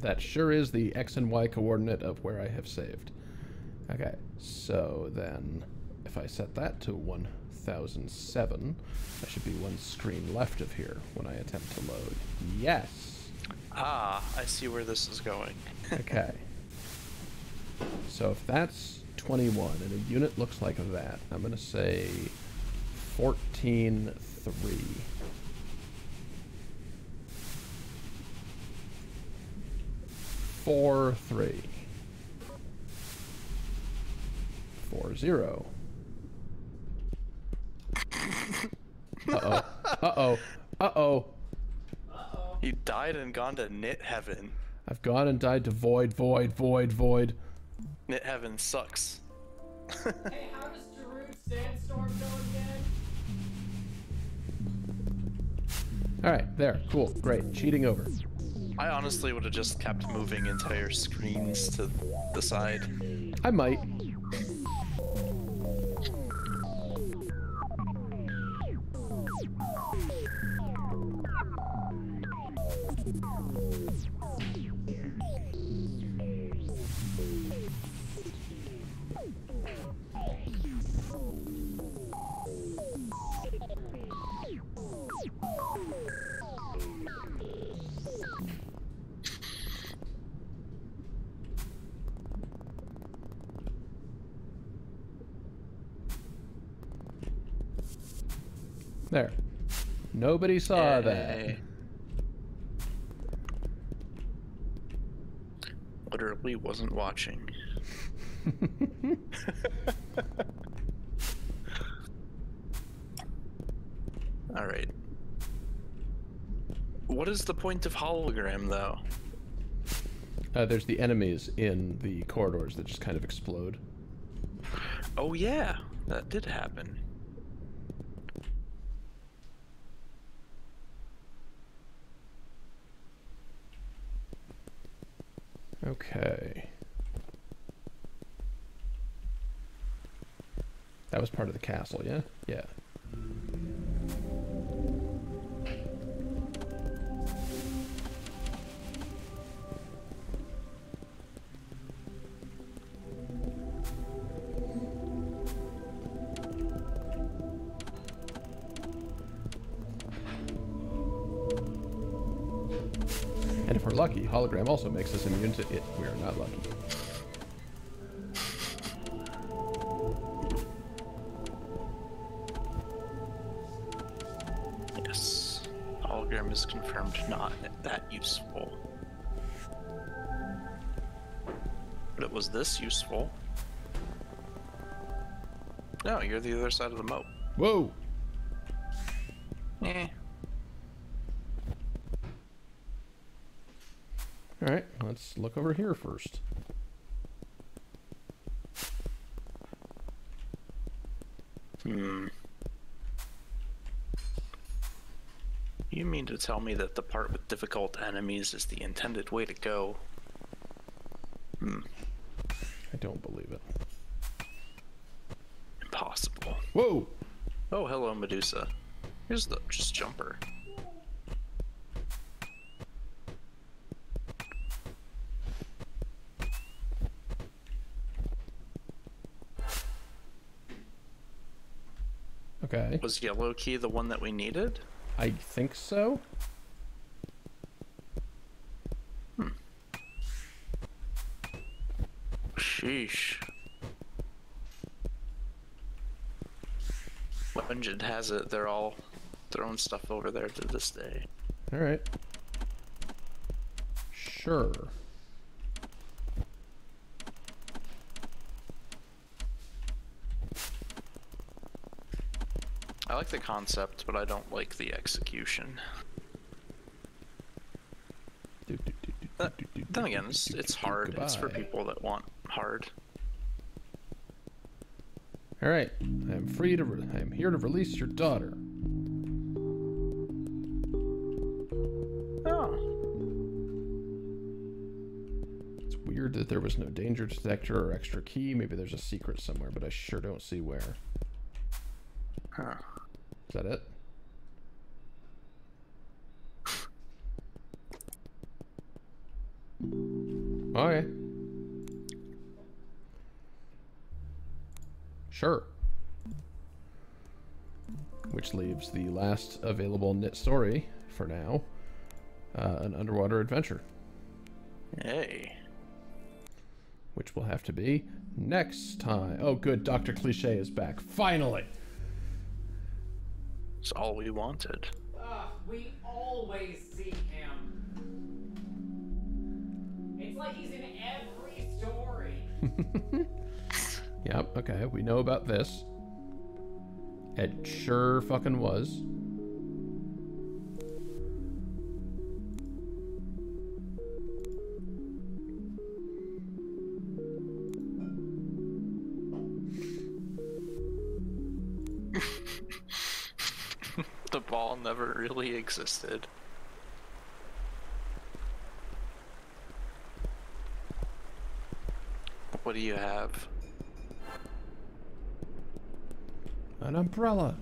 [SPEAKER 1] That sure is the x and y coordinate of where I have saved. Okay, so then if I set that to 1007, I should be one screen left of here when I attempt to load. Yes!
[SPEAKER 2] Ah, I see where this is going.
[SPEAKER 1] Okay. so if that's 21 and a unit looks like that, I'm going to say 14 Four three. Four zero. Uh oh. Uh oh. Uh oh.
[SPEAKER 2] You died and gone to Knytt heaven.
[SPEAKER 1] I've gone and died to void, void, void, void.
[SPEAKER 2] Knytt heaven sucks.
[SPEAKER 3] Hey, how does Darude Sandstorm go again?
[SPEAKER 1] Alright, there. Cool. Great. Cheating over.
[SPEAKER 2] I honestly would have just kept moving entire screens to the side.
[SPEAKER 1] I might. Nobody saw that.
[SPEAKER 2] Literally wasn't watching. Alright. What is the point of hologram, though?
[SPEAKER 1] Uh, there's the enemies in the corridors that just kind of explode.
[SPEAKER 2] Oh yeah, that did happen.
[SPEAKER 1] Okay. That was part of the castle, yeah? Yeah. Hologram also makes us immune to it. We are not lucky.
[SPEAKER 2] Yes. Hologram is confirmed not that useful. But it was this useful. No, you're the other side of the moat.
[SPEAKER 1] Whoa!
[SPEAKER 2] Eh.
[SPEAKER 1] Alright, let's look over here first.
[SPEAKER 2] Hmm. You mean to tell me that the part with difficult enemies is the intended way to go? Hmm.
[SPEAKER 1] I don't believe it.
[SPEAKER 2] Impossible.
[SPEAKER 1] Whoa!
[SPEAKER 2] Oh, hello, Medusa. Here's the just jumper.
[SPEAKER 1] Okay.
[SPEAKER 2] Was yellow key the one that we needed?
[SPEAKER 1] I think so. Hmm.
[SPEAKER 2] Sheesh. Legend has it they're all throwing stuff over there to this day.
[SPEAKER 1] Alright. Sure.
[SPEAKER 2] Like the concept, but I don't like the execution. Uh, Then again, it's, it's hard. It's for people that want hard.
[SPEAKER 1] All right, I am free to. I am here to release your daughter.
[SPEAKER 2] Oh.
[SPEAKER 1] It's weird that there was no danger detector or extra key. Maybe there's a secret somewhere, but I sure don't see where.
[SPEAKER 2] Huh.
[SPEAKER 1] Is that it? Okay. Sure. Which leaves the last available Knytt story for now uh, an underwater adventure,
[SPEAKER 2] Hey.
[SPEAKER 1] which will have to be next time. Oh, good. Dr. Cliche is back. Finally.
[SPEAKER 2] It's all we wanted.
[SPEAKER 3] Ugh, we always see him. It's like he's in every story.
[SPEAKER 1] Yep, okay. We know about this. It sure fucking was.
[SPEAKER 2] Existed. What do you have?
[SPEAKER 1] An umbrella.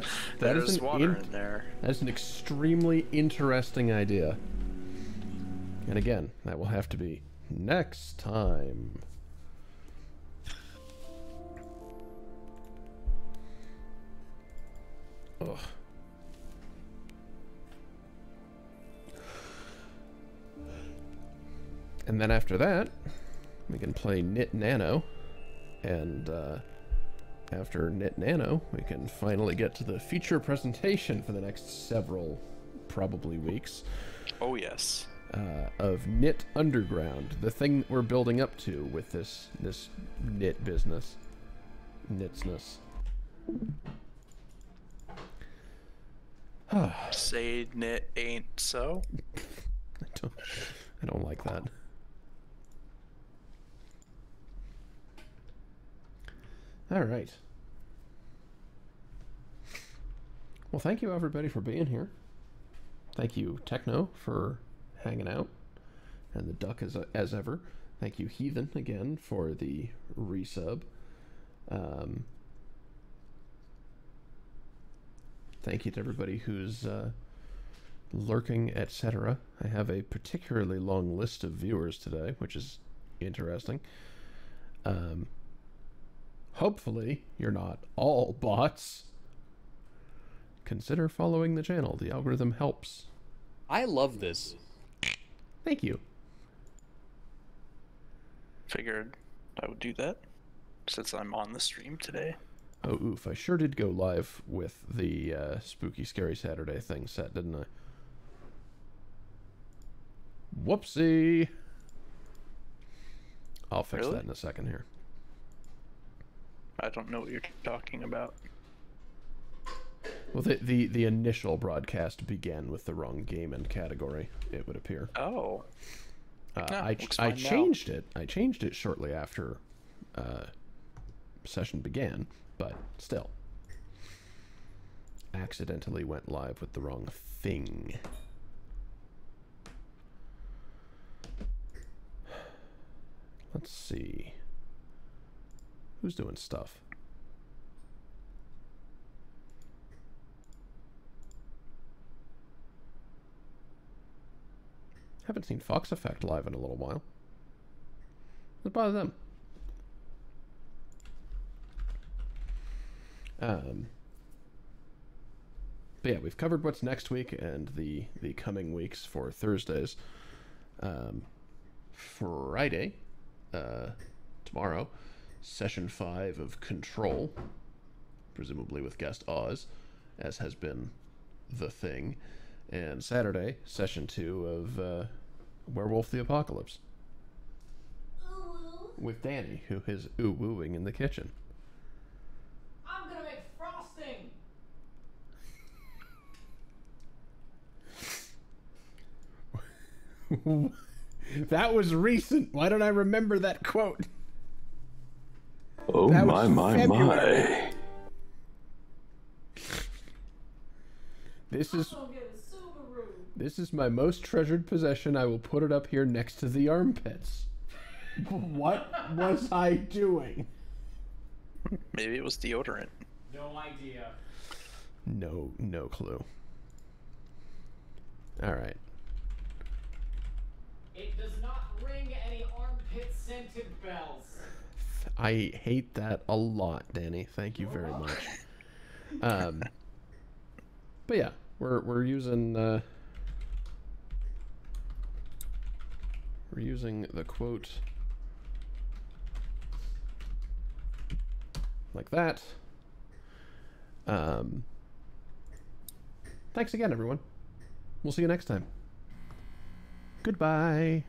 [SPEAKER 1] That, that is
[SPEAKER 2] There's water
[SPEAKER 1] in-
[SPEAKER 2] there.
[SPEAKER 1] That's an extremely interesting idea. And again, that will have to be next time. Ugh. And then after that, we can play Knytt Nano. And uh, after Knytt Nano, we can finally get to the feature presentation for the next several, probably weeks,
[SPEAKER 2] Oh yes.
[SPEAKER 1] uh, of Knytt Underground, the thing that we're building up to with this this Knytt business, knitsness.
[SPEAKER 2] Say knit ain't so.
[SPEAKER 1] I don't, I don't like that. All right. Well, thank you everybody for being here. Thank you Techno for hanging out, and the Duck as as ever. Thank you Heathen again for the resub. Um, thank you to everybody who's uh, lurking, etc. I have a particularly long list of viewers today, which is interesting. Um, hopefully, you're not all bots. Consider following the channel. The algorithm helps.
[SPEAKER 6] I love this.
[SPEAKER 1] Thank you.
[SPEAKER 2] Figured I would do that since I'm on the stream today.
[SPEAKER 1] Oh, oof. I sure did go live with the uh, Spooky Scary Saturday thing set, didn't I? Whoopsie. I'll fix
[SPEAKER 2] Really?
[SPEAKER 1] that in a second here.
[SPEAKER 2] I don't know what you're talking about.
[SPEAKER 1] Well, the, the, the initial broadcast began with the wrong game and category, it would appear.
[SPEAKER 2] Oh,
[SPEAKER 1] Uh,
[SPEAKER 2] No,
[SPEAKER 1] I, ch- I changed it. I changed it shortly after uh, session began, but still. Accidentally went live with the wrong thing. Let's see. Who's doing stuff? Haven't seen Fox Effect live in a little while. About them? Um, but yeah, we've covered what's next week and the the coming weeks for Thursdays. Um, Friday, uh, tomorrow, session five of Control, presumably with guest Oz, as has been the thing, and Saturday, session two of uh, Werewolf the Apocalypse with Danny, who is ooh wooing in the kitchen.
[SPEAKER 3] I'm gonna make frosting.
[SPEAKER 1] that was recent. Why don't I remember that quote?
[SPEAKER 4] Oh
[SPEAKER 1] That
[SPEAKER 4] my, my,
[SPEAKER 1] February.
[SPEAKER 4] my.
[SPEAKER 1] This is
[SPEAKER 3] I'm gonna get a Subaru.
[SPEAKER 1] this is my most treasured possession. I will put it up here next to the armpits. what was I doing?
[SPEAKER 2] maybe it was deodorant.
[SPEAKER 3] No idea.
[SPEAKER 1] No, no clue. All right.
[SPEAKER 3] It does not ring any armpit scented bells.
[SPEAKER 1] I hate that a lot, Danny. Thank you very much. Um, but yeah, we're we're using uh, we're using the quote like that. Um, thanks again, everyone. We'll see you next time. Goodbye.